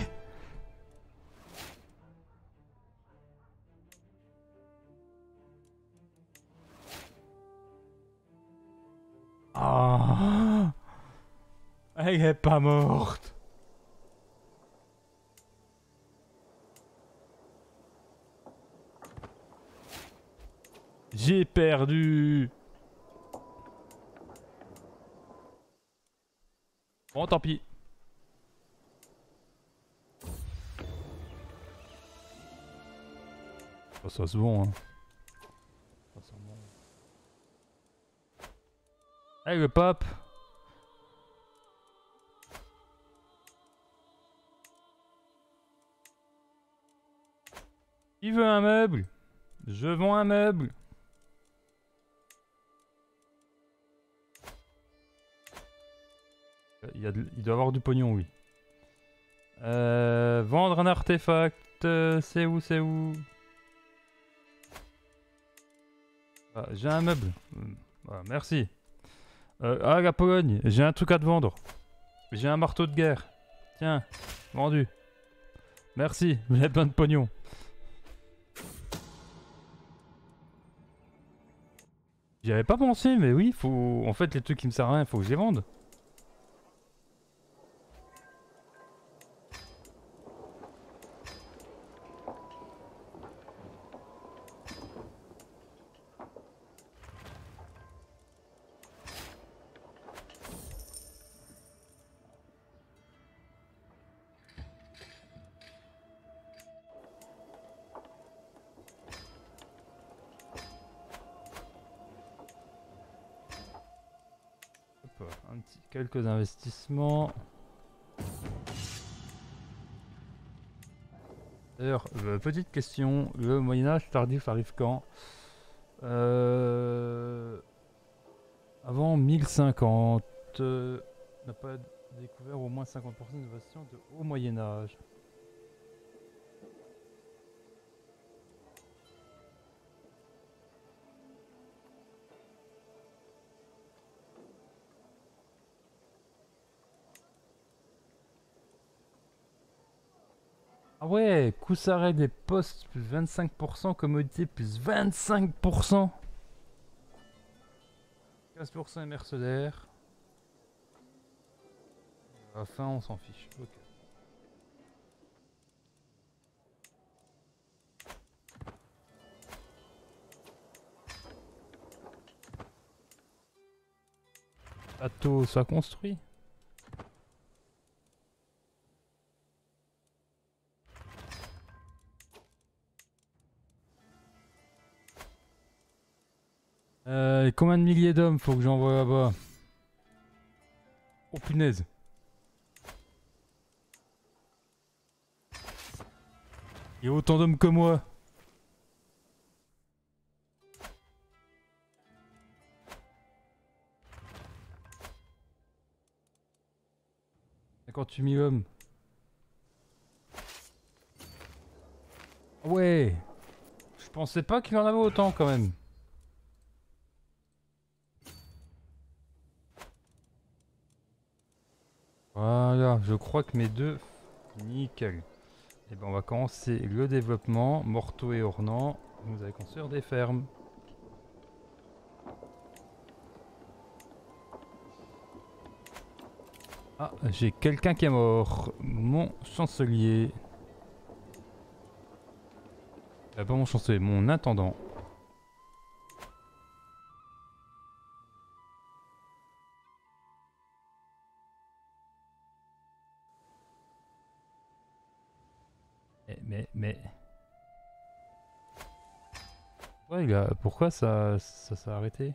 Ah Elle est pas morte J'ai perdu Bon, tant pis. Oh, ça se vend, hein. Bon. Allez, le pop Qui veut un meuble? Je vends un meuble il doit avoir du pognon, oui. Euh, vendre un artefact, euh, c'est où, c'est où? Ah, J'ai un meuble. Hum, voilà, merci. Euh, ah, la Pologne, j'ai un truc à te vendre. J'ai un marteau de guerre. Tiens, vendu. Merci, j'ai plein de pognon. J'y avais pas pensé, mais oui, faut. En fait, les trucs qui me servent à rien, faut que je les vende. Quelques. D'ailleurs, euh, petite question, le Moyen-Âge tardif arrive quand? Euh, Avant 1050, euh, n'a pas découvert au moins 50% d'innovation de haut Moyen-Âge. Ouais, Coussaré des postes plus 25%, commodité plus 25%. 15% est mercenaire. À la fin, on s'en fiche. Ok. Château, ça construit? Euh, combien de milliers d'hommes faut que j'envoie là-bas Oh punaise. Il y a autant d'hommes que moi. 58 000 hommes. Ouais. Je pensais pas qu'il en avait autant quand même. Voilà, je crois que mes deux... Nickel. Et eh ben on va commencer le développement. Morteau et Ornant. Vous allez construire des fermes. Ah, j'ai quelqu'un qui est mort. Mon chancelier. Euh, pas mon chancelier, mon intendant. Mais. Ouais, gars, pourquoi ça, ça s'est arrêté?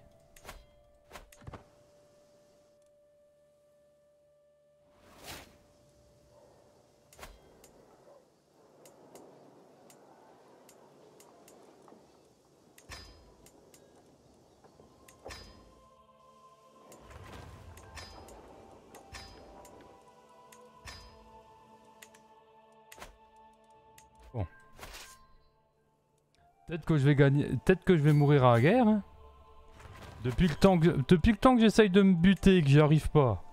Que je vais gagner. Peut-être que je vais mourir à la guerre. Hein. Depuis le temps que, depuis le temps que j'essaye de me buter et que j'y arrive pas.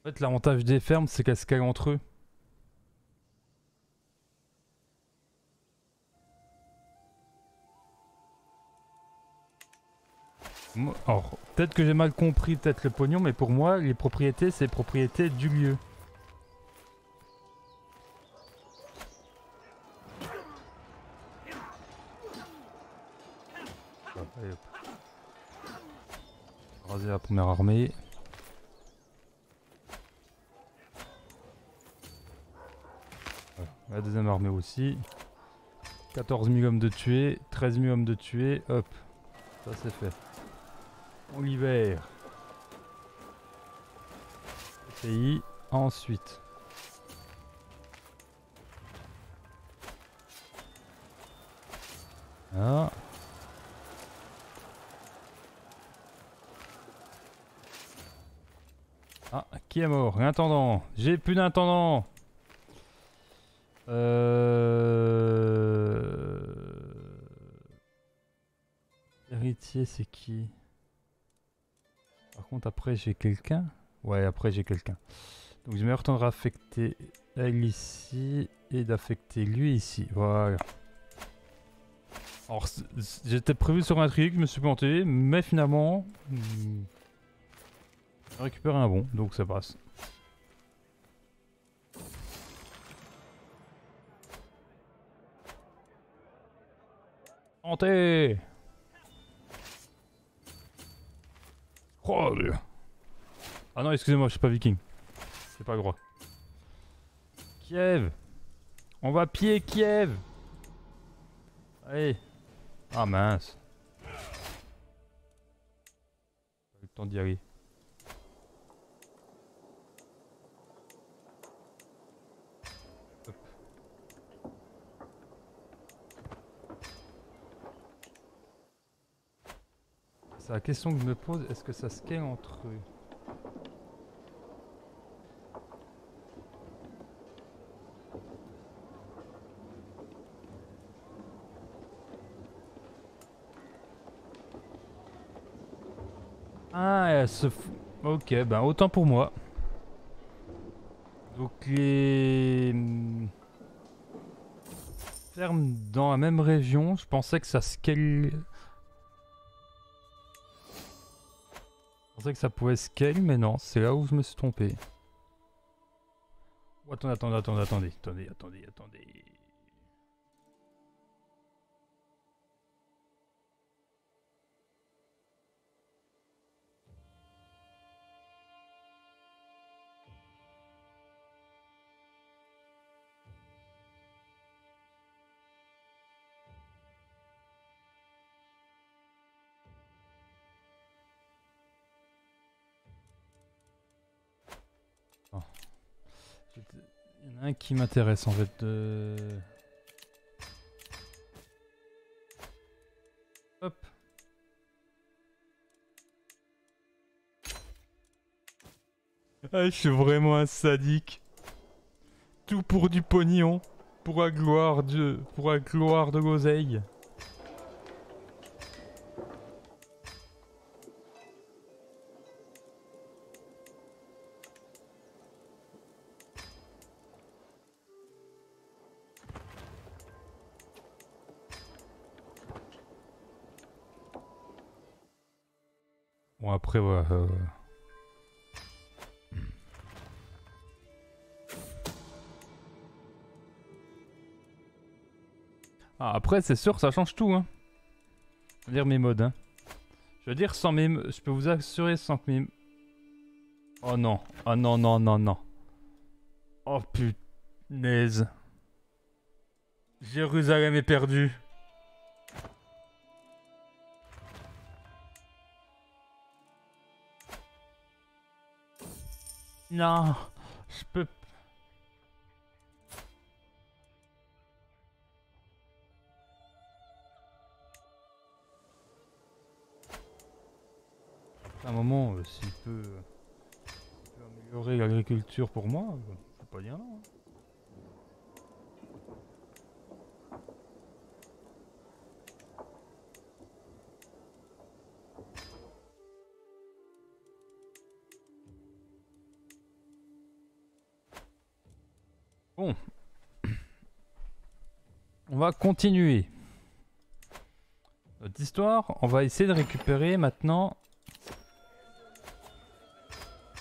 En fait, l'avantage des fermes, c'est qu'elles se calent entre eux. Alors, peut-être que j'ai mal compris peut-être le pognon, mais pour moi, les propriétés, c'est propriétés du lieu. Première armée. La deuxième armée aussi. 14 000 hommes de tués, 13 000 hommes de tués, hop, ça c'est fait. On l'hiver. Pays, ensuite. Ah. Ah, qui est mort Intendant. J'ai plus d'intendant. Euh... Héritier, c'est qui? Par contre, après, j'ai quelqu'un? Ouais, après, j'ai quelqu'un. Donc, je vais à affecter elle ici et d'affecter lui ici. Voilà. Alors, j'étais prévu sur un truc, je me suis planté, mais finalement... Hmm, récupérer un bon, donc ça passe. Santé Oh Ah non, excusez-moi, je suis pas viking. C'est pas gros. Kiev On va pied Kiev Allez Ah mince Pas le temps d'y aller. La question que je me pose, est-ce que ça scale entre eux? Ah, elle se Ok, ben autant pour moi. Donc les... Fermes dans la même région, je pensais que ça scale... pensais que ça pouvait scale, mais non, c'est là où je me suis trompé. Oh, attendez, attendez, attendez, attendez, attendez, attendez, attendez. M'intéresse en fait. de- Hop. Ah, je suis vraiment un sadique. Tout pour du pognon. Pour la gloire de, pour la gloire de l'oseille. Voilà. euh, Ah, après c'est sûr ça change tout hein. Je veux dire mes modes hein. Je veux dire sans mes... Je peux vous assurer sans que. Oh non. Oh non non non non. Oh punaise. Jérusalem est perdu. Non, je peux. p- À un moment, s'il peut, euh, s'il peut améliorer l'agriculture pour moi, euh, faut pas dire non. hein. Bon. On va continuer. Notre histoire, on va essayer de récupérer maintenant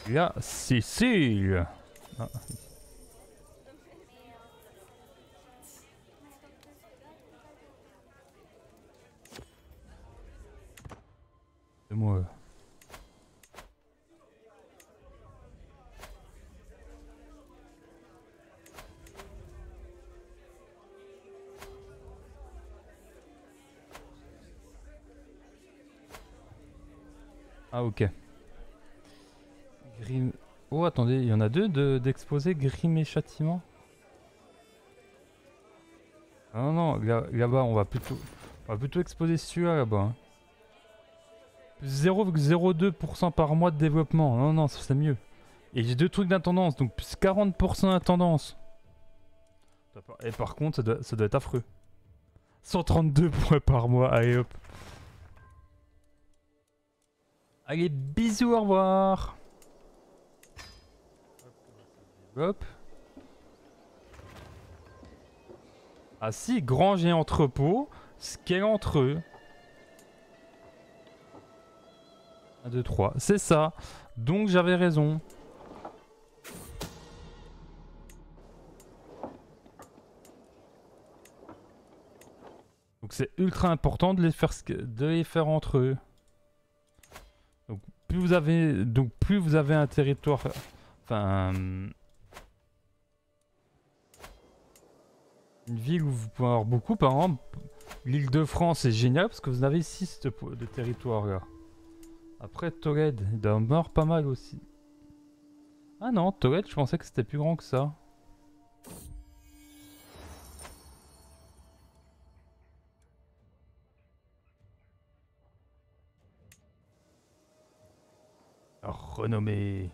la Sicile. Ah. Ah ok. Oh attendez, il y en a deux de- d'exposés Grim et Châtiment? Ah non, non, là- là-bas on va plutôt... On va plutôt exposer celui-là là-bas. hein. Plus 0,02% par mois de développement. Non, non, ça, c'est mieux. Et j'ai deux trucs d'intendance, donc plus 40% d'intendance. Et par contre, ça doit, ça doit être affreux. 132 points par mois, allez hop. Allez, bisous, au revoir. Hop. Ah si, grange et entrepôt, scale entre eux. 1, 2, 3, c'est ça. Donc j'avais raison. Donc c'est ultra important de les faire, de les faire entre eux. Plus vous avez, donc plus vous avez un territoire, enfin une ville où vous pouvez avoir beaucoup. Par exemple, l'île de France est génial parce que vous avez 6 de, territoire là. Après Tolède, il en avoir pas mal aussi. Ah non, Tolède, je pensais que c'était plus grand que ça. Alors, renommé.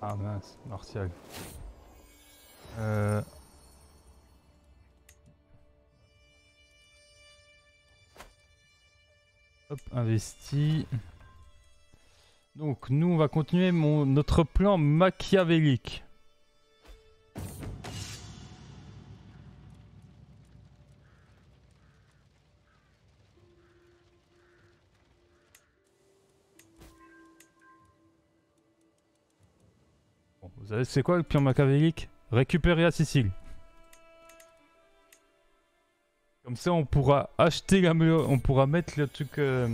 Ah mince, Martial. Euh... Hop, investi. Donc nous on va continuer mon, notre plan machiavélique. Bon, vous savez c'est quoi le plan machiavélique? Récupérer la Sicile. Comme ça on pourra acheter la on pourra mettre le truc euh,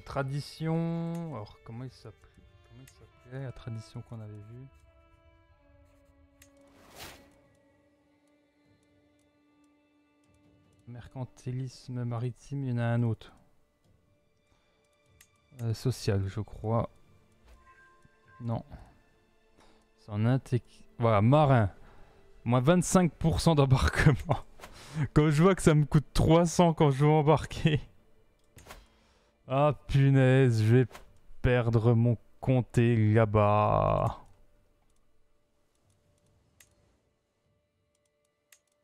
Tradition. Alors, comment il s'appelait la tradition qu'on avait vue? Mercantilisme maritime, il y en a un autre. Euh, social, je crois. Non. C'est en intéc... Voilà, marin. Moins 25% d'embarquement. quand je vois que ça me coûte 300 quand je veux embarquer. Ah punaise, je vais perdre mon comté là-bas.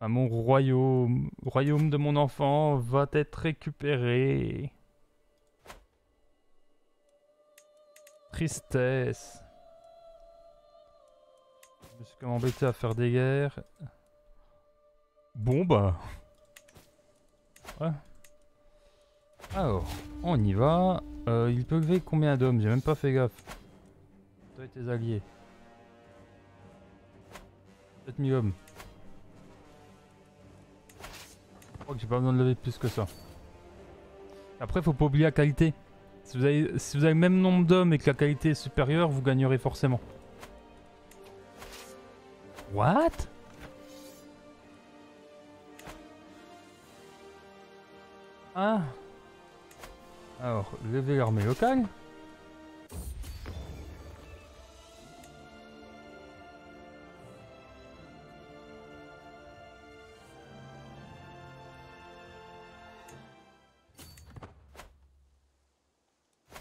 Ah, mon royaume, royaume de mon enfant va être récupéré. Tristesse. Je me suis même embêté à faire des guerres. Bon bah. Alors, on y va. Euh, il peut lever combien d'hommes? J'ai même pas fait gaffe. Toi et tes alliés. 7000 hommes. Je crois que j'ai pas besoin de lever plus que ça. Après, faut pas oublier la qualité. Si vous avez, le même nombre d'hommes et que la qualité est supérieure, vous gagnerez forcément. What? Ah Alors, lever l'armée locale.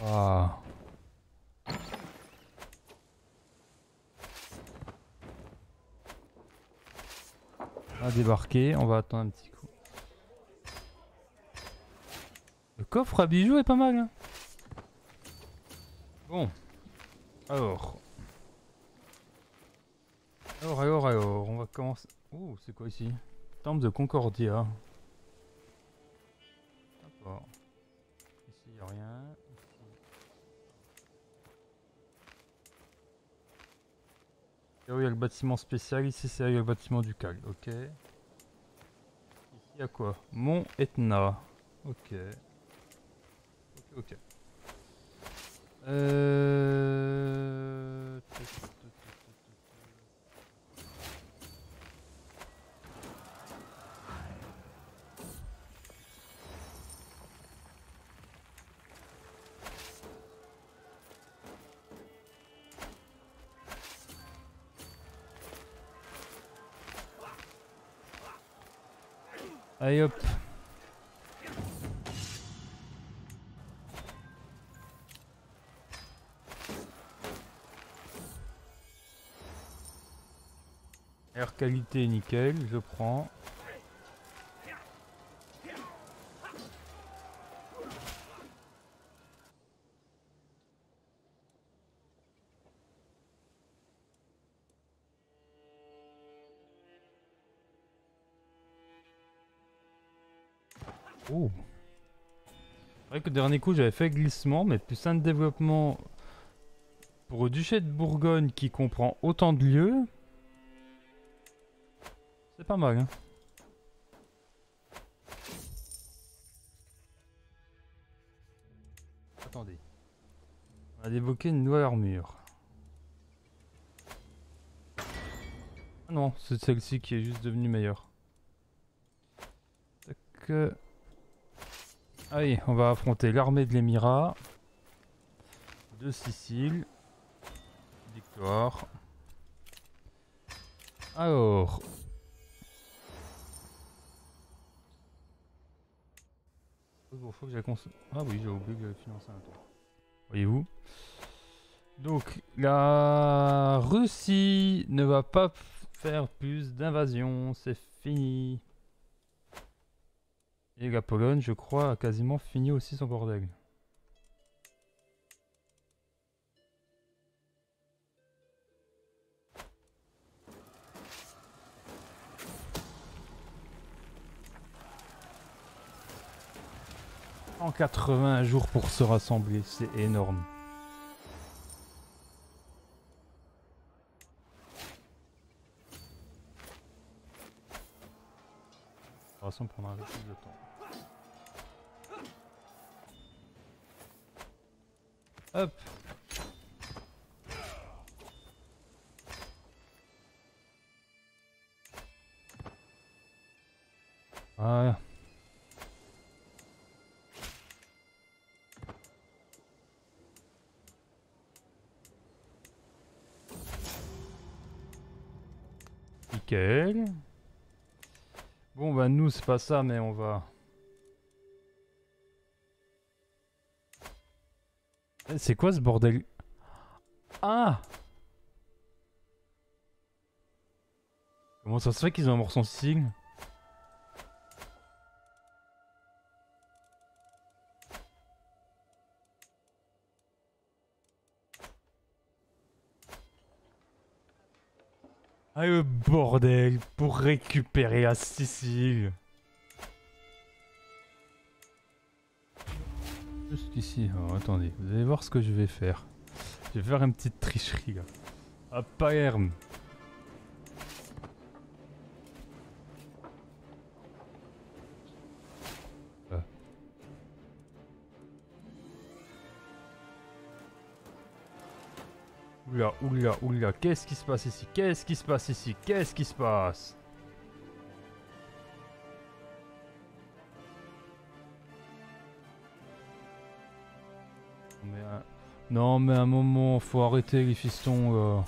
Ah. On va débarquer, on va attendre un petit coup. Le coffre à bijoux est pas mal. Hein. bon. Alors. Alors, alors, alors, on va commencer. Oh, c'est quoi ici? Temple de Concordia. D'accord. Ici, y a rien. Là où il y a le bâtiment spécial, ici c'est le bâtiment du Cal, ok. Ici il y a quoi? Mont Etna. Ok. Ok. Euh... Allez hop. Qualité nickel, je prends. C'est vrai que dernier coup j'avais fait glissement, mais plus un développement pour le duché de Bourgogne qui comprend autant de lieux. C'est pas mal. Hein. Attendez. On a débloqué une nouvelle armure. Ah non, c'est celle-ci qui est juste devenue meilleure. Tac. Allez, on va affronter l'armée de l'émirat. De Sicile. Victoire. Alors. Ah oui, j'ai oublié que j'avais financé un tour. Voyez-vous Donc, la Russie ne va pas faire plus d'invasion. C'est fini. Et la Pologne, je crois, a quasiment fini aussi son bordel. En 80 jours pour se rassembler, c'est énorme. De toute prendra un peu plus de temps. Hop. Voilà. Bon bah nous c'est pas ça mais on va... C'est quoi ce bordel? Ah! Comment ça se fait qu'ils ont un morceau signe? Ah le bordel pour récupérer à Sicile. Juste ici. Alors attendez, vous allez voir ce que je vais faire. Je vais faire une petite tricherie là. À Palerme. Oula, oula, oula, qu'est-ce qui se passe ici? Qu'est-ce qui se passe ici? Qu'est-ce qui se passe? Euh, Non mais un moment, faut arrêter les fistons.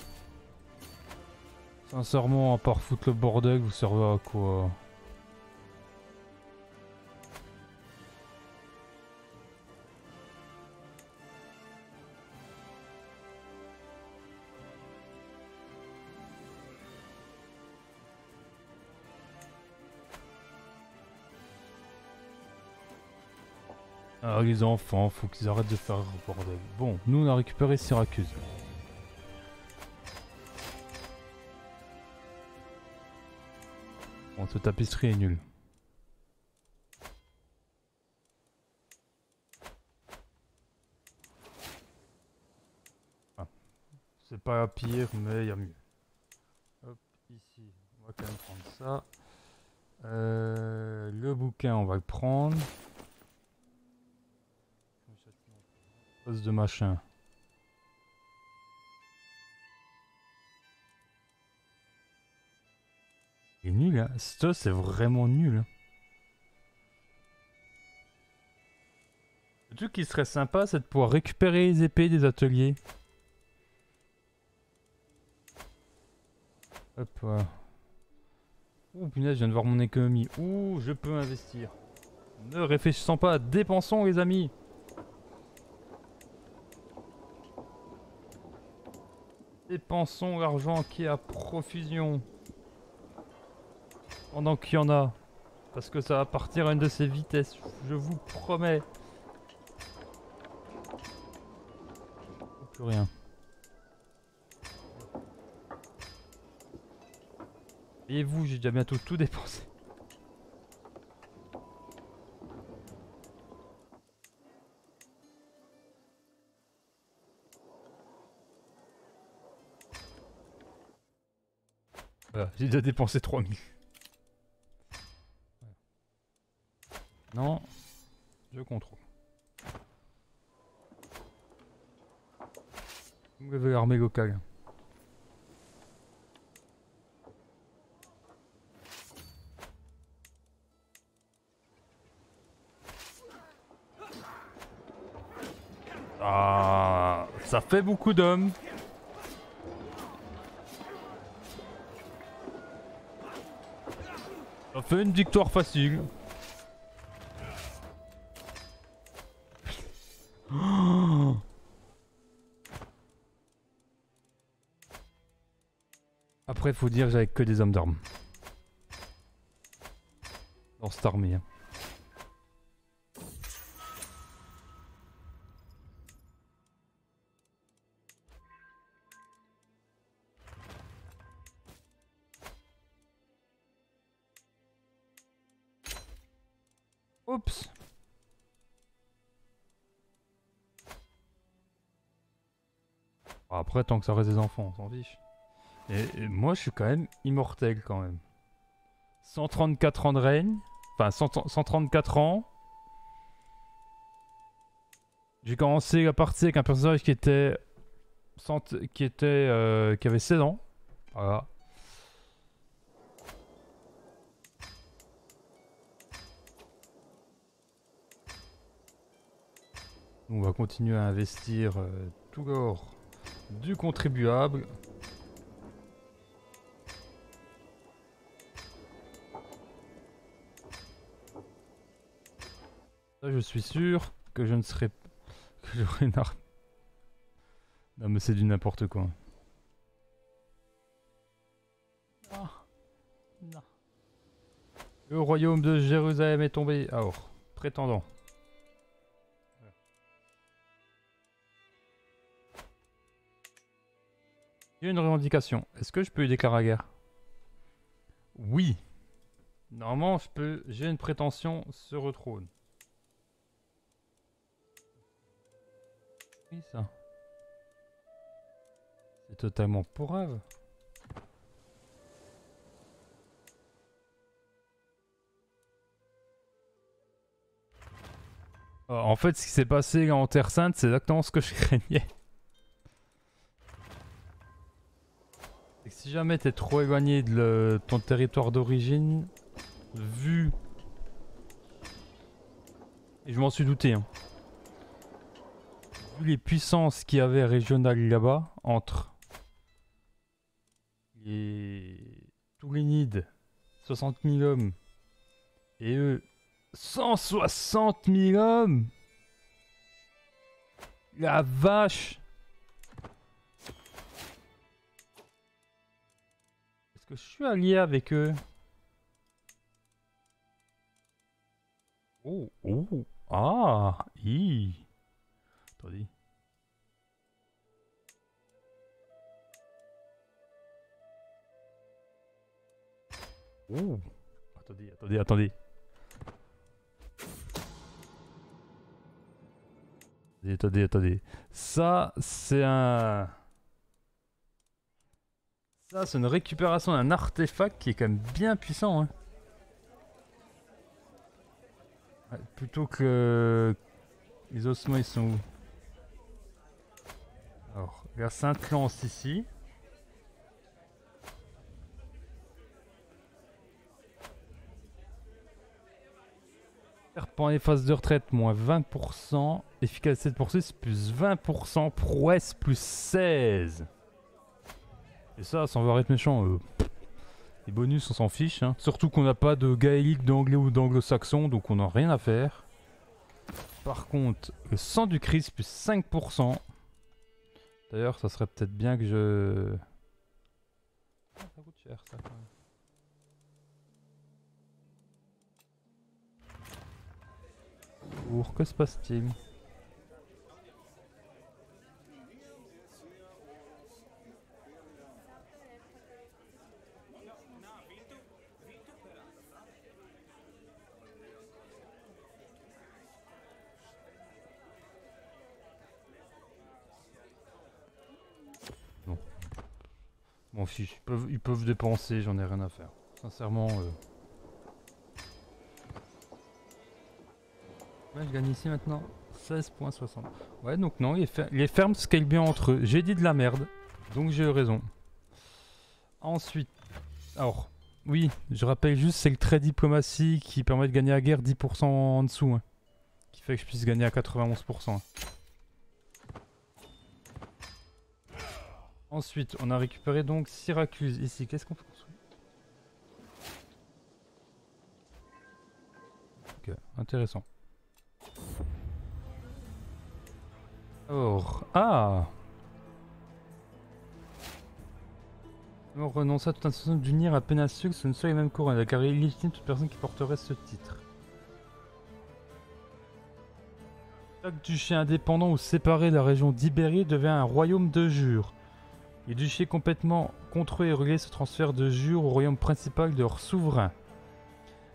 Sincèrement, à part foutre le bordel, vous servez à quoi? Les enfants, faut qu'ils arrêtent de faire bordel. Bon, nous on a récupéré Syracuse. Bon, cette tapisserie est nulle. Ah. C'est pas pire, mais il y a mieux. Hop, ici, on va quand même prendre ça. Euh, le bouquin, on va le prendre. De machin. Il nul, hein. C'est vraiment nul. hein. Le truc qui serait sympa, c'est de pouvoir récupérer les épées des ateliers. Hop. Ouh, punaise, je viens de voir mon économie. Ouh, je peux investir. Ne réfléchissons pas, dépensons les amis. Dépensons l'argent qui est à profusion. Pendant qu'il y en a. Parce que ça va partir à une de ces vitesses, je vous promets. Plus rien. Et vous, j'ai déjà bientôt tout dépensé. J'ai déjà dépensé 3000. Non, je contrôle. Vous avez l'armée locale. Ah, ça fait beaucoup d'hommes. Fait une victoire facile. Après, faut dire que j'avais que des hommes d'armes. Dans cette armée. hein. Tant que ça reste des enfants, on s'en fiche. Et, moi, je suis quand même immortel quand même. 134 ans de règne. Enfin, 100 134 ans. J'ai commencé la partie avec un personnage qui était... qui était... euh, qui avait 16 ans. Voilà. On va continuer à investir euh, tout l'or du contribuable. Là, je suis sûr que je ne serai que j'aurai une arme. Non mais c'est du n'importe quoi. Non. Le royaume de Jérusalem est tombé. Alors, prétendant. A une revendication. Est-ce que je peux lui déclarer la guerre? Oui. Normalement, je peux. J'ai une prétention sur le trône. Oui, ça. C'est totalement pourrave. Euh, en fait, ce qui s'est passé en Terre Sainte, c'est exactement ce que je craignais. si jamais t'es trop éloigné de ton territoire d'origine, vu... Et je m'en suis douté, hein. Vu les puissances qu'il y avait régionales là-bas, entre les Toulénides, 60 000 hommes, et eux, 160 000 hommes La vache que je suis allié avec eux Oh, oh, ah, i. Attendez. Oh, attendez, attendez, attendez. Attendez, attendez, Ça, c'est un... Ça, c'est une récupération d'un artefact qui est quand même bien puissant. Hein. plutôt que... Les ossements, ils sont où? Alors, a Sainte-Lance ici. Pendant les phases de retraite, moins 20%. Efficacité de poursuite, plus 20%. Prouesse, plus 16. Et ça, sans voir être méchant, euh, les bonus, on s'en fiche. Hein. Surtout qu'on n'a pas de gaélique, d'anglais ou d'anglo-saxon, donc on n'a rien à faire. Par contre, le sang du Christ, plus 5%. D'ailleurs, ça serait peut-être bien que je... Ah, ça coûte cher, ça, quand que se passe-t-il? Ils peuvent, dépenser, j'en ai rien à faire. Sincèrement... Euh... je gagne ici maintenant 16.60. Ouais, donc non, les, fermes scale bien entre eux. J'ai dit de la merde, donc j'ai eu raison. Ensuite, alors, oui, je rappelle juste, c'est le trait diplomatie qui permet de gagner la guerre 10% en dessous. Hein, qui fait que je puisse gagner à 91%. Ensuite, on a récupéré donc Syracuse ici. Qu'est-ce qu'on peut construire Ok, intéressant. Alors, ah On renonce à toute intention d'unir à ceux qui sont seule et même couronne, car il est illégitime toute personne qui porterait ce titre. Chaque duché indépendant ou séparé de la région d'Ibérie devient un royaume de jure. Les duchés complètement contre et reliés se transfèrent de jure au royaume principal de leur souverain.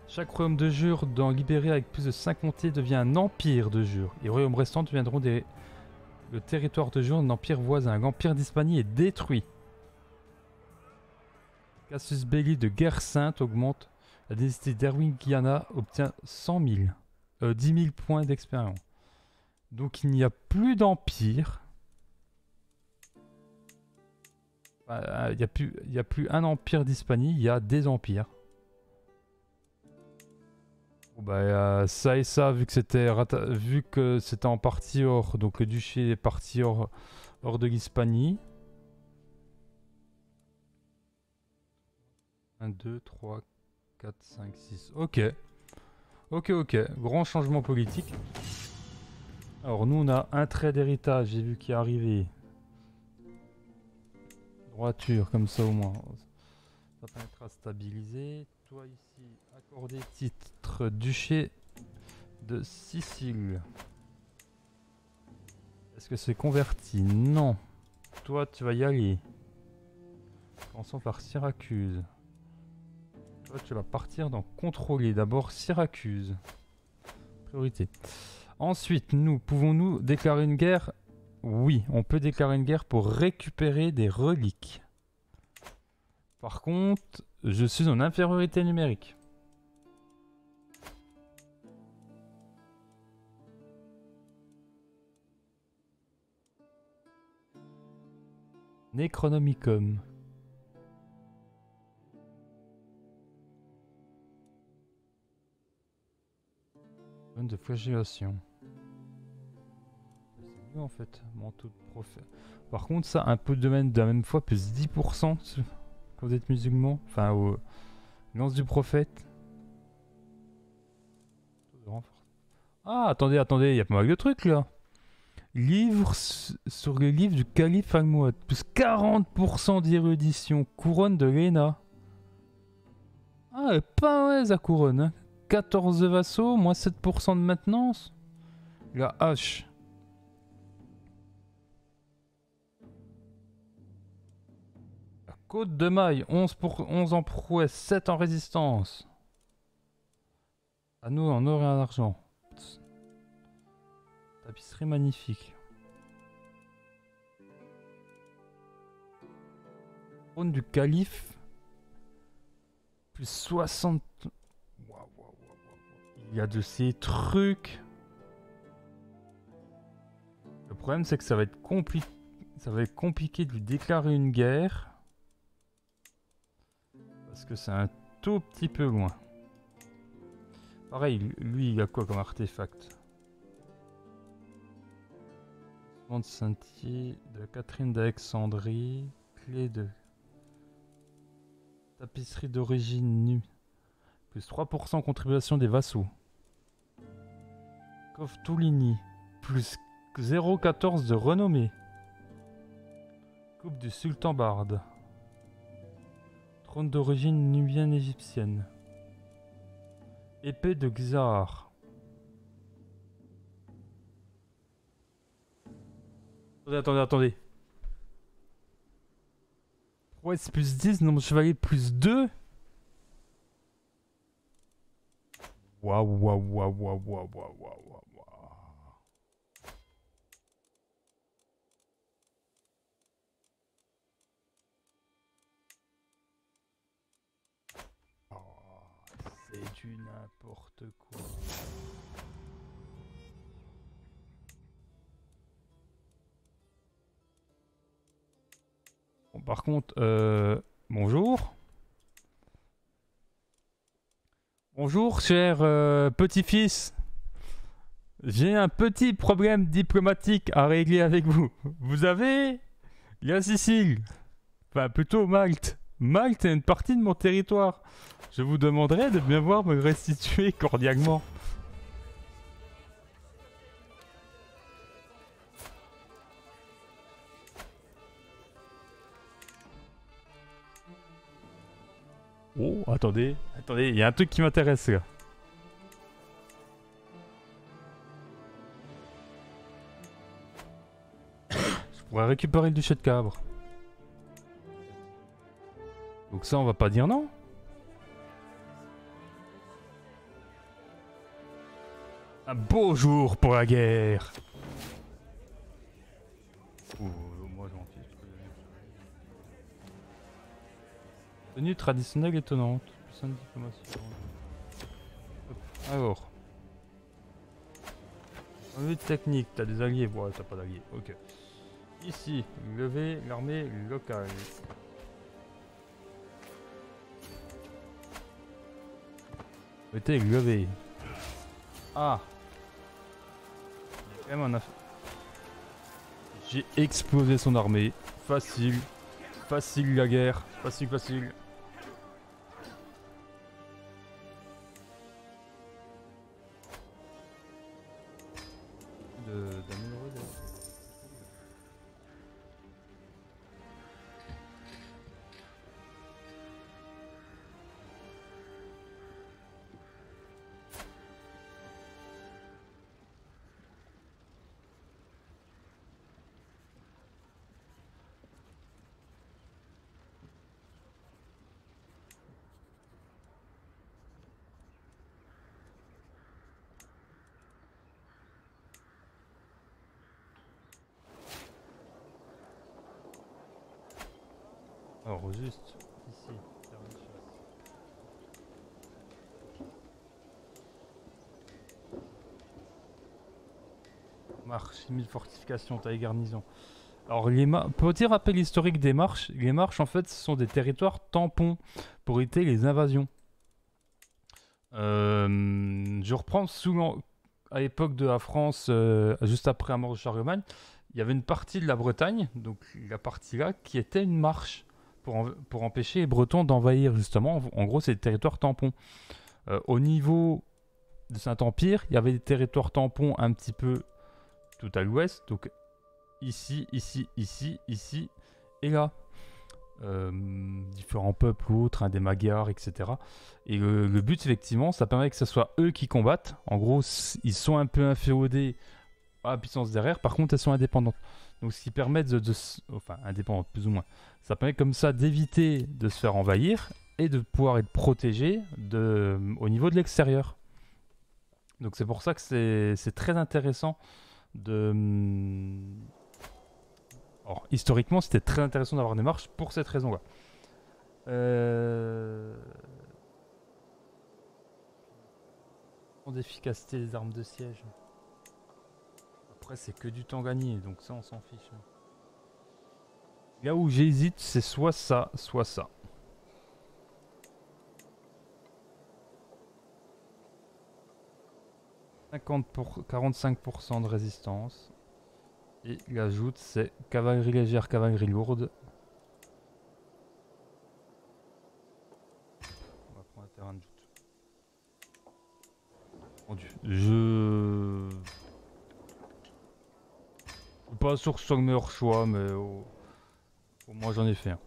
Chaque royaume de jure dans l'Ibérie avec plus de 5 comtés devient un empire de jure. Les royaumes restants deviendront des... le territoire de jure d'un empire voisin. L'empire d'Hispanie est détruit. Cassius Belli de Guerre Sainte augmente. La dynastie d'Erwin Guyana obtient 100 000, euh, 10 000 points d'expérience. Donc il n'y a plus d'empire. Il n'y a, plus un empire d'Hispanie, il y a des empires bah, ça et ça, vu que c'était vu que c'était en partie hors, donc le duché est parti hors, hors de l'Hispanie. 1, 2, 3, 4, 5, 6. Ok. Ok, ok, grand changement politique. Alors nous on a un trait d'héritage, j'ai vu qui est arrivé. Droiture, comme ça au moins. Ça permettra de stabiliser. Toi ici, accorder titre duché de Sicile. Est-ce que c'est converti? Non. Toi tu vas y aller. Commençons par Syracuse. Toi tu vas partir dans contrôler. D'abord Syracuse. Priorité. Ensuite, nous, pouvons-nous déclarer une guerre Oui, on peut déclarer une guerre pour récupérer des reliques. Par contre, je suis en infériorité numérique. Necronomicon. de flagellation. En fait, manteau de prophète. Par contre, ça, un peu de domaine de la même fois, plus 10% quand vous êtes musulman. Enfin, au lance du prophète. Ah, attendez, attendez, il y a pas mal de trucs là. Livre sur le livre du calife Al-Muad. Plus 40% d'érudition. Couronne de Lena. Ah, pas ouais, la couronne. Hein. 14 vassaux, moins 7% de maintenance. La hache. Côte de maille, 11, pour, 11 en prouesse, 7 en résistance. À nous en or et en argent. Tapisserie magnifique. Trône du calife. Plus 60... Il y a de ces trucs. Le problème, c'est que ça va. Ça va être compliqué de lui déclarer une guerre. Parce que c'est un tout petit peu loin. Pareil, lui, il a quoi comme artefact? De Saintier de Catherine d'Alexandrie, clé de tapisserie d'origine nue, plus 3% contribution des vassaux. Toulini, plus 0,14 de renommée. Coupe du Sultan Bard. D'origine nubienne égyptienne. Épée de Xar. Attendez, attendez, attendez. Prouesse plus 10, nombre de chevaliers plus 2 Waouh, waouh, waouh, waouh, waouh, waouh, waouh. N'importe quoi. Par contre, euh, bonjour. Bonjour, cher euh, petit-fils. J'ai un petit problème diplomatique à régler avec vous. Vous avez? La Sicile, enfin plutôt Malte. Malte est une partie de mon territoire. Je vous demanderai de bien voir me restituer cordialement. Oh, attendez, attendez, il y a un truc qui m'intéresse. Je pourrais récupérer le duché de cabre. Donc ça, on va pas dire non Un beau jour pour la guerre. Tenue traditionnelle étonnante. Alors. Envie technique, t'as des alliés. Bon, t'as pas d'alliés. Ok. Ici, lever l'armée locale. Mettez levé. Ah j'ai explosé son armée. Facile. Facile la guerre. Facile, facile. 46 000 fortifications, tailles garnisons. Alors, les petit rappel historique des marches, les marches en fait ce sont des territoires tampons pour éviter les invasions. Euh, je reprends souvent à l'époque de la France, euh, juste après la mort de Charlemagne, il y avait une partie de la Bretagne, donc la partie là, qui était une marche pour, empêcher les Bretons d'envahir justement. En, gros, c'est des territoires tampons. Euh, au niveau de Saint-Empire, il y avait des territoires tampons un petit peu tout à l'ouest, donc ici, ici, ici, ici et là. Euh, différents peuples ou autres, hein, des Magyars, etc. Et le, but, effectivement, ça permet que ce soit eux qui combattent. En gros, ils sont un peu inféodés à la puissance derrière, par contre, elles sont indépendantes. Donc, ce qui permet de, Enfin, indépendantes, plus ou moins. Ça permet comme ça d'éviter de se faire envahir et de pouvoir être protégé de, au niveau de l'extérieur. Donc, c'est pour ça que c'est très intéressant de. Alors, historiquement, c'était très intéressant d'avoir des marches pour cette raison-là. Euh... d'efficacité des armes de siège. Après, c'est que du temps gagné, donc ça, on s'en fiche. hein. Là où j'hésite, c'est soit ça, soit ça. Pour 45% de résistance. Et l'ajoute, c'est cavalerie légère, cavalerie lourde. On va prendre un terrain de joute. Je... je suis pas sûr que ce soit le meilleur choix, mais au, au moins j'en ai fait un.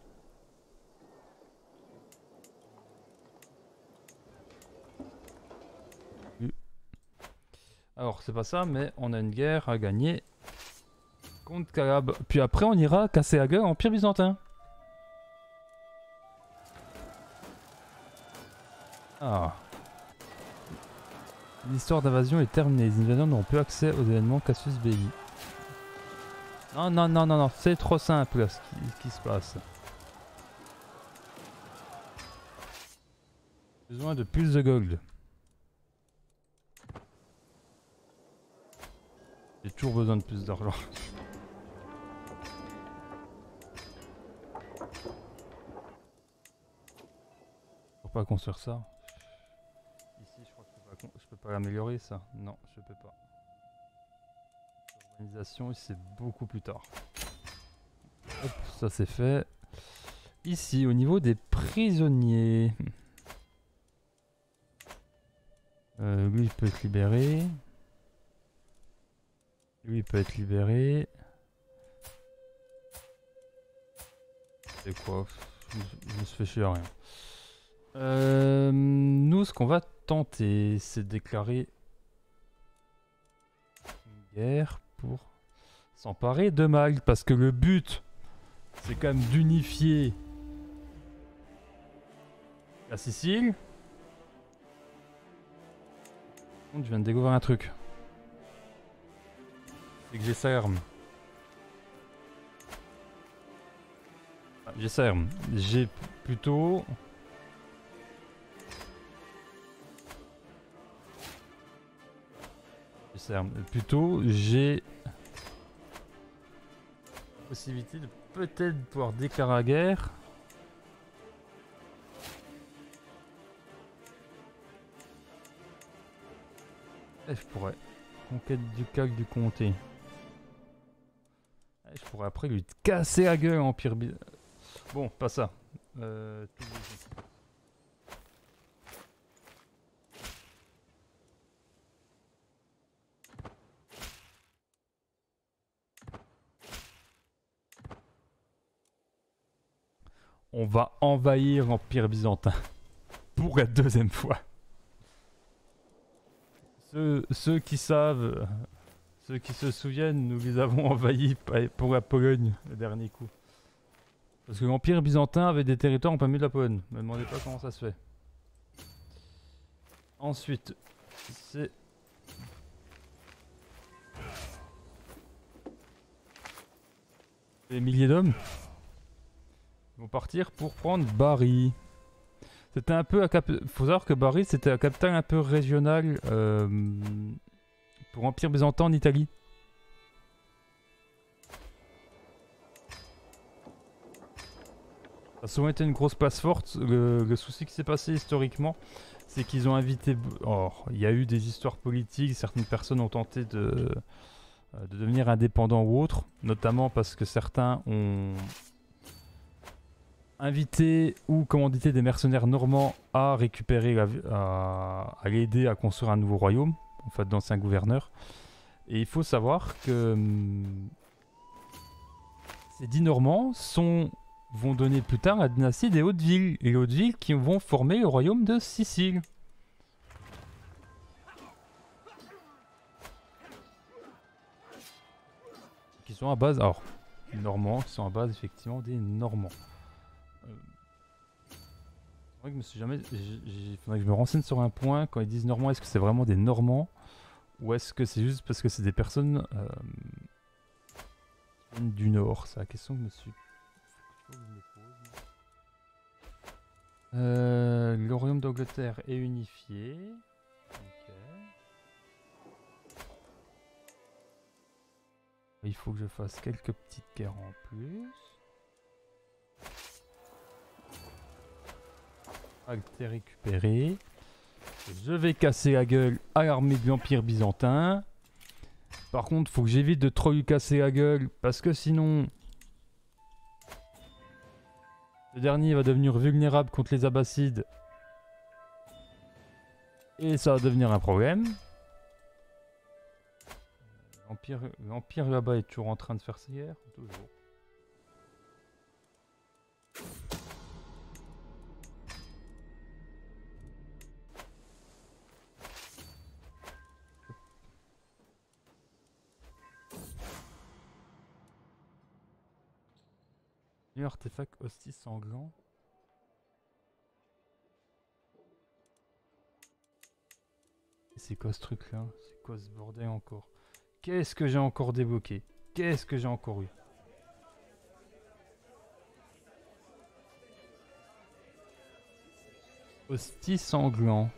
Alors, c'est pas ça, mais on a une guerre à gagner contre Calab. Puis après, on ira casser la gueule en Empire byzantin. Ah. L'histoire d'invasion est terminée. Les invaders n'auront plus accès aux événements Cassius Belli. Non, non, non, non, non. C'est trop simple là, ce qui, ce qui se passe. Besoin de plus de gold. Toujours besoin de plus d'argent. Faut pas construire ça. Ici, je crois que je peux pas, l'améliorer ça. Non, je peux pas. Organisation, c'est beaucoup plus tard. Ça c'est fait. Ici, au niveau des prisonniers. Euh, lui, il peut être libéré. Lui, il peut être libéré. C'est quoi je, me suis fait chier à rien. Euh, nous, ce qu'on va tenter, c'est déclarer une guerre pour s'emparer de Malte. Parce que le but, c'est quand même d'unifier la Sicile. Je viens de découvrir un truc. C'est que arme. Ah, arme. J'ai plutôt... Arme. Plutôt, j'ai... possibilité de peut-être pouvoir déclarer la guerre. Je pourrais. Conquête du CAC du comté. Je pourrais après lui casser la gueule en pire. Bon, pas ça. Euh, On va envahir l'Empire byzantin pour la deuxième fois. Ceux qui savent ceux qui se souviennent, nous les avons envahis pour la Pologne le dernier coup. Parce que l'Empire byzantin avait des territoires en plein milieu de la Pologne. Ne me demandez pas comment ça se fait. Ensuite, c'est... Des milliers d'hommes vont partir pour prendre Bari. C'était un peu... Il faut savoir que Bari, c'était un capitale un peu régional euh, pour Empire byzantin en Italie. Ça a souvent été une grosse place forte. Le, souci qui s'est passé historiquement, c'est qu'ils ont invité. Oh, il y a eu des histoires politiques. Certaines personnes ont tenté de, euh, de devenir indépendants ou autres, notamment parce que certains ont invité ou commandité des mercenaires normands à récupérer, à, à l'aider à construire un nouveau royaume, en fait d'anciens gouverneurs. Et il faut savoir que hum, ces dix Normands vont donner plus tard la dynastie des Hautes-Villes, et les Hautes-Villes qui vont former le royaume de Sicile. Qui sont à base, alors, Normands, qui sont à base effectivement des Normands. Euh, il faudrait que je me renseigne sur un point, quand ils disent Normands, est-ce que c'est vraiment des Normands, ou est-ce que c'est juste parce que c'est des personnes euh, du Nord? C'est la question que je me suis euh, le royaume d'Angleterre est unifié. Il faut que je fasse quelques petites guerres en plus. Acte récupéré. Je vais casser la gueule à l'armée de l'Empire byzantin. Par contre, faut que j'évite de trop lui casser la gueule parce que sinon, le dernier va devenir vulnérable contre les Abbassides. Et ça va devenir un problème. L'Empire là-bas est toujours en train de faire ses guerres. Toujours. Artefact hostie sanglant. C'est quoi ce truc là C'est quoi ce bordel encore? Qu'est-ce que j'ai encore débloqué? Qu'est-ce que j'ai encore eu? Hostie sanglant.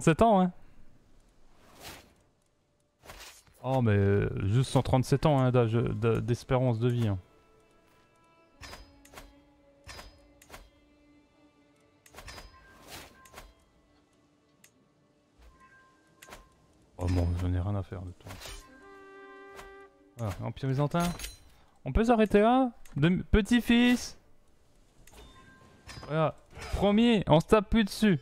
137 ans, hein Oh, mais euh, juste 137 ans hein, d'espérance de vie. Hein. faire de toi. Voilà, Empire byzantin. On peut s'arrêter là? Petit-fils? Voilà. Premier, on se tape plus dessus.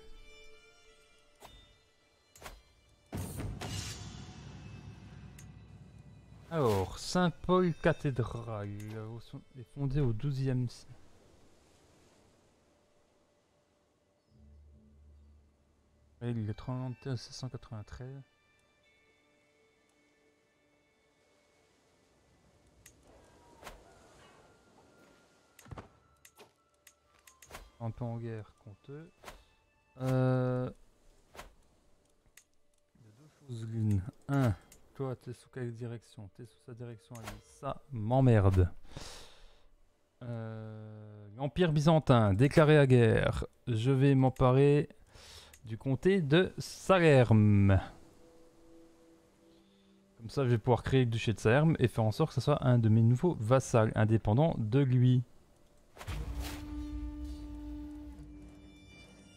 Alors, Saint-Paul cathédrale est fondée au 12e siècle. Il est 31 693. un peu en guerre contre eux. Euh... Il y a deux choses l'une. Un, t'es sous quelle direction? T'es sous sa direction Ça m'emmerde. Euh... L'Empire byzantin, déclaré à guerre. Je vais m'emparer du comté de Salerme. Comme ça, je vais pouvoir créer le duché de Saerm et faire en sorte que ce soit un de mes nouveaux vassals indépendants de lui.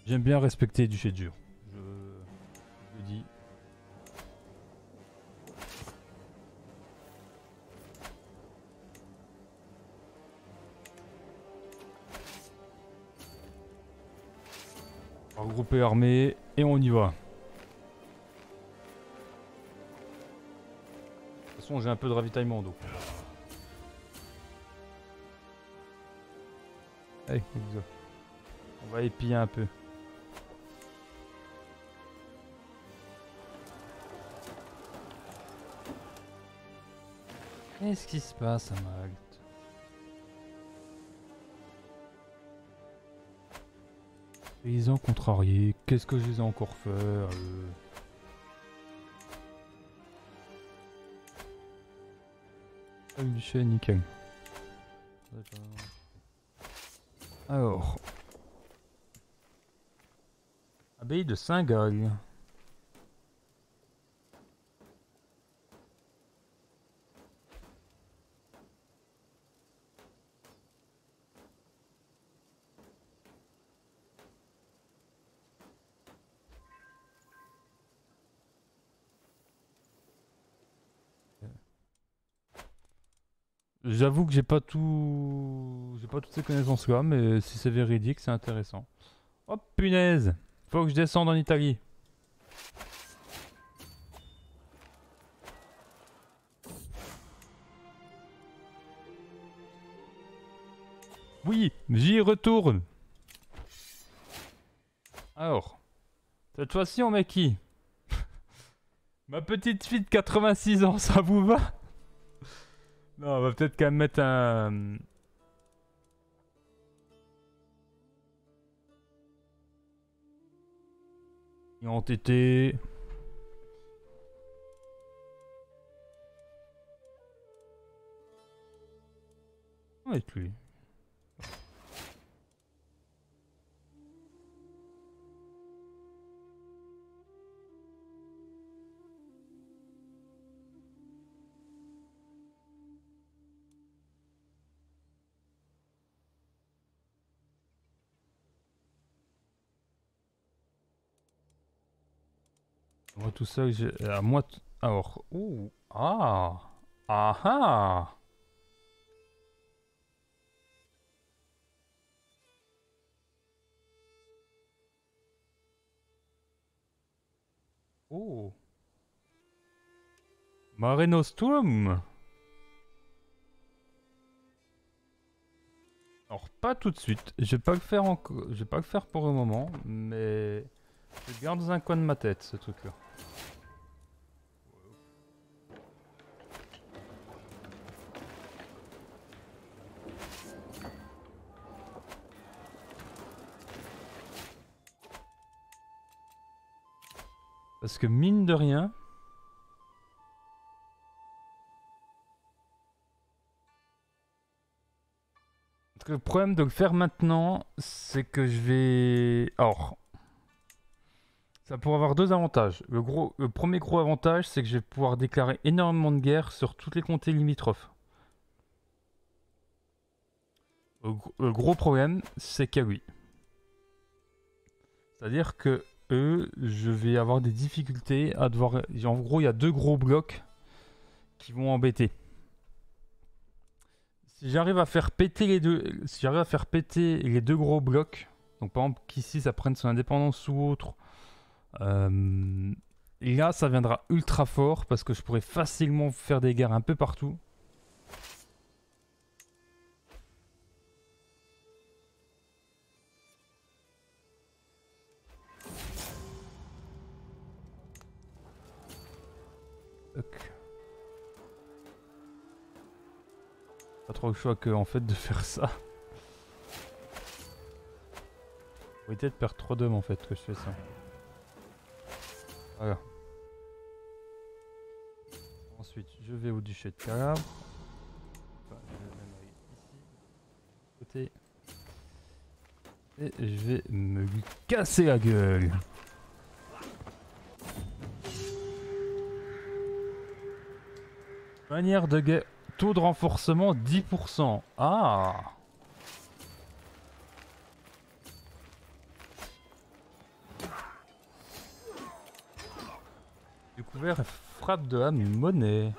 J'aime bien respecter le duché dur. Regrouper l'armée et on y va. De toute façon, j'ai un peu de ravitaillement donc. Allez, on va épier un peu. Qu'est-ce qui se passe à Paysans contrariés, qu'est-ce que je les ai encore fait euh Ah, du nickel. Alors. Abbaye de Saint-Gall. J'avoue que j'ai pas tout. J'ai pas toutes ces connaissances là, mais si c'est véridique, c'est intéressant. Oh punaise Faut que je descende en Italie. Oui, j'y retourne. Alors, cette fois-ci on met qui? Ma petite fille de 86 ans, ça vous va? Non, on va peut-être quand même mettre un... Entité. Avec lui. Moi tout ça, j'ai... À moi... Alors... Ouh Ah Ah ah. Oh. Mare Nostrum Alors pas tout de suite, je vais pas le faire encore, je vais pas le faire pour le moment, mais je garde dans un coin de ma tête ce truc là. Parce que mine de rien... Le problème de le faire maintenant, c'est que je vais... Or, ça pourrait avoir deux avantages. Le, gros, le premier gros avantage, c'est que je vais pouvoir déclarer énormément de guerre sur toutes les comtés limitrophes. Le, gros problème, c'est qu'il oui. C'est-à-dire que eux, je vais avoir des difficultés à devoir... En gros, il y a deux gros blocs qui vont embêter. Si j'arrive à faire péter les deux, si j'arrive à faire péter les deux gros blocs, donc par exemple qu'ici ça prenne son indépendance ou autre, euh, là ça viendra ultra fort parce que je pourrais facilement faire des guerres un peu partout. Pas trop le choix que en fait de faire ça. éviter de perdre trop d'hommes en fait que je fais ça. Voilà. Ensuite, je vais au duché de Calabre. Enfin, je vais. Côté. Et je vais me lui casser la gueule. Manière de guerre. Taux de renforcement 10%. Ah Frappe de âme monnaie.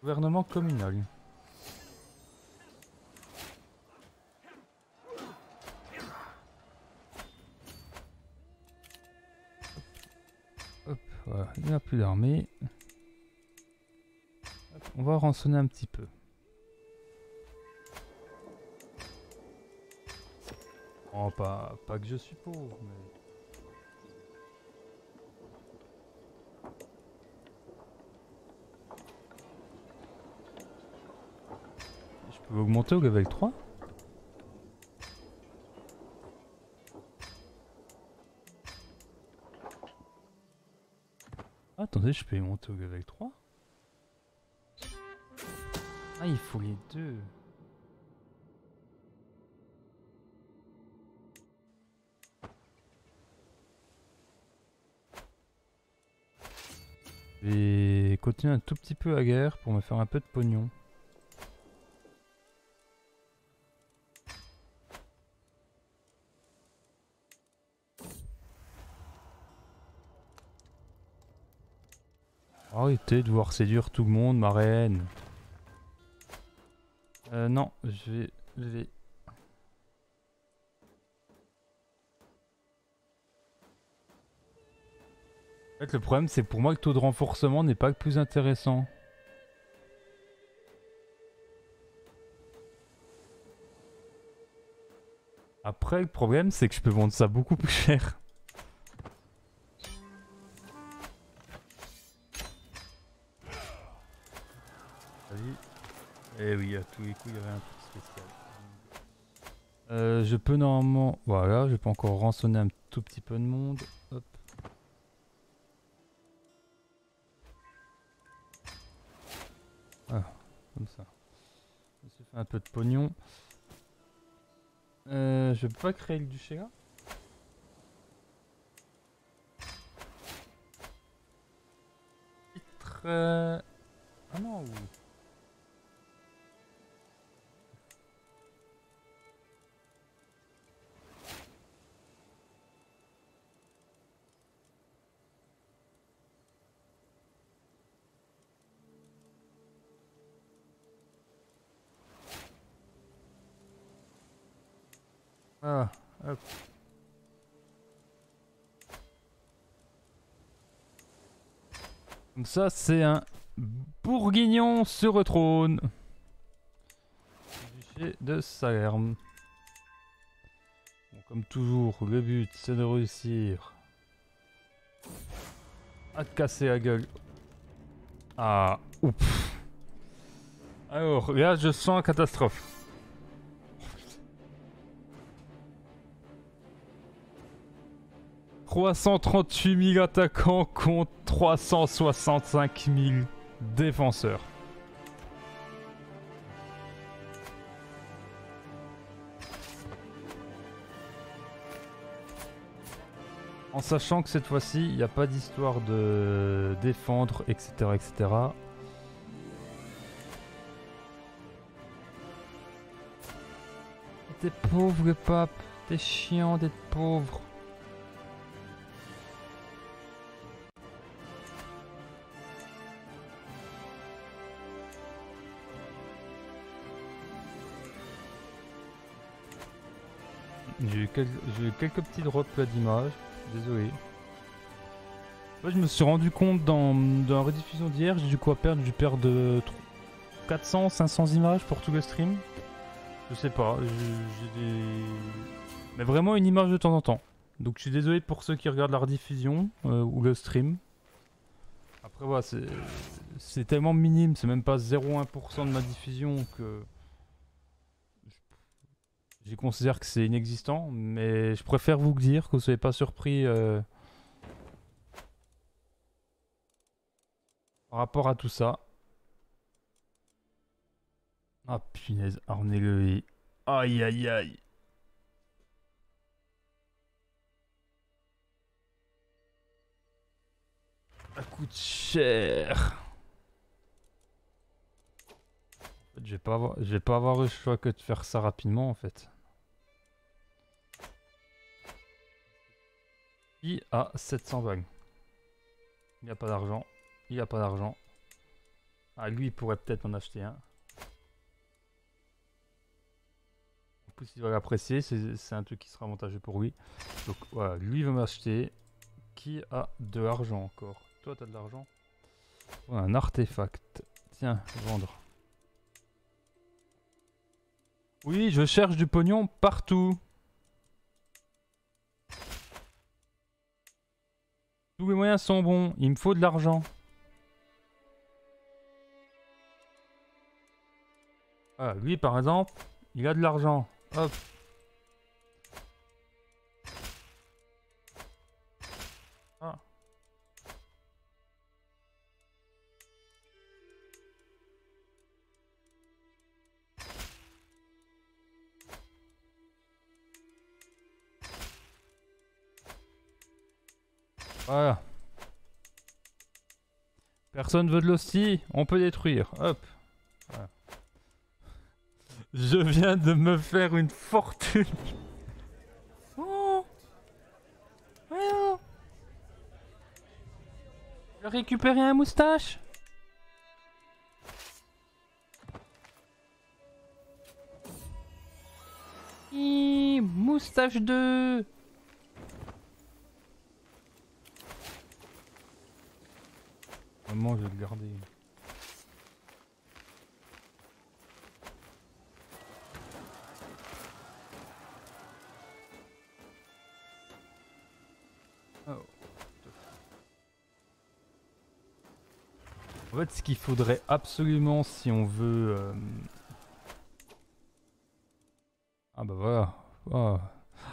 Gouvernement communal. Hop, il n'y a plus d'armée. On va rançonner un petit peu. Oh, pas, pas que je suis pauvre, mais... Je peux augmenter au level 3 Attendez, je peux y monter au level 3 Ah, il faut les deux. Vais continuer un tout petit peu la guerre pour me faire un peu de pognon. Arrêtez de voir séduire tout le monde, ma reine. Euh, non, je. Je vais... En fait, le problème, c'est pour moi que le taux de renforcement n'est pas le plus intéressant. Après, le problème, c'est que je peux vendre ça beaucoup plus cher. Eh oui, à tous les coups, il y avait un truc spécial. Euh, je peux normalement... Voilà, je peux encore rançonner un tout petit peu de monde. Comme ça. Je fait un peu de pognon. Euh, je peux pas créer le duché là Titre... Euh... Ah non, Ah, hop. Comme ça, c'est un bourguignon sur le trône. Duché de Salerme. comme toujours, le but, c'est de réussir à te casser la gueule. Ah, ouf. Alors, là, je sens catastrophe. 338 000 attaquants contre 365 000 défenseurs. En sachant que cette fois-ci, il n'y a pas d'histoire de défendre, etc. etc. T'es pauvre pape, t'es chiant d'être pauvre. J'ai eu, quelques petits drops d'image, désolé. Moi je me suis rendu compte dans, la rediffusion d'hier, j'ai dû quoi perdre J'ai dû perdre 400, 500 images pour tout le stream. Je sais pas, j'ai des... Mais vraiment une image de temps en temps. Donc je suis désolé pour ceux qui regardent la rediffusion euh, ou le stream. Après voilà, c'est tellement minime, c'est même pas 0,1% de ma diffusion que... Je considère que c'est inexistant, mais je préfère vous dire que vous ne soyez pas surpris euh, par rapport à tout ça. Ah punaise, le Aïe aïe aïe. Ça coûte cher. Je vais pas avoir, je vais pas avoir le choix que de faire ça rapidement en fait. Qui a 700 balles Il n'y a pas d'argent. Il n'y a pas d'argent. Ah, lui, il pourrait peut-être en acheter un. En plus, il va l'apprécier. C'est un truc qui sera avantageux pour lui. Donc, voilà, lui veut m'acheter. Qui a de l'argent encore? Toi, t'as de l'argent? Un artefact. Tiens, vendre. Oui, je cherche du pognon partout. Tous les moyens sont bons. Il me faut de l'argent. Ah, lui, par exemple, il a de l'argent. Hop. Voilà. Personne veut de l'hostie, on peut détruire. Hop. Je viens de me faire une fortune. Oh. oh. Je un moustache. moustache 2 Maman, je vais le garder. Oh. En fait, ce qu'il faudrait absolument si on veut... Euh, ah bah voilà. Oh.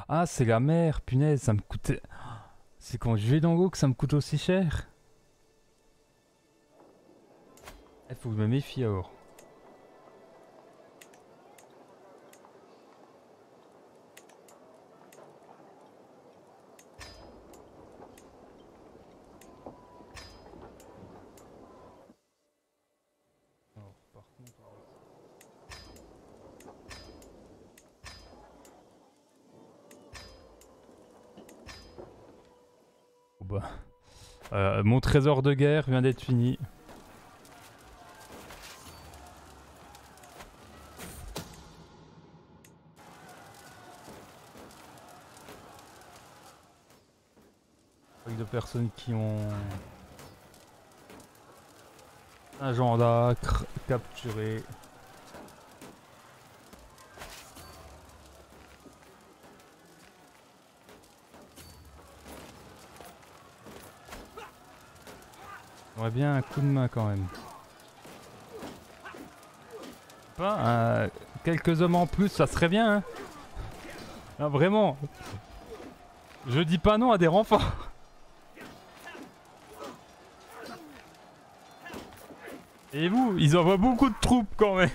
Ah, c'est la mer, punaise, ça me coûtait... C'est quand je vais dans que ça me coûte aussi cher. Il faut que je me méfie alors. Bah. Euh, mon trésor de guerre vient d'être fini. de personnes qui ont un genre d'acre capturé. J'aimerais bien un coup de main quand même. Pas quelques hommes en plus, ça serait bien. Hein vraiment. Je dis pas non à des renforts. Et vous, ils envoient beaucoup de troupes quand même.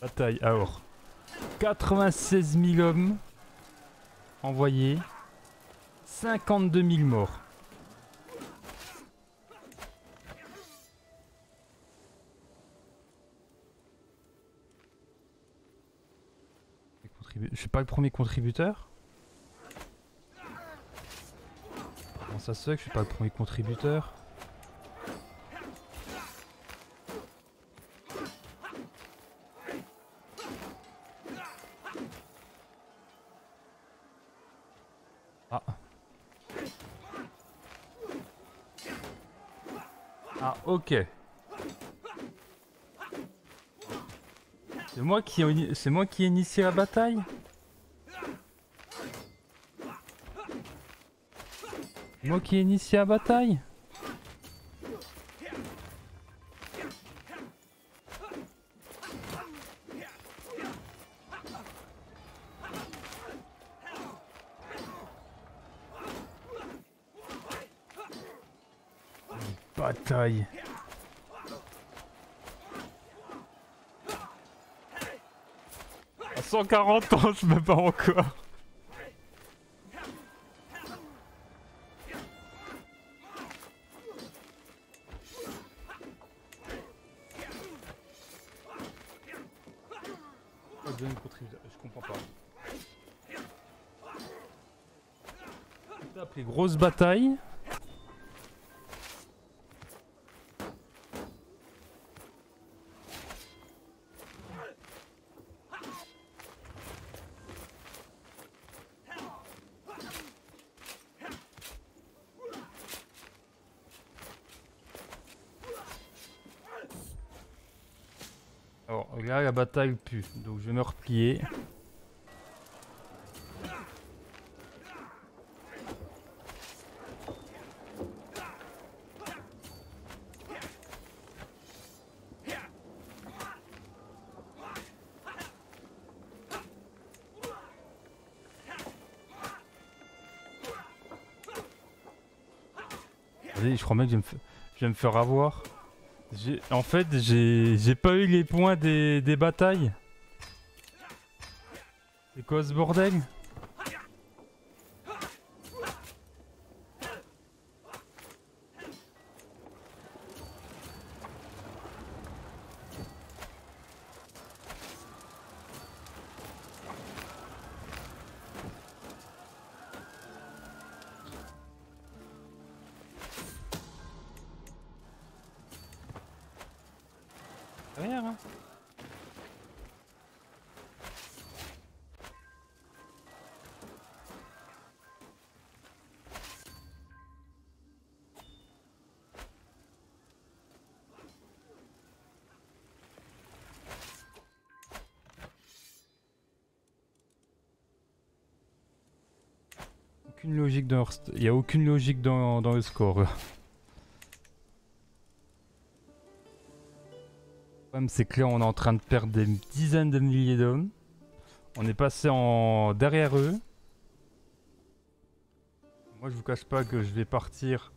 Bataille, alors. 96 000 hommes envoyés. 52 000 morts. Pas le premier contributeur Comment ça se fait que je suis pas le premier contributeur? Ah. Ah, ok. C'est moi qui c'est moi qui ai initié la bataille? Moi qui ai initié la bataille. Bataille. À 140 ans, je me bats encore. Batailles. Alors là la bataille pue, donc je vais me replier. je crois même que je vais me faire avoir. En fait, j'ai pas eu les points des, des batailles. C'est quoi ce bordel? Dans... Il n'y a aucune logique dans, dans le score. c'est là, on est en train de perdre des dizaines de milliers d'hommes. On est passé en derrière eux. Moi, je vous cache pas que je vais partir.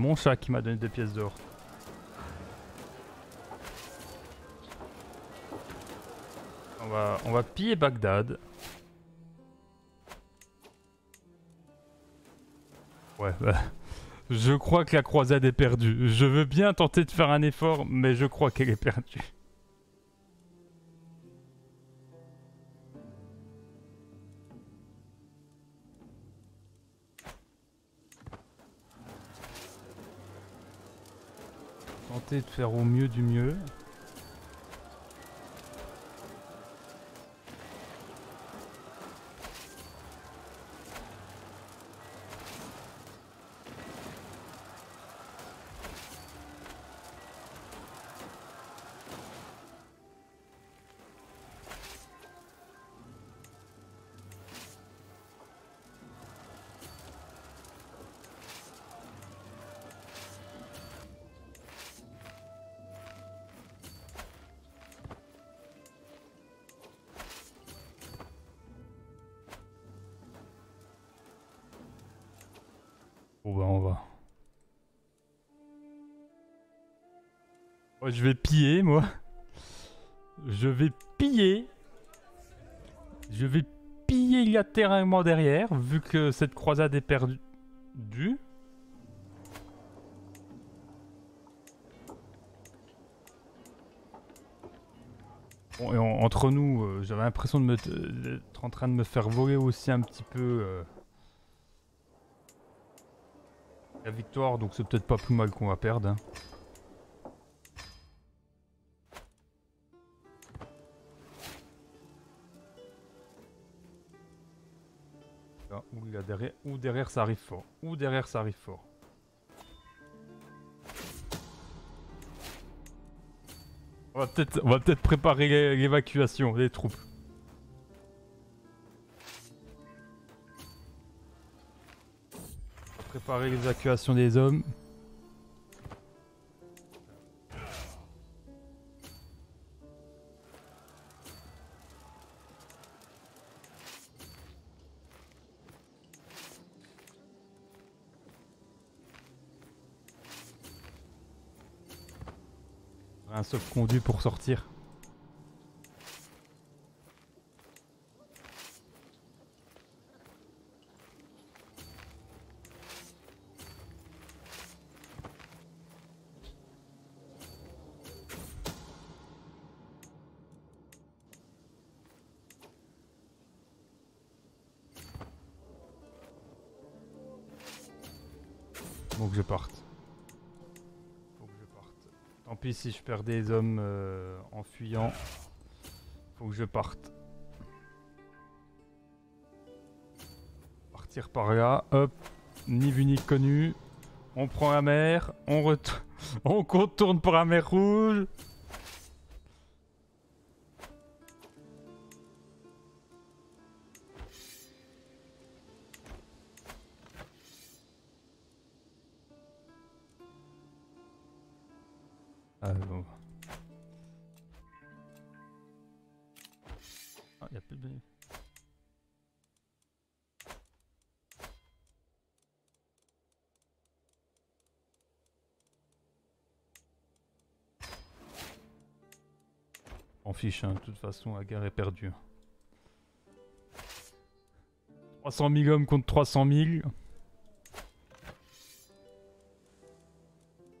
Mon chat qui m'a donné deux pièces d'or. On va, on va piller Bagdad. Ouais, bah, je crois que la croisade est perdue. Je veux bien tenter de faire un effort, mais je crois qu'elle est perdue. De faire au mieux du mieux. Derrière, vu que cette croisade est perdue. Et entre nous, euh, j'avais l'impression de d'être en train de me faire voler aussi un petit peu. Euh, la victoire, donc c'est peut-être pas plus mal qu'on va perdre. Hein. Ou, derrière, ou derrière ça arrive fort. Ou derrière ça arrive fort. On va peut-être peut préparer l'évacuation des troupes. On va préparer l'évacuation des hommes. Un sauf-conduit pour sortir. Des hommes euh, en fuyant. Faut que je parte. Partir par là. Hop. Ni vu ni connu. On prend la mer. On, on contourne pour la mer rouge. Hein. de toute façon, la guerre est perdue. 300 000 hommes contre 300 000.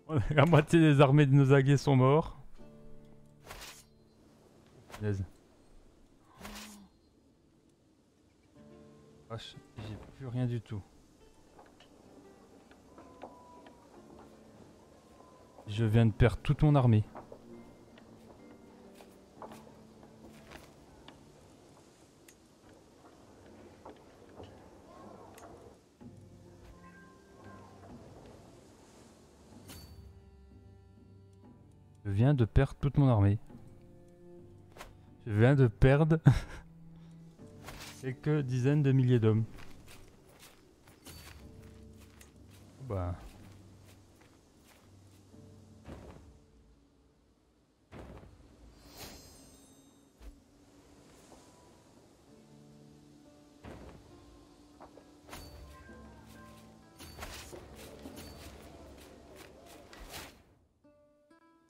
La moitié des armées de nos alliés sont morts. J'ai plus rien du tout. Je viens de perdre toute mon armée. De perdre toute mon armée. Je viens de perdre quelques dizaines de milliers d'hommes. Bah...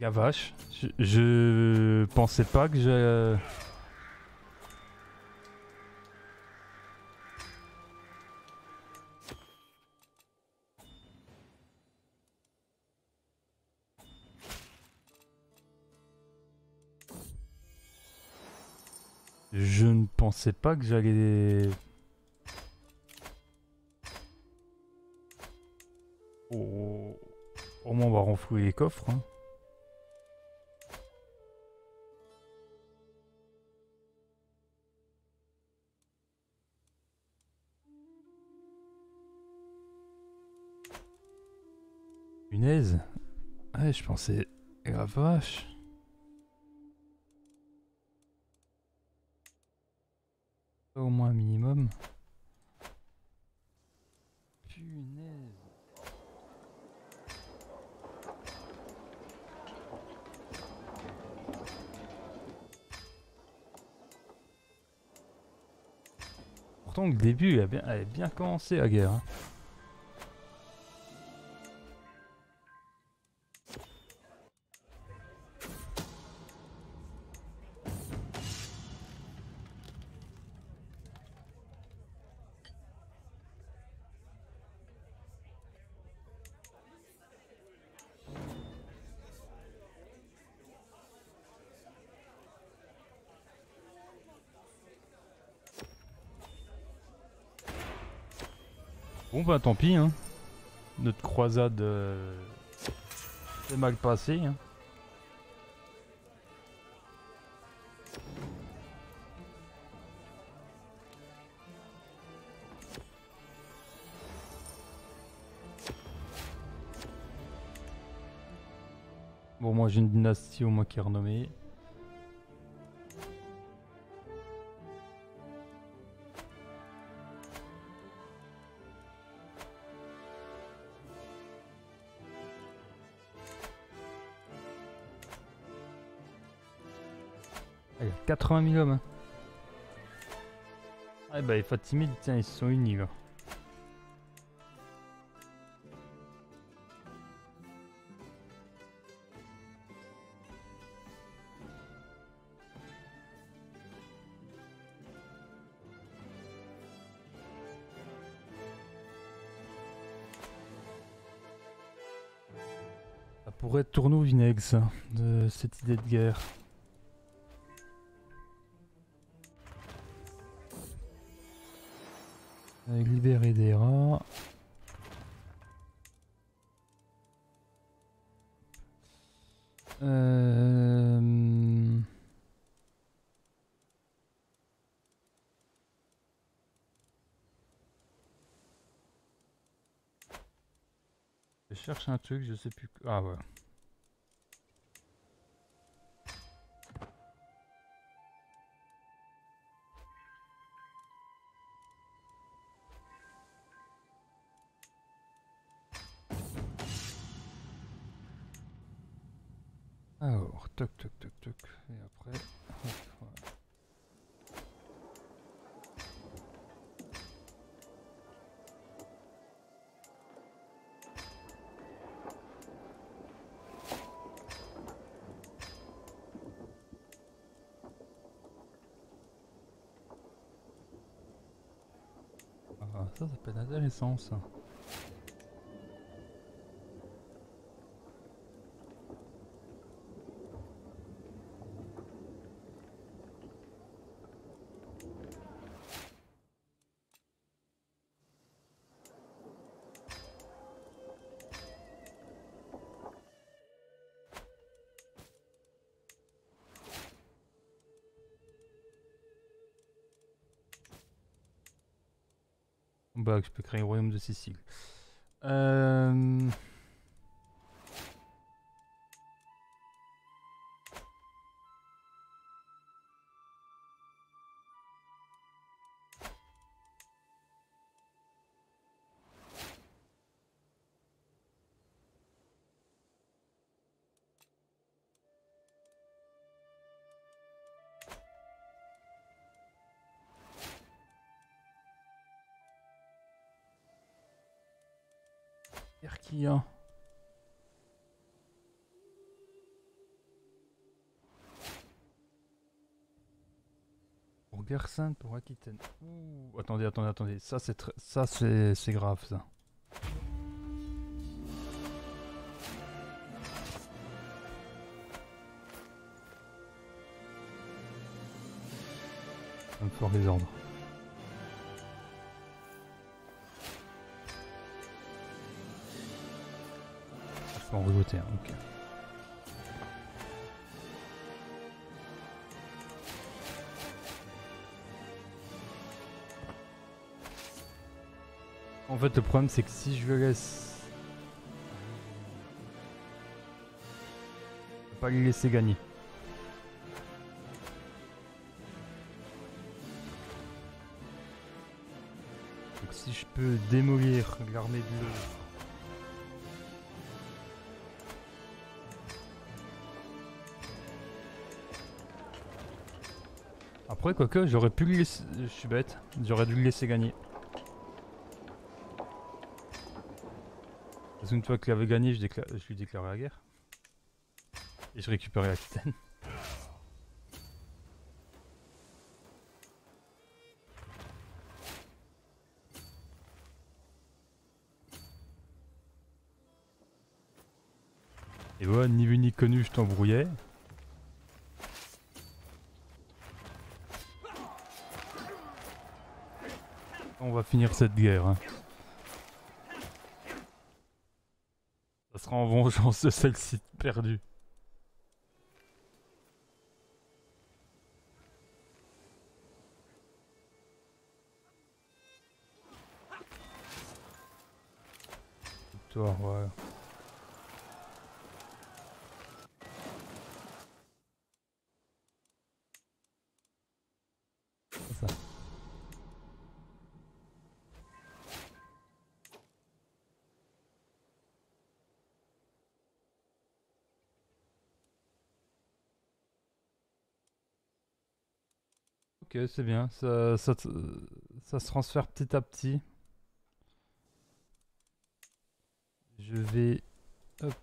La vache, je, pensais pas que j'ai... Je ne pensais pas que j'allais... Au... Au moins on va renflouer les coffres. Hein. Punaise. Ouais, je pensais... La vache. Au moins un minimum. Punaise. Pourtant, le début, il a bien commencé la guerre. Hein. Bon bah tant pis hein. Notre croisade euh, est mal passée. Hein. Bon, moi j'ai une dynastie au moins qui est renommée. 80 000 hommes. Ah bah les Fatimides, tiens, ils sont unis là. Ça pourrait tourner au vinaigre ça, de cette idée de guerre. Libérer des rats. Euh... Je cherche un truc, je sais plus. Ah ouais. Intéressant Bah, je peux créer un royaume de Sicile. Euh... Sainte, pour Aquitaine. Ouh, attendez, attendez, attendez. Ça, c'est ça, c'est grave, ça. Ça me fort les ordres. Je peux en un, ok. Fait, le problème, c'est que si je le laisse... Je peux pas lui laisser gagner. Donc si je peux démolir l'armée bleue... Après, quoique, j'aurais pu lui laisser... Je suis bête. J'aurais dû le laisser gagner. Qu'une fois qu'il avait gagné, je lui déclarais la guerre. Et je récupérais l'Aquitaine. Et voilà, ni vu ni connu, je t'embrouillais. On va finir cette guerre. hein. En vengeance de celle-ci perdue. Victoire. C'est bien. Ça, ça, ça se transfère petit à petit. Je vais... Hop.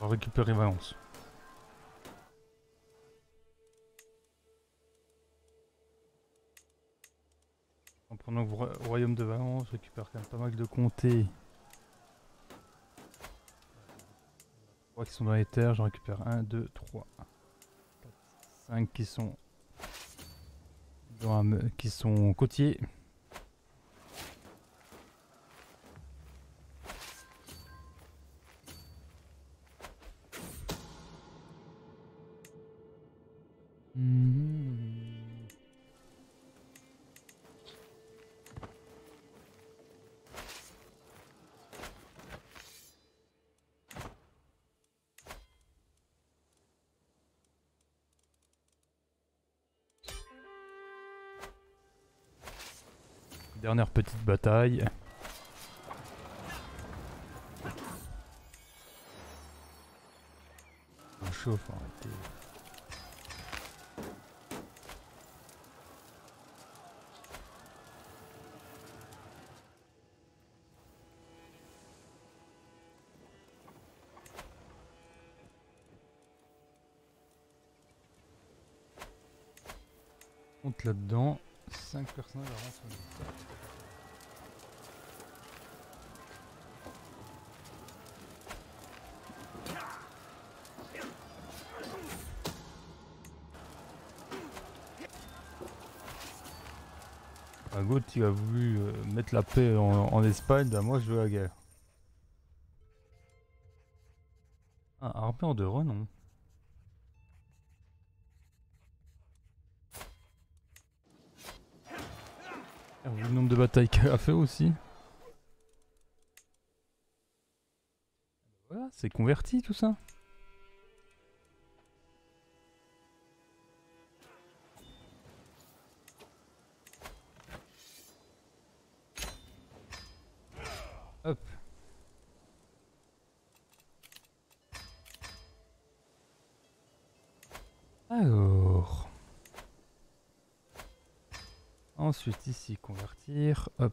Récupérer Valence. En prenant le roi- royaume de Valence, je récupère quand même pas mal de comtés. Trois qui sont dans les terres, j'en récupère 1, 2, 3, 4, 5 qui sont dans un qui sont côtiers. Petite bataille. On chauffe, arrêtez. Là-dedans. 5 personnages à rançonner. A voulu euh, mettre la paix en, Espagne, bah moi je veux la guerre. Ah, armée en deux rangs, non. Ah, Vu le nombre de batailles qu'elle a fait aussi. Voilà, c'est converti tout ça. Hop.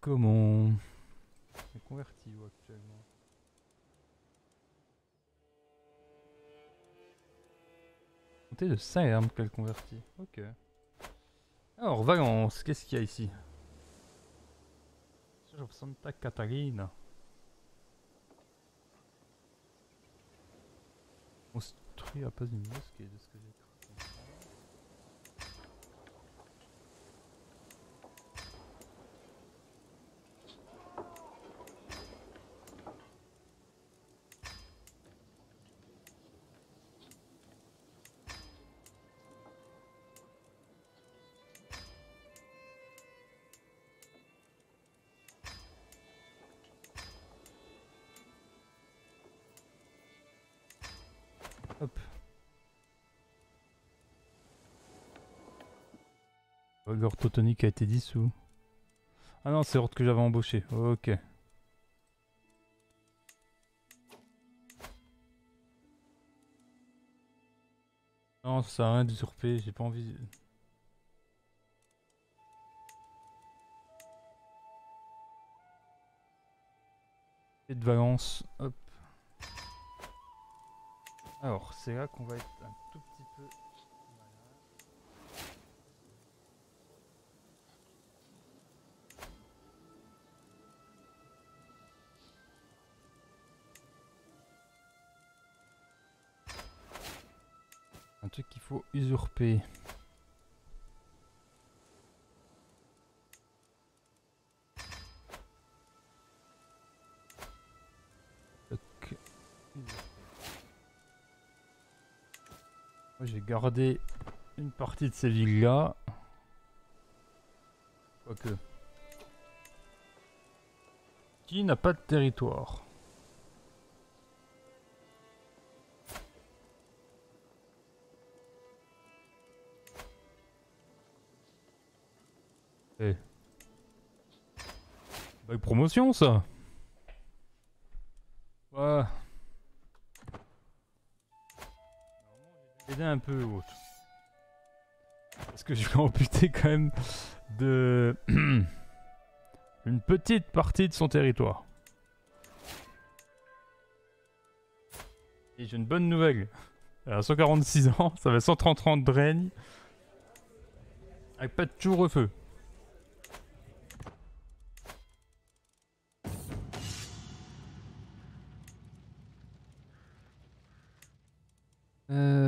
Comment C'est converti actuellement Comptez de 5 armes qu'elle convertit. Ok. Alors, Valence, qu'est-ce qu'il y a ici? Sur Santa Catarina. Construit à place d'une mosquée, de ce L'ordre teutonique a été dissous. Ah non, c'est l'ordre que j'avais embauché. Ok. Non, ça sert à rien d'usurper, j'ai pas envie. Et de Valence, hop. Alors, c'est là qu'on va être un tout petit peu qu'il faut usurper. J'ai gardé une partie de ces villes-là. Qui n'a pas de territoire? Bague promotion ça Ouais. Aider un peu autre. Parce que je vais amputer quand même de une petite partie de son territoire. Et j'ai une bonne nouvelle. Elle a 146 ans, ça va 130 ans de règne. Avec pas de tour-feu. Euh... Uh,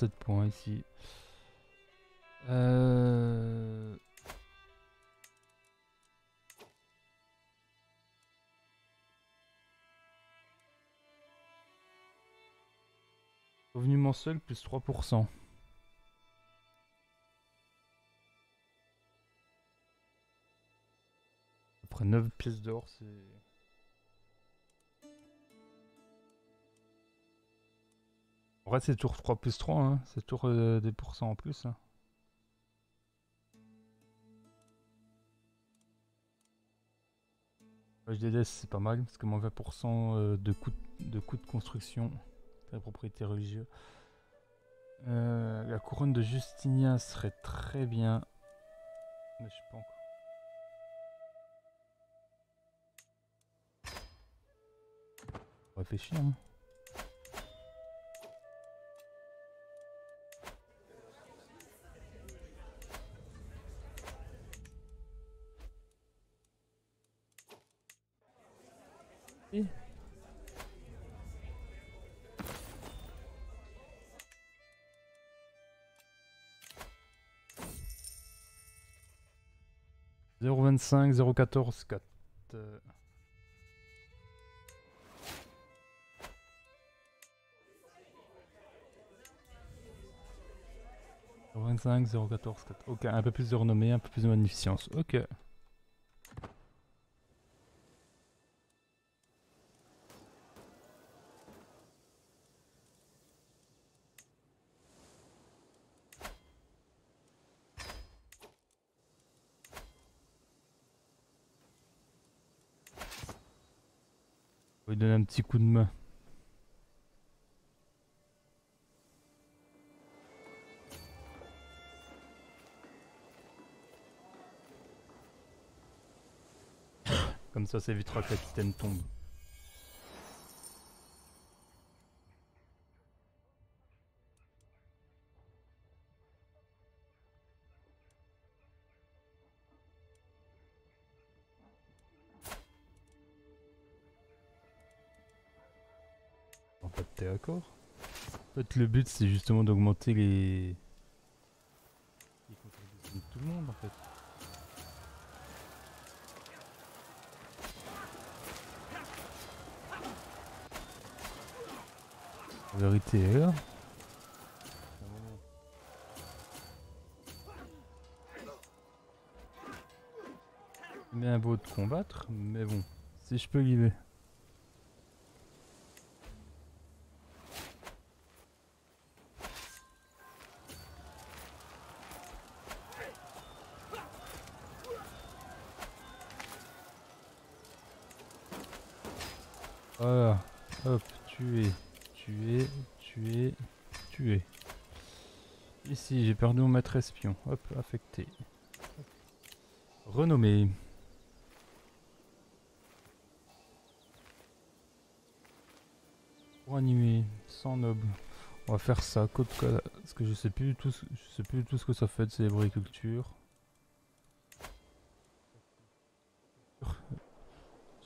37 points ici. Euh... Revenu mensuel plus 3%. Après 9 pièces d'or, c'est... En vrai, c'est tour 3 plus 3, hein. c'est tour euh, des pourcents en plus. hein. HDDS, c'est pas mal, parce que moins 20% euh, de coût de, coût de construction, la propriété religieuse. Euh, la couronne de Justinien serait très bien, mais je sais pas encore. On réfléchit, hein. Et Zéro vingt-cinq, zéro quatorze, quatre. euh. Zéro vingt-cinq, zéro quatorze, quatre. Ok, un peu plus de renommée, un peu plus de magnificence. Ok. Lui donner un petit coup de main. Comme ça, ça évitera que la capitaine tombe. Fait, le but, c'est justement d'augmenter les... les contributions de tout le monde, en fait. La vérité est là. Bien beau de combattre, mais bon, si je peux y vais. Voilà, hop, tuer, tuer, tuer, tuer. Ici, maître espion. Hop, affecté. Renommé. Pour animer, sans noble. On va faire ça, côte parce que je sais plus tout, ce- je sais plus tout ce que ça fait de célébriculture.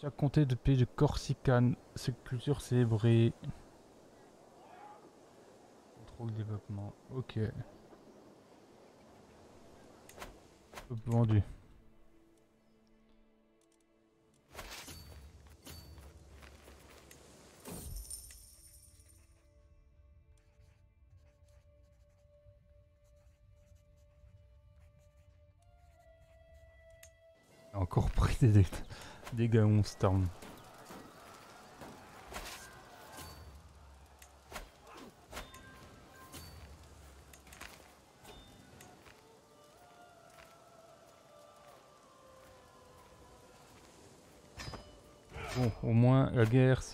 Chaque comté de pays de Corsicane, cette culture célébrée. Contrôle développement, ok. Hop, Vendu. Encore pris des dé- dégâts 11 Storm.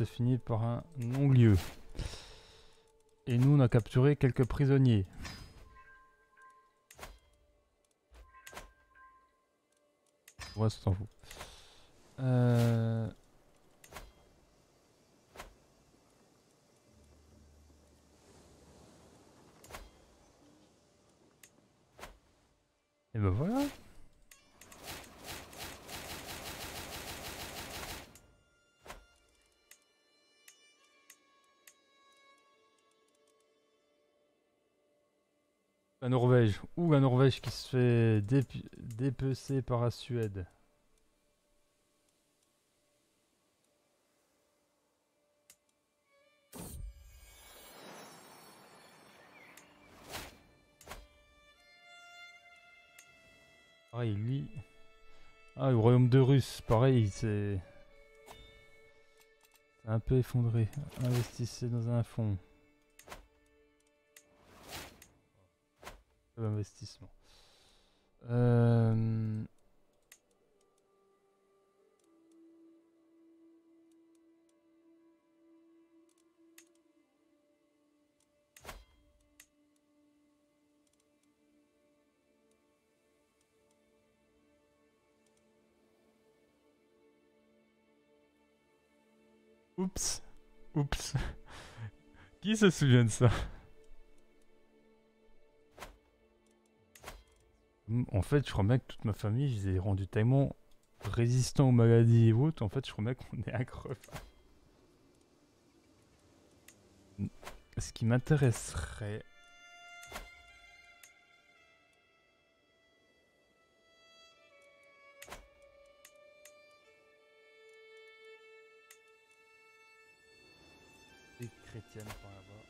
Se finit par un non-lieu. Et nous, on a capturé quelques prisonniers. Euh... Et ben voilà. La Norvège. Ou la Norvège qui se fait dépi- dépecer par la Suède? Pareil, lui. Ah, le royaume de Russe, pareil, c'est. c'est un peu effondré. Investissez dans un fonds. Investissement. Euh... Oups. Oups. Qui se souvient de ça? En fait, je crois bien que toute ma famille, je les ai rendus tellement résistants aux maladies et autres. En fait, je crois bien qu'on est. Hmm, Ce qui m'intéresserait... Des chrétiennes par là-bas.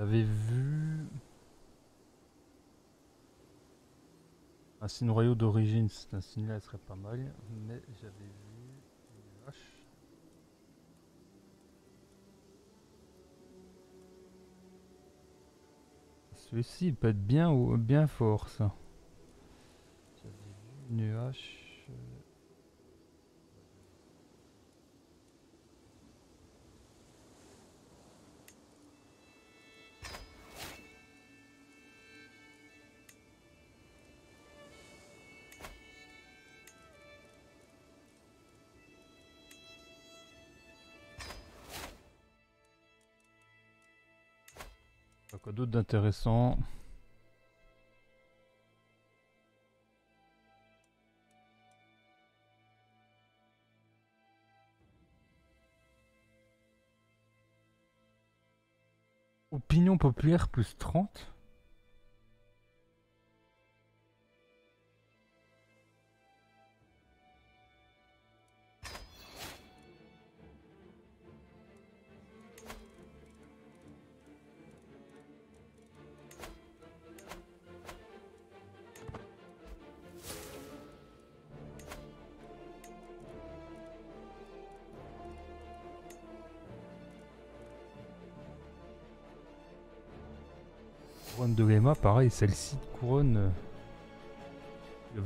J'avais vu un signe royaux d'origine, c'est un signe là, serait pas mal, mais j'avais vu une. Celui-ci peut être bien bien fort ça. J'avais vu une hache. D'intéressant Opinion populaire plus 30 celle-ci couronne euh, le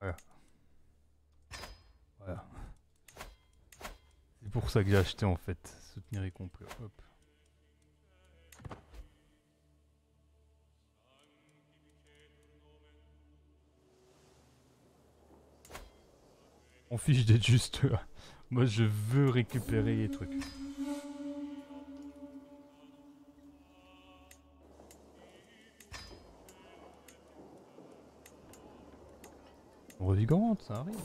Voilà. Voilà. C'est pour ça que j'ai acheté en fait, soutenir et complet. Hop. Fiche d'être juste là. Moi je veux récupérer les trucs. Revigorante, ça arrive.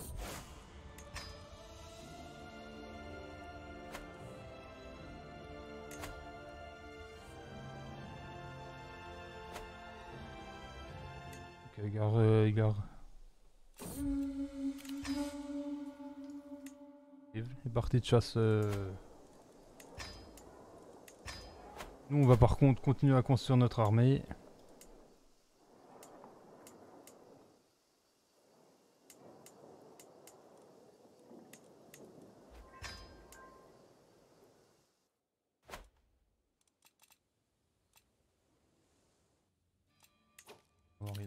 De chasse. euh. Nous, on va par contre continuer à construire notre armée.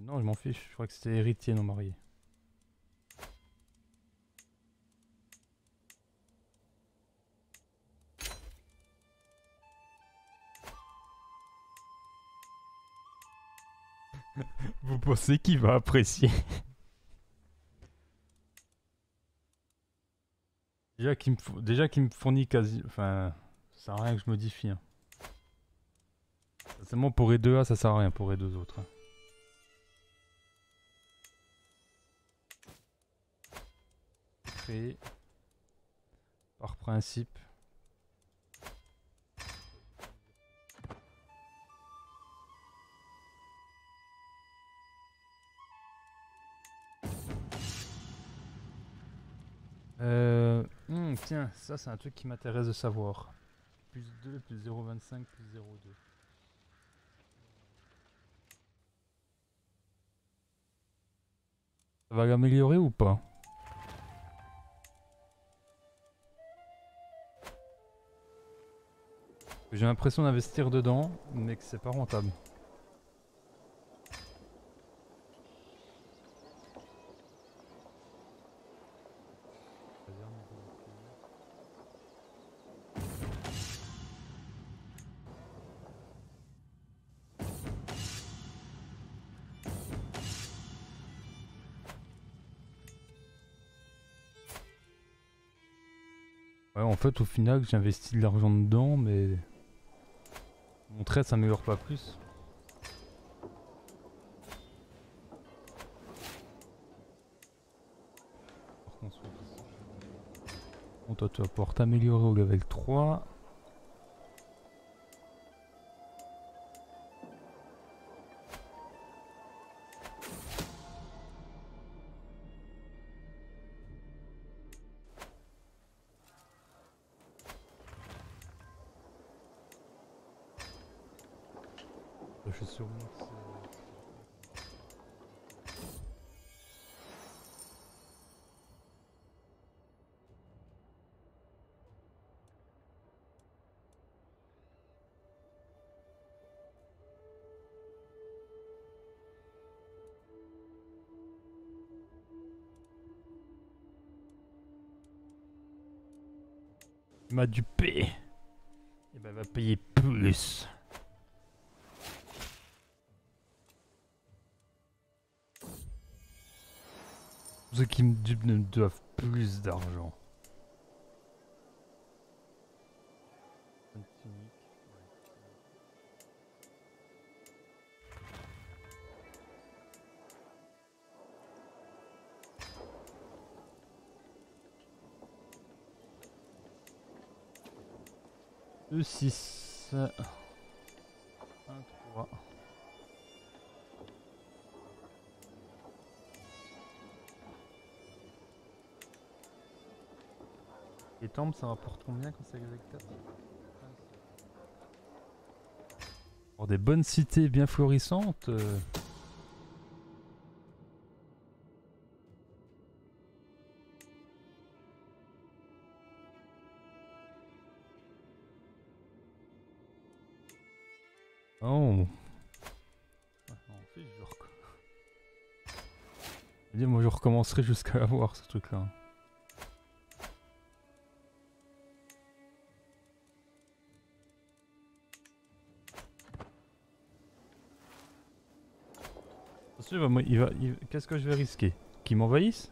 Non, je m'en fiche. Je crois que c'était héritier non marié. Pensez qu'il va apprécier Déjà qu'il me, fournit quasi... Enfin, ça sert à rien que je modifie. Hein. Seulement pour les 2A, ça sert à rien pour les deux autres. hein. Créer. Par principe. Euh, hmm, tiens, ça c'est un truc qui m'intéresse de savoir. Plus 2, plus 0,25, plus 0,2. Ça va l'améliorer ou pas? J'ai l'impression d'investir dedans, mais que c'est pas rentable. Ouais, en fait, au final, j'investis de l'argent dedans, mais mon trait s'améliore pas plus. Bon, toi, tu vas pouvoir t'améliorer au level 3. M'a dupé. Et ben, va payer plus. Ceux qui me dupent me doivent plus d'argent. Deux, six. Un, trois. Les temples, ça rapporte combien quand c'est 4 Pour des bonnes cités bien florissantes. euh, jusqu'à l'avoir ce truc là. Bah, qu'est-ce que je vais risquer? Qu'il m'envahisse?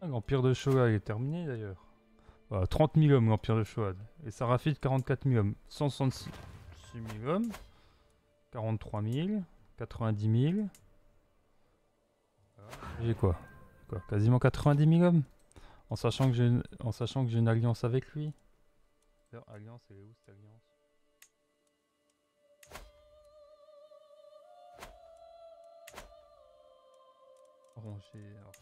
Ah, L'Empire de Shoah est terminé d'ailleurs. Bah, 30 000 hommes l'Empire de Shoah. Et Sarafid 44 000 hommes. 166 000 hommes. 43 000. 90 000. J'ai quoi, quoi Quasiment 90 000 hommes? En sachant que j'ai une, alliance avec lui. Alliance, elle est où cette alliance? Alors.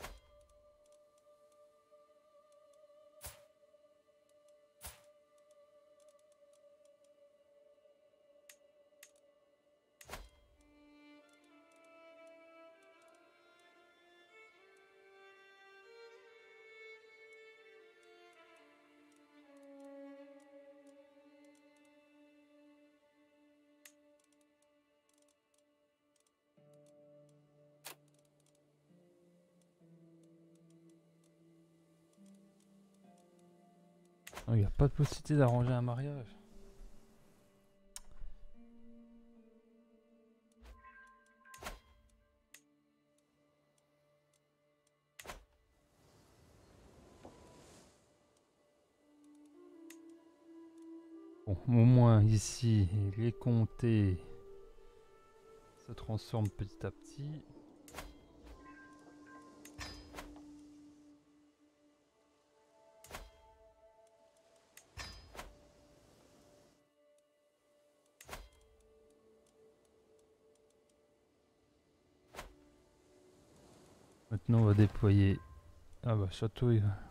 Il n'y a pas de possibilité d'arranger un mariage. Bon, au moins ici, les comtés se transforment petit à petit. Maintenant, on va déployer. Ah bah, château il à.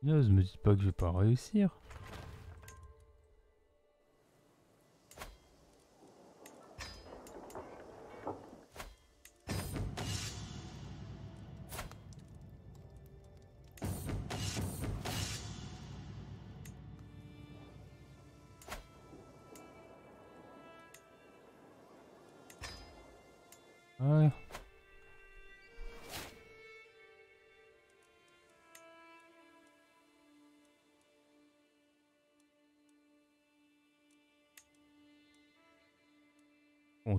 Punaise, me dites pas que je vais pas réussir.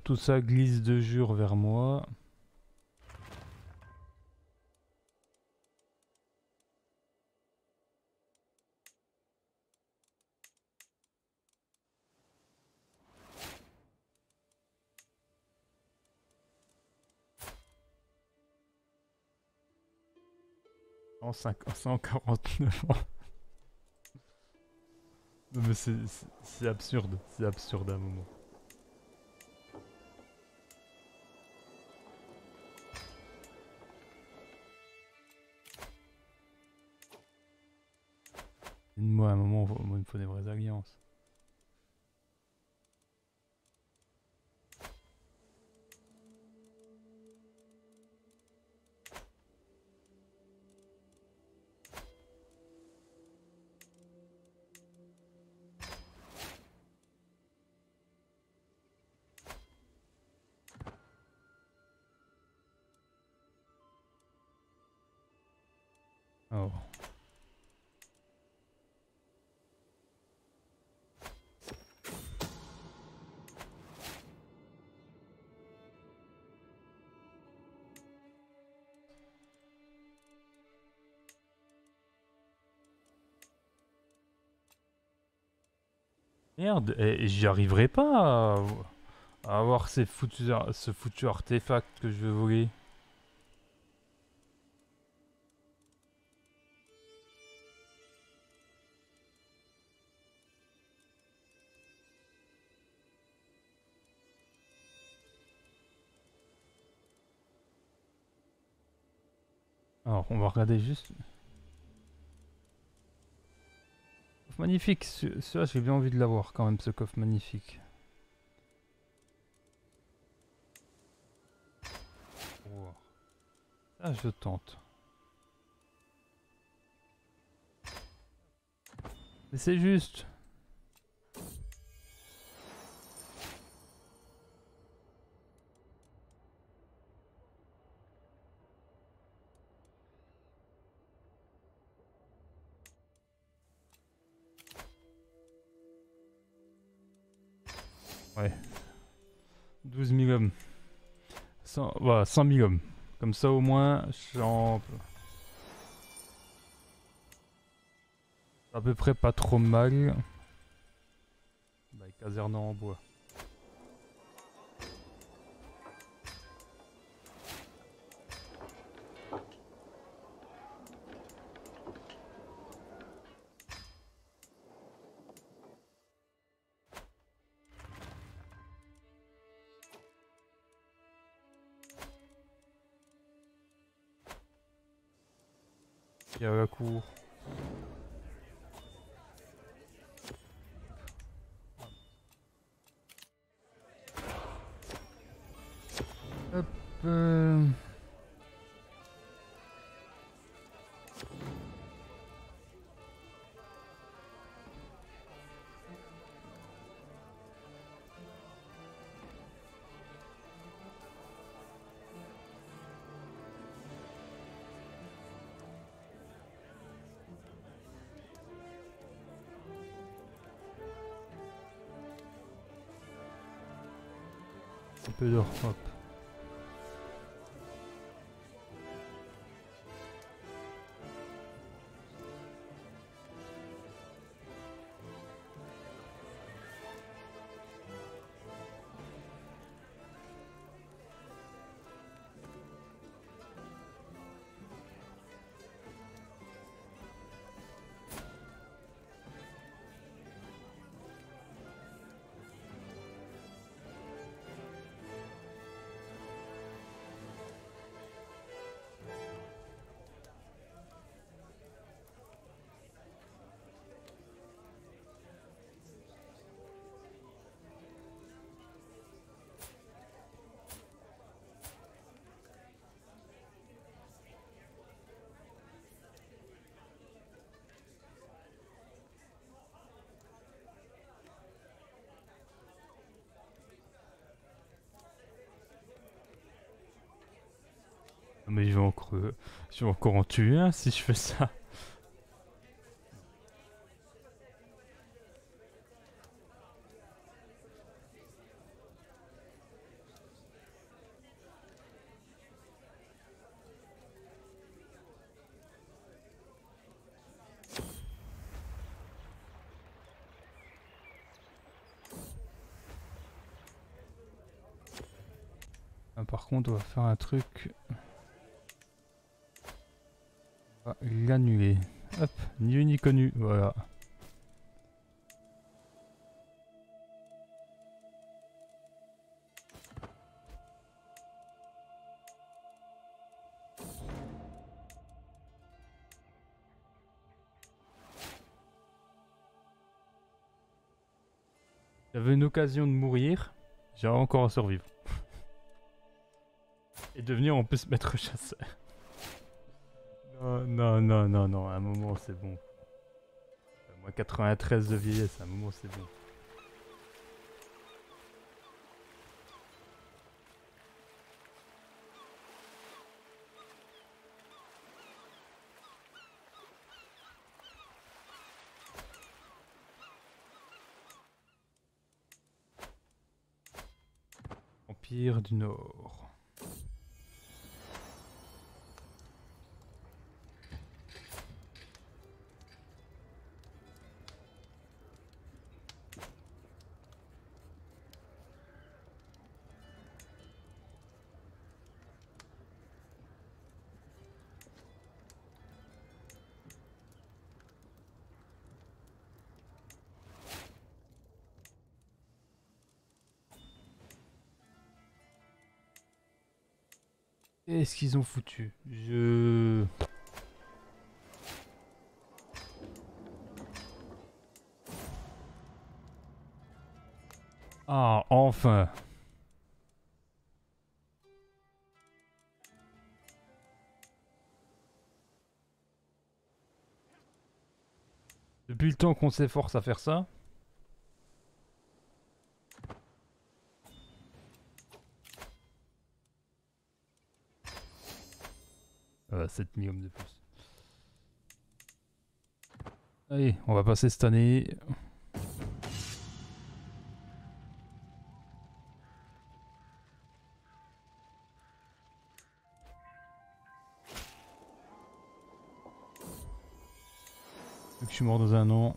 Tout ça glisse de jure vers moi. En 5 149 ans. Non mais c'est absurde, c'est absurde à un moment. Moi, à un moment, il me faut des vraies alliances. Merde, j'y arriverai pas à, avoir ces foutus ce foutu artefact que je veux voler. Alors, on va regarder juste. Magnifique, celui-là j'ai bien envie de l'avoir quand même, ce coffre magnifique. Wow. Ah, je tente. Mais c'est juste. Ouais. 12 000 hommes. 100, voilà, 100 000 hommes. Comme ça au moins, j'en... À peu près pas trop mal. Bah, casernant en bois. Peu d'or, hop. Mais je vais encore, euh, je vais encore en tuer un si je fais ça. Ah, par contre, on va faire un truc. L'annuler. Hop, ni vu ni connu, voilà. J'avais une occasion de mourir, j'ai encore à survivre. Et devenir en plus maître chasseur. Non, non, non, non, à un moment c'est bon. Moi 93 de vieillesse, un moment c'est bon. Empire du Nord. Qu'est-ce qu'ils ont foutu? Je... Ah, enfin Depuis le temps qu'on s'efforce à faire ça. 7 millions de plus. Allez, on va passer cette année. Vu que je suis mort dans un an.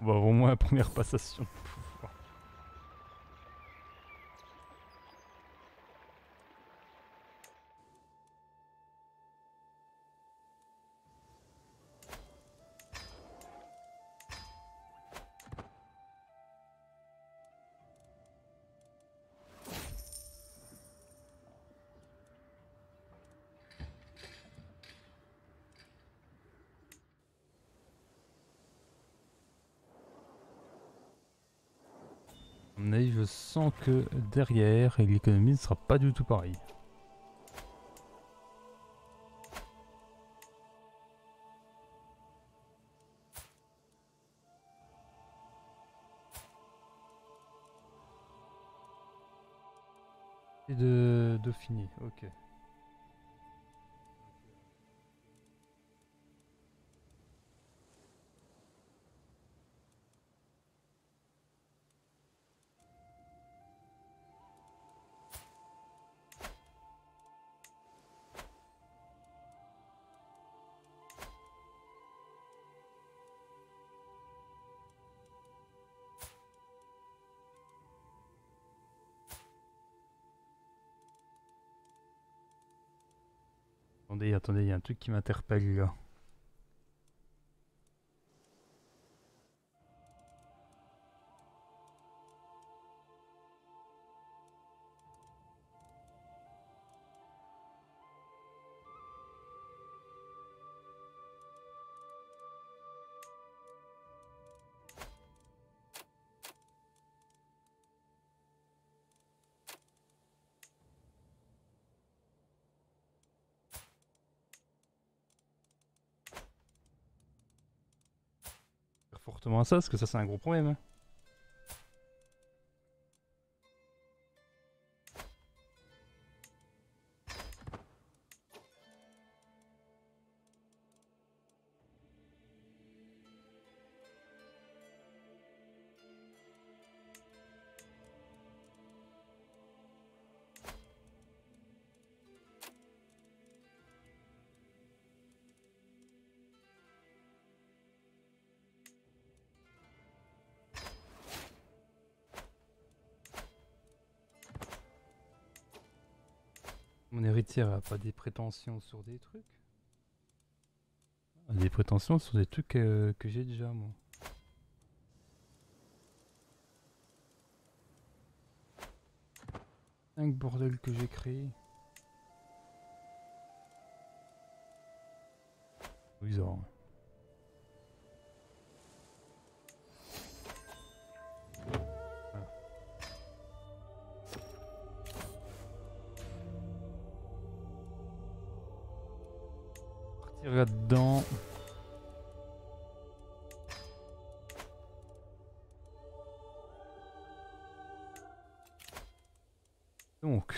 On va au moins la première passation. Derrière, l'économie ne sera pas du tout pareil. Et de Dauphiné, ok. Qui m'interpelle là. Parce que ça c'est un gros problème. Hein. A pas des prétentions sur des trucs Des prétentions sur des trucs euh, que j'ai déjà moi. Cinq bordel que j'ai créé. Bizarre. Là-dedans. Donc.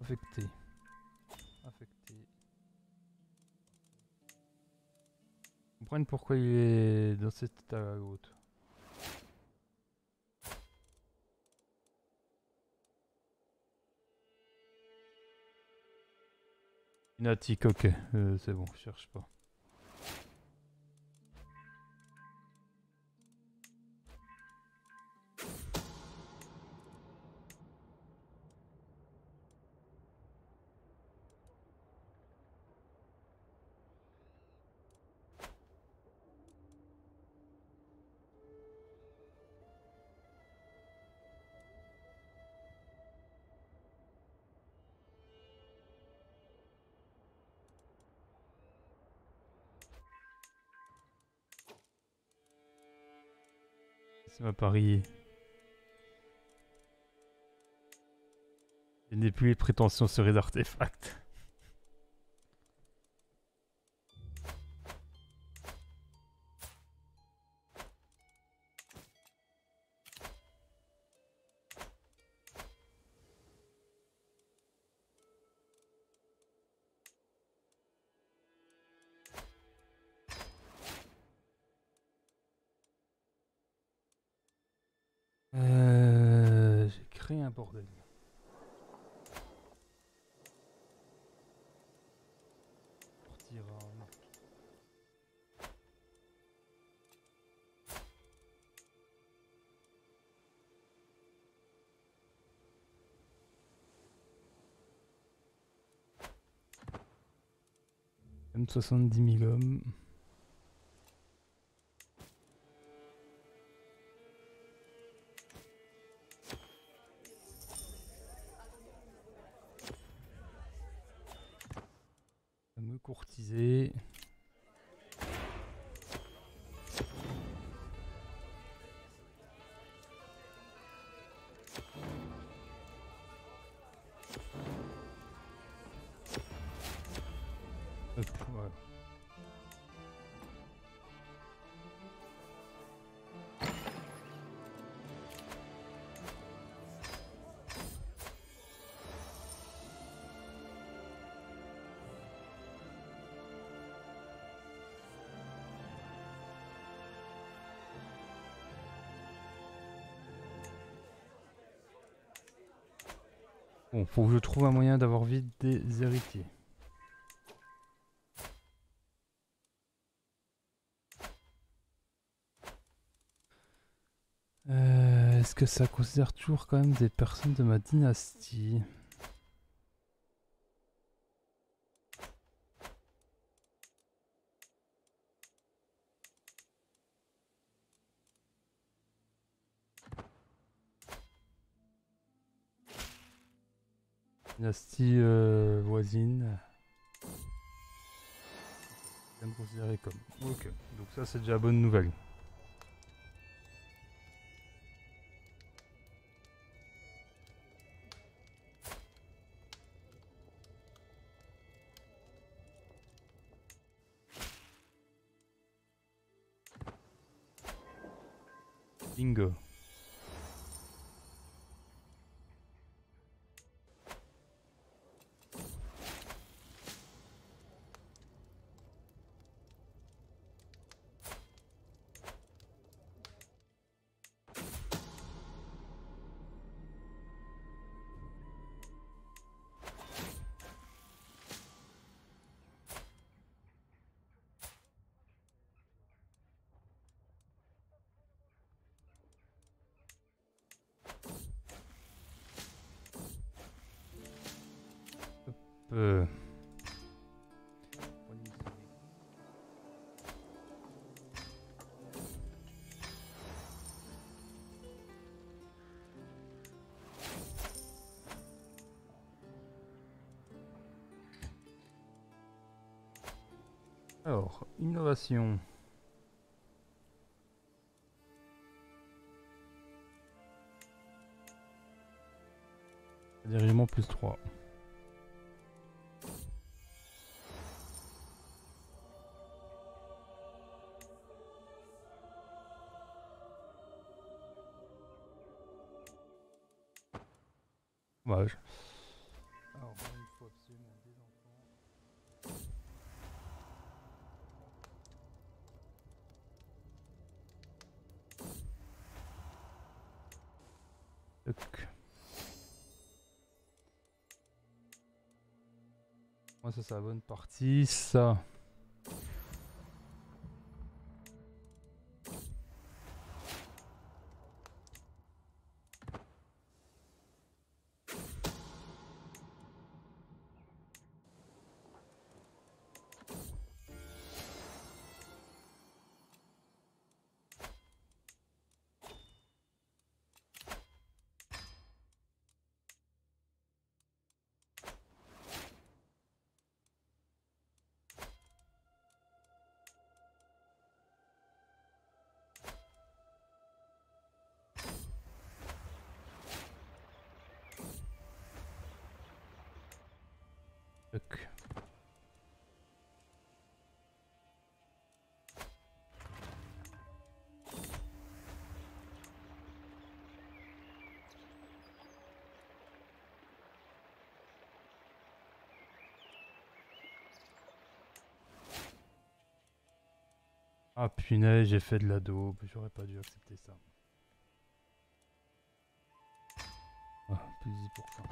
Affecté. Affecté. Comprendre pourquoi il est dans cet état. Ok, euh, c'est bon, je cherche pas. Parier. Je n'ai plus les prétentions sur les artefacts. 70 000 hommes. Bon, faut que je trouve un moyen d'avoir vite des héritiers. Euh, Est-ce que ça considère toujours quand même des personnes de ma dynastie? Dynastie euh, voisine. C'est me considéré comme. Ok, donc ça c'est déjà bonne nouvelle. Innovation. Dirigement plus 3. Ça, c'est la bonne partie. Ça. Ah punaise, j'ai fait de la daube, j'aurais pas dû accepter ça. Ah, plus 10%.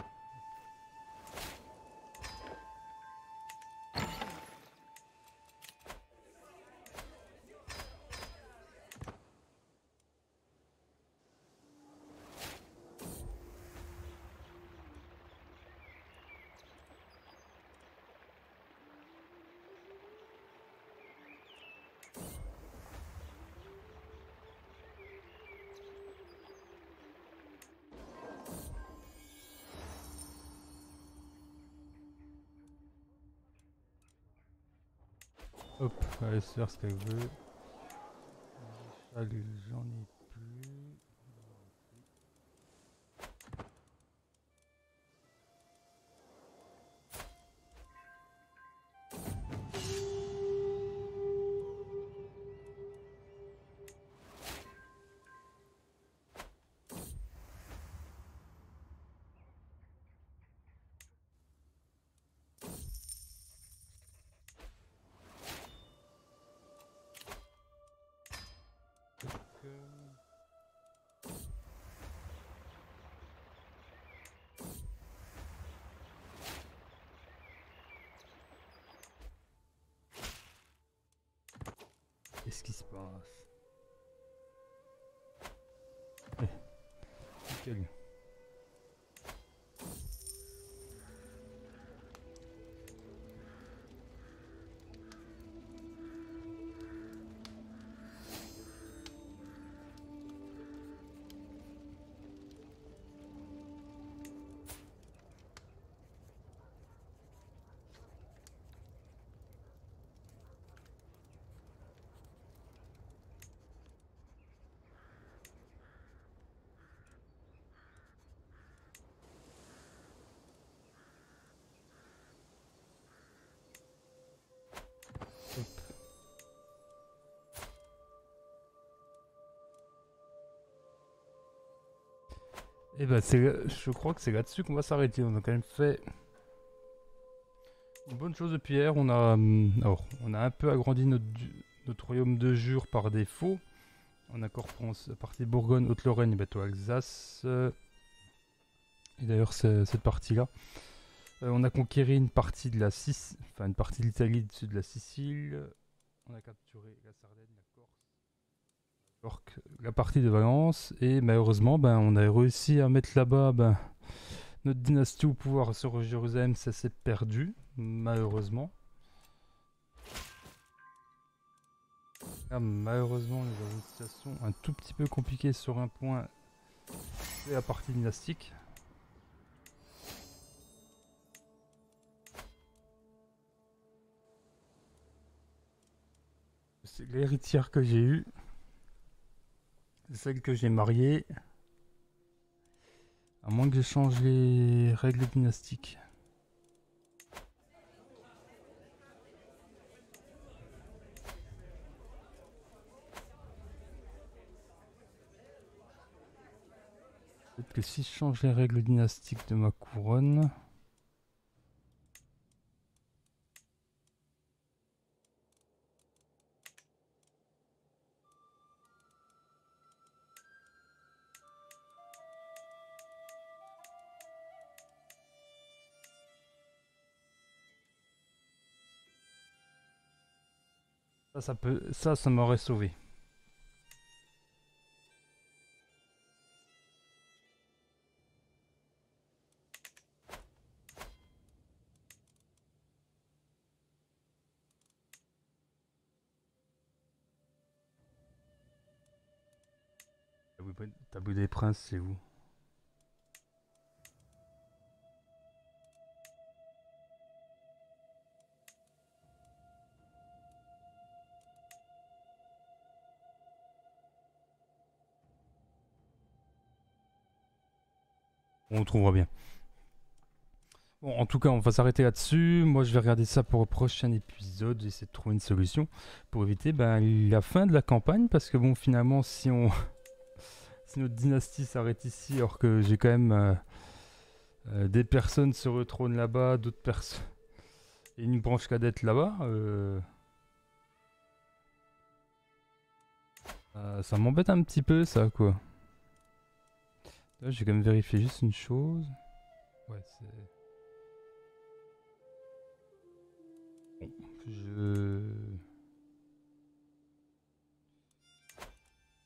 Elle va faire ce qu'elle veut. J'en ai Qu'est-ce qui se passe? Et bah c'est, je crois que c'est là-dessus qu'on va s'arrêter. On a quand même fait une bonne chose depuis hier. On a, hum, alors, on a un peu agrandi notre, notre royaume de Jure par défaut. On a France, partie Bourgogne, Haute-Lorragne, bateau Alsace. Et d'ailleurs cette partie-là. Euh, on a conquéri une partie de la enfin une partie de l'Italie du sud de la Sicile. On a capturé la Sardaigne, la partie de Valence. Et malheureusement, ben, on a réussi à mettre là-bas ben, notre dynastie au pouvoir sur Jérusalem. Ça s'est perdu, malheureusement. malheureusement, nous avons une situation un tout petit peu compliquée sur un point. C'est la partie dynastique. c'est l'héritière que j'ai eue. Celle que j'ai mariée. À moins que je change les règles dynastiques. Peut-être que si je change les règles dynastiques de ma couronne... Ça, peut, ça, ça m'aurait sauvé. Tabou des princes, c'est où On trouvera bien. En tout cas, on va s'arrêter là-dessus. Moi, je vais regarder ça pour le prochain épisode. Essayer de trouver une solution pour éviter ben, la fin de la campagne. Parce que, bon, finalement, si on. si notre dynastie s'arrête ici, alors que j'ai quand même. Euh, euh, des personnes se retrônent là-bas, d'autres personnes. Et une branche cadette là-bas. Euh, ça m'embête un petit peu, ça, quoi. Là, j'ai quand même vérifié juste une chose. Ouais, c'est... Bon, je...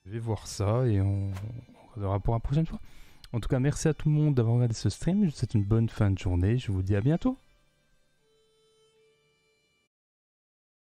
Je vais voir ça et on, on regardera pour la prochaine fois. En tout cas, merci à tout le monde d'avoir regardé ce stream. Je vous souhaite une bonne fin de journée. Je vous dis à bientôt.